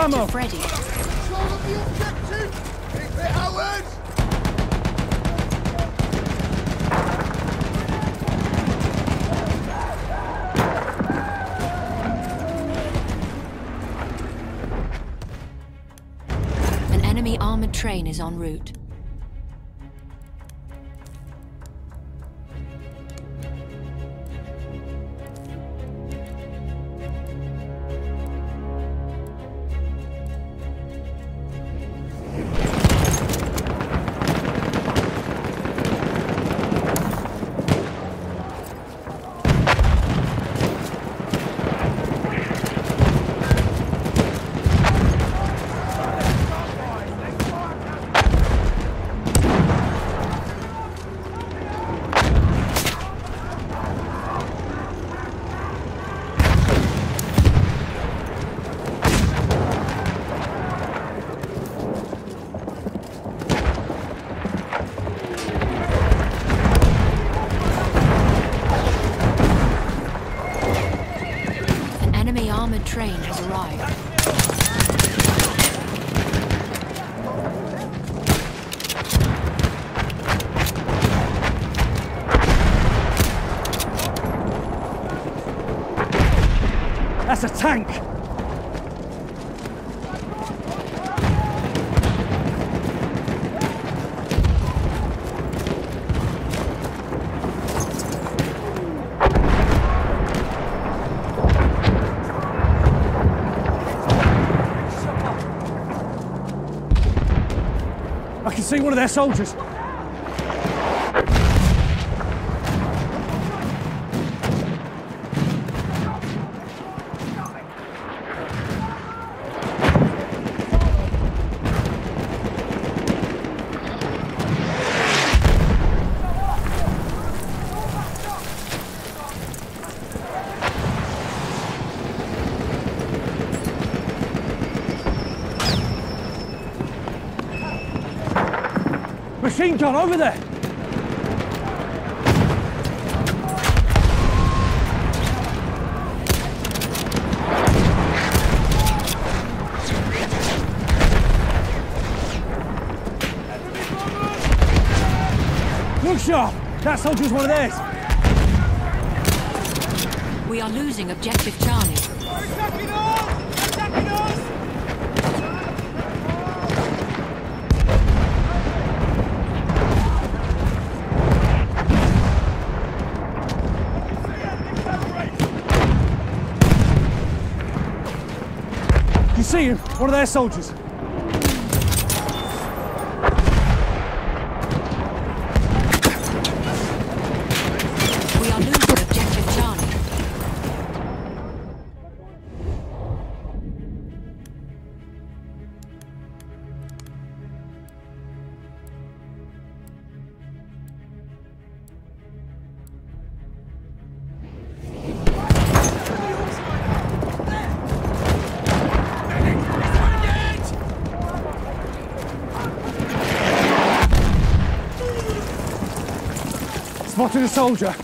Ammo. Freddy. An enemy armored train is en route. That's a tank! I can see one of their soldiers. Machine gun over there! Look sharp! That soldier's one of theirs! We are losing objective Charlie. See him? One of their soldiers. A soldier.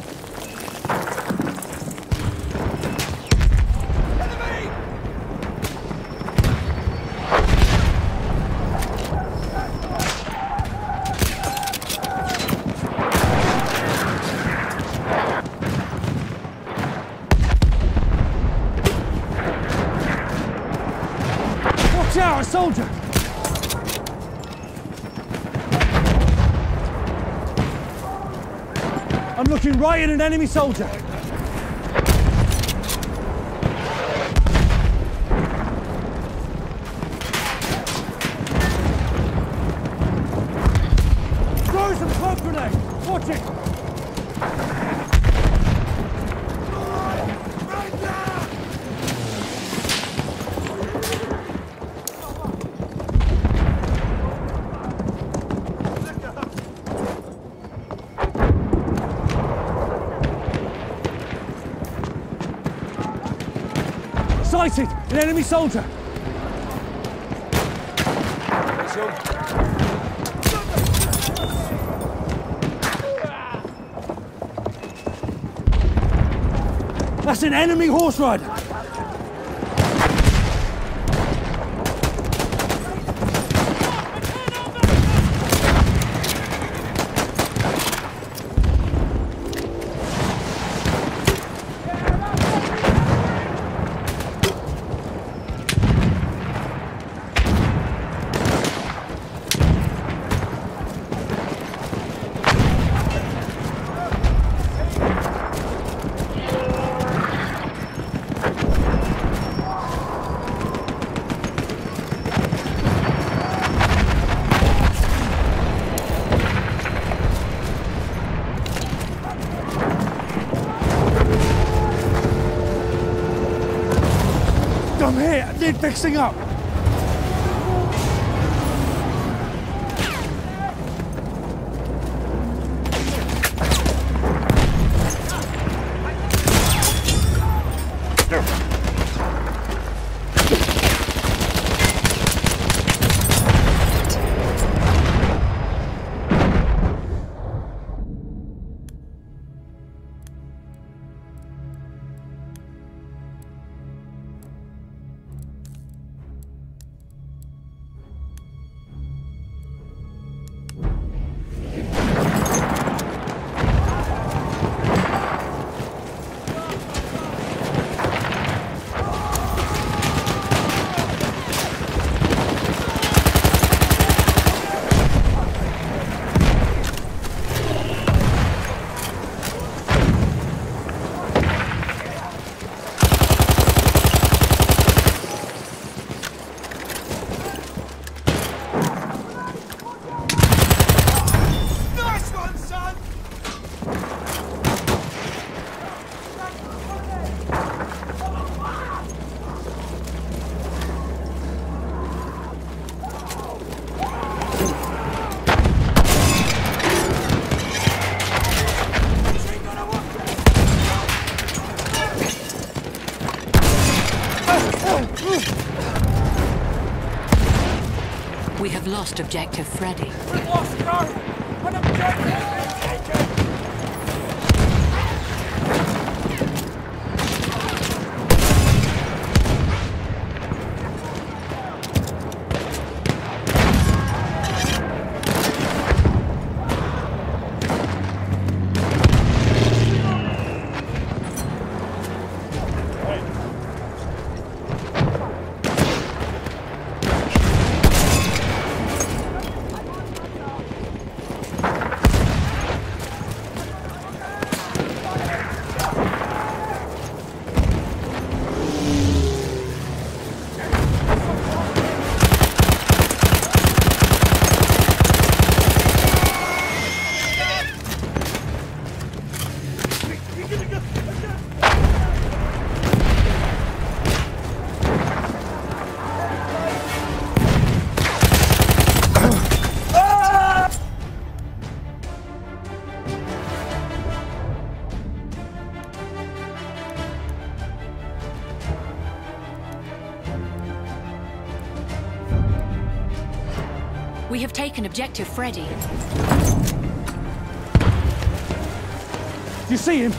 Watch out, a soldier! At an enemy soldier. Throw some smoke grenade. Watch it. Sighted! An enemy soldier! That's an enemy horse rider! Fixing up! Lost objective Freddy. Taken objective Freddy. You see him?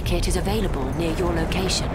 Kit is available near your location.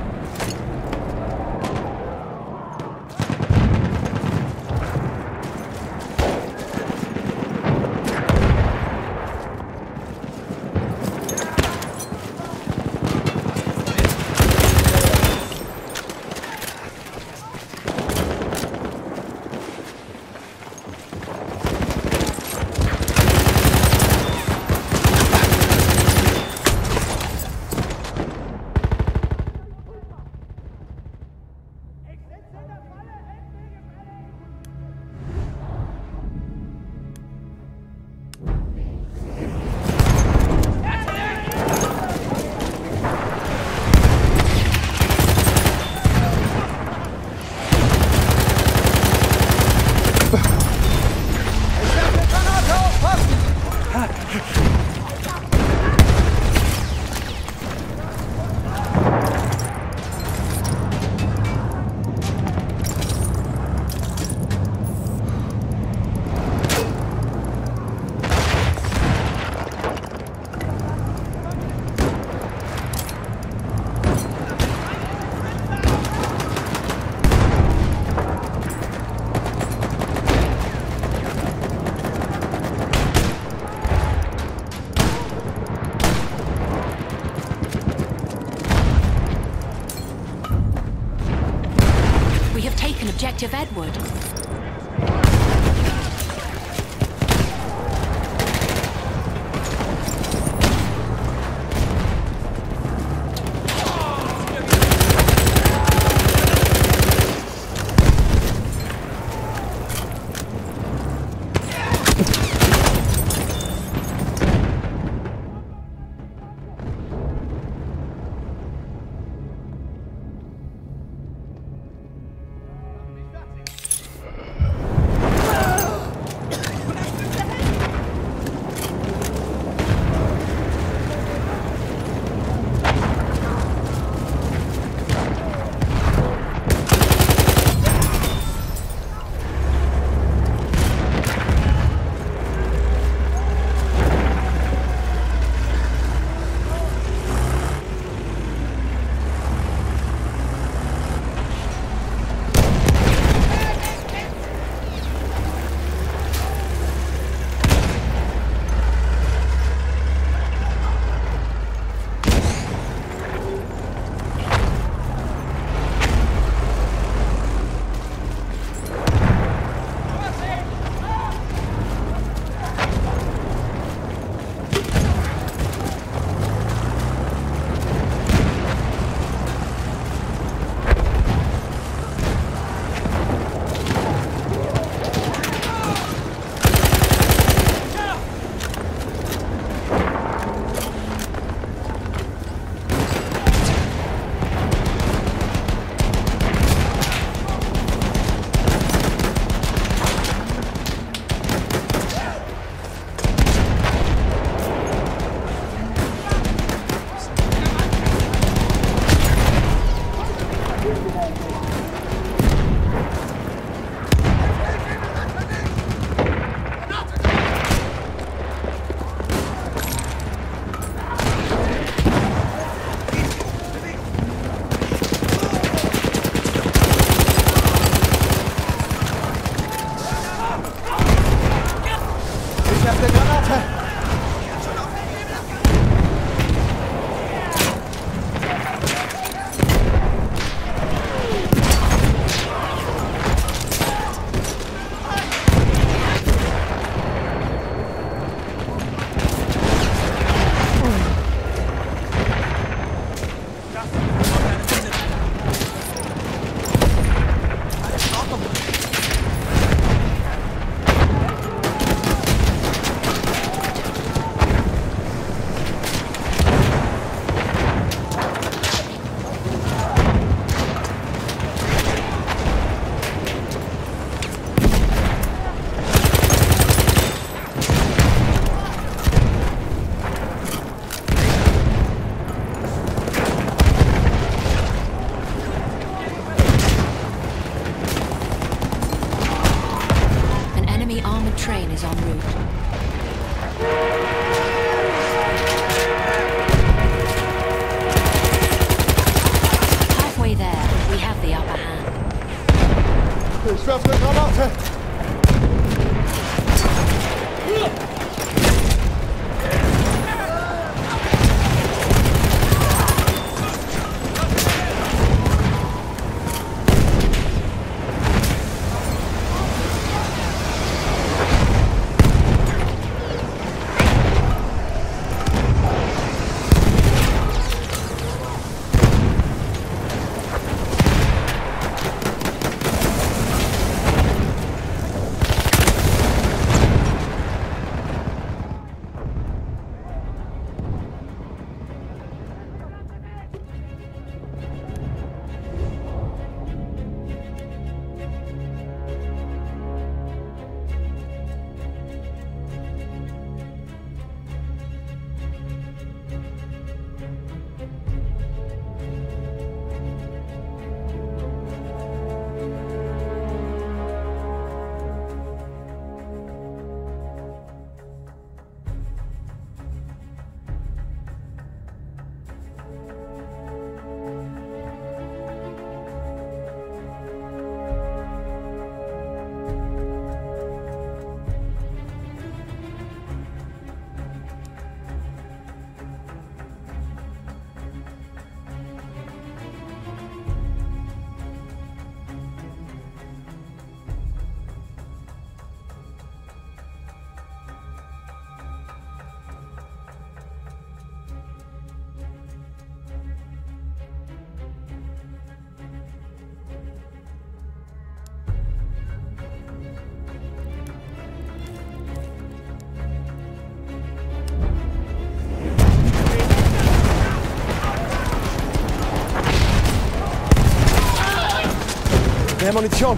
Mehr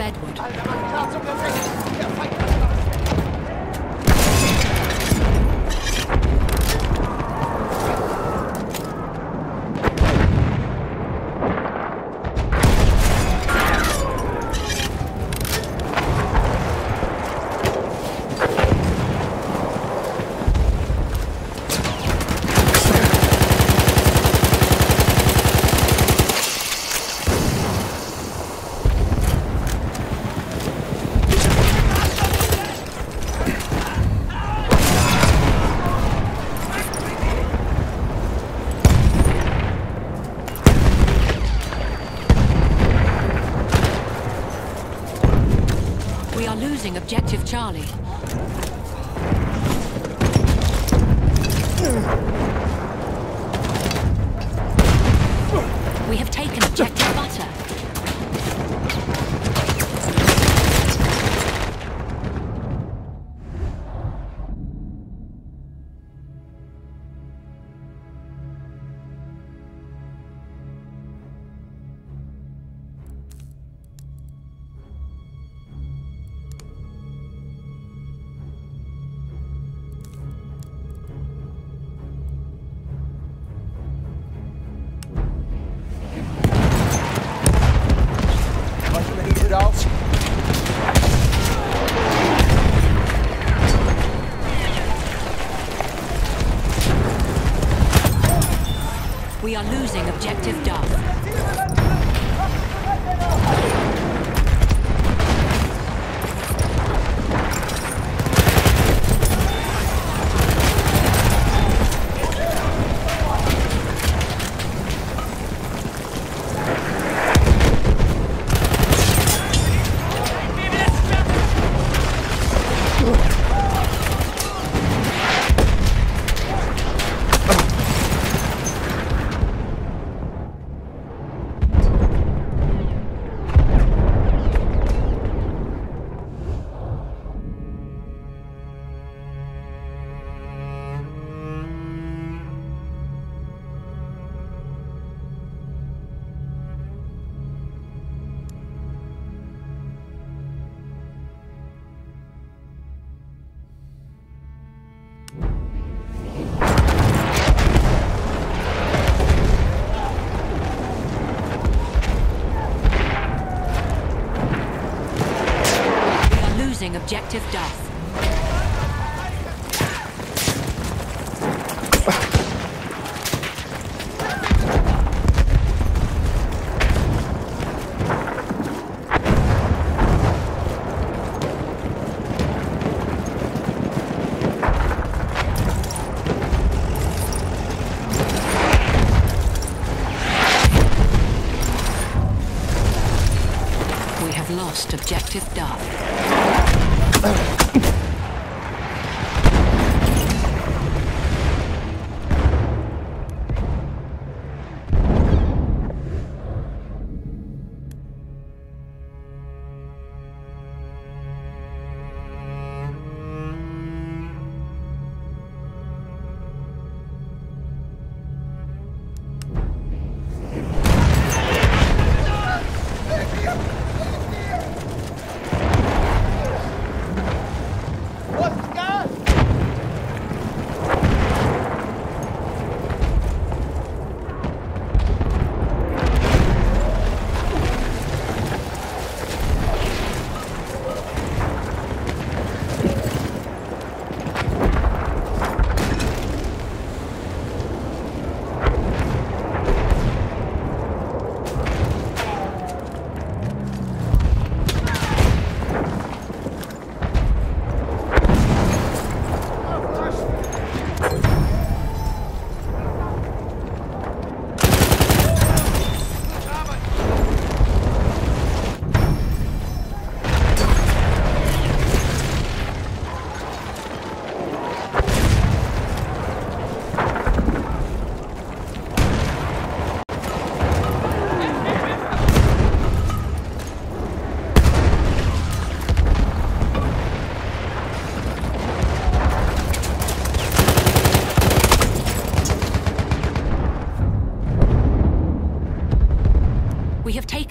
Redwood. Charlie.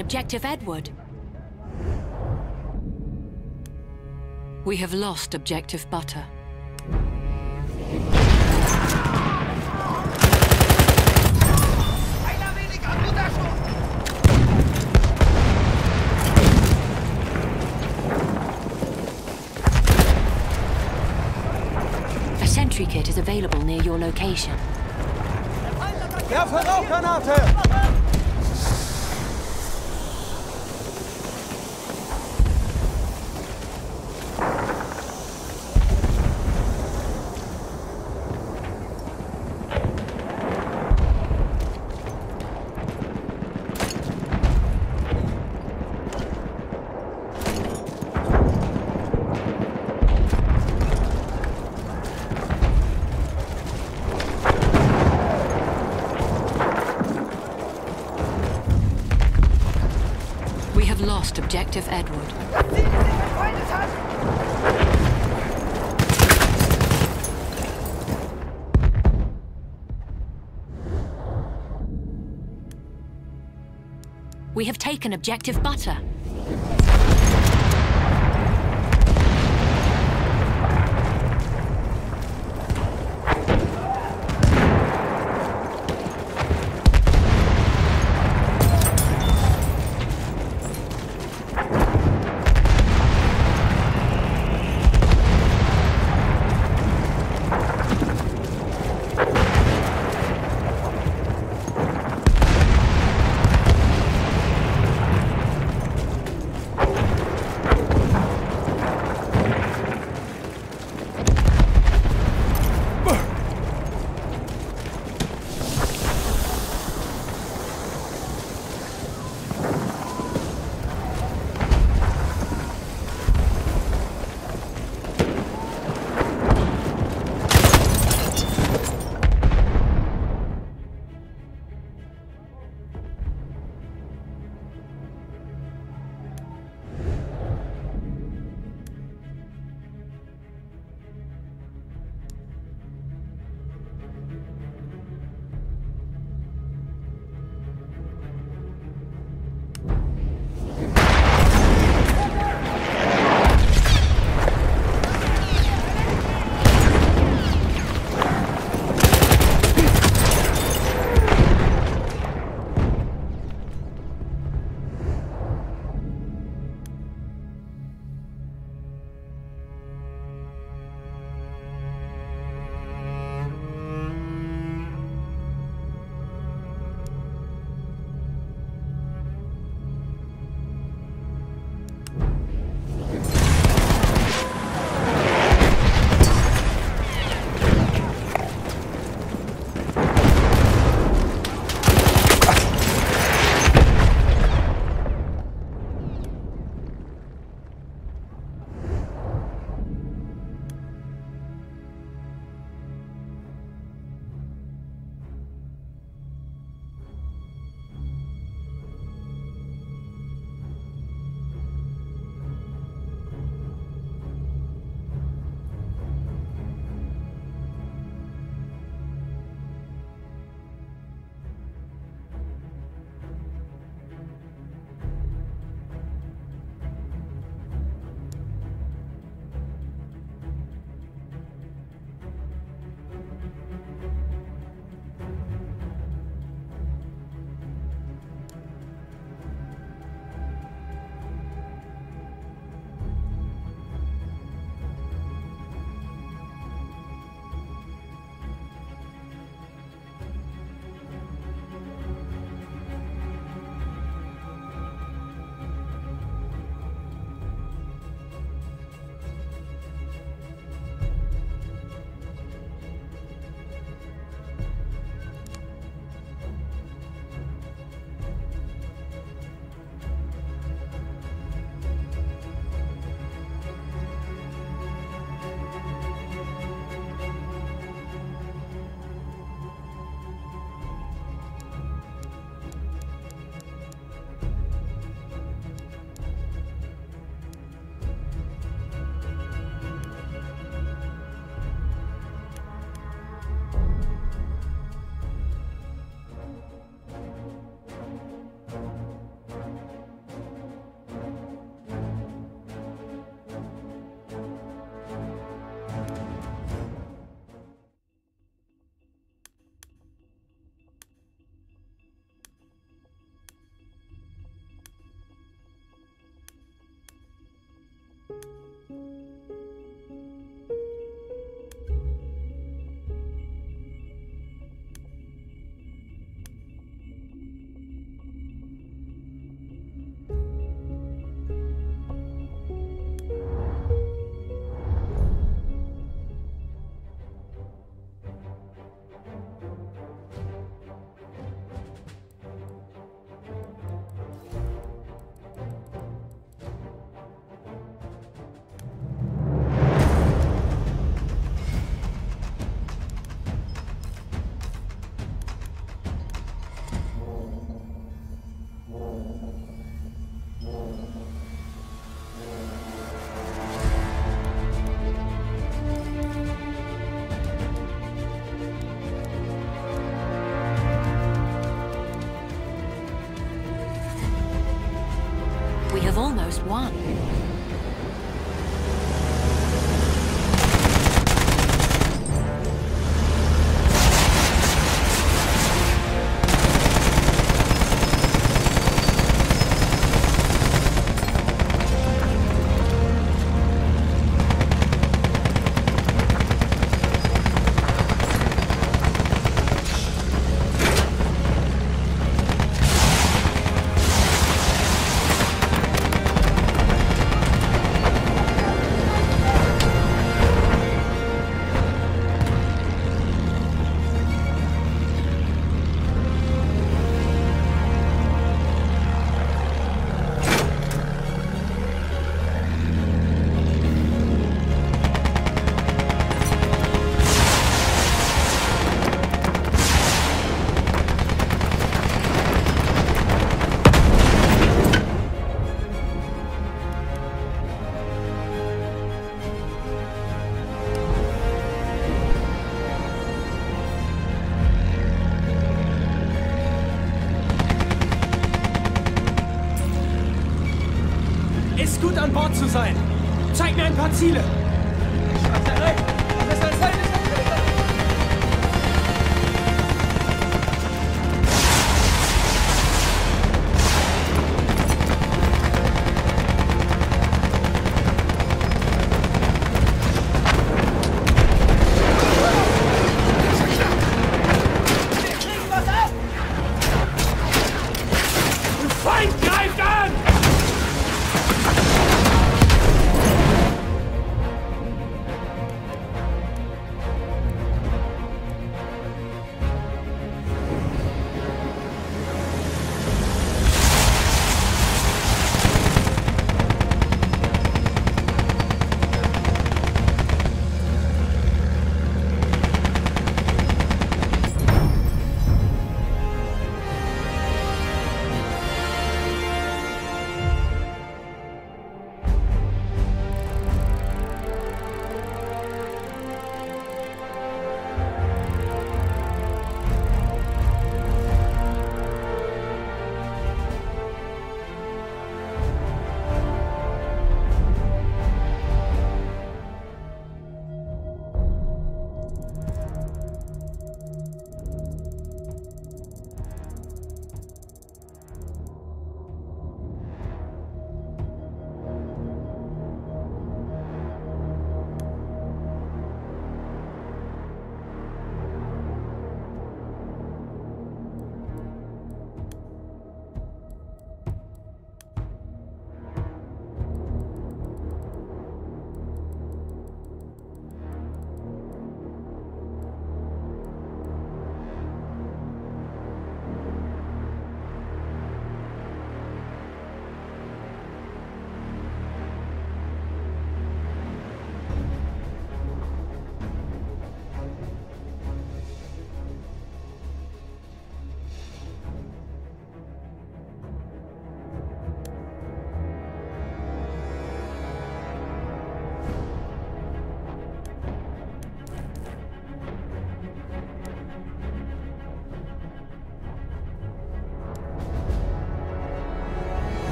Objective Edward. We have lost Objective Butter. A sentry kit is available near your location. Taken objective butter. Almost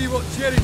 see what Jerry's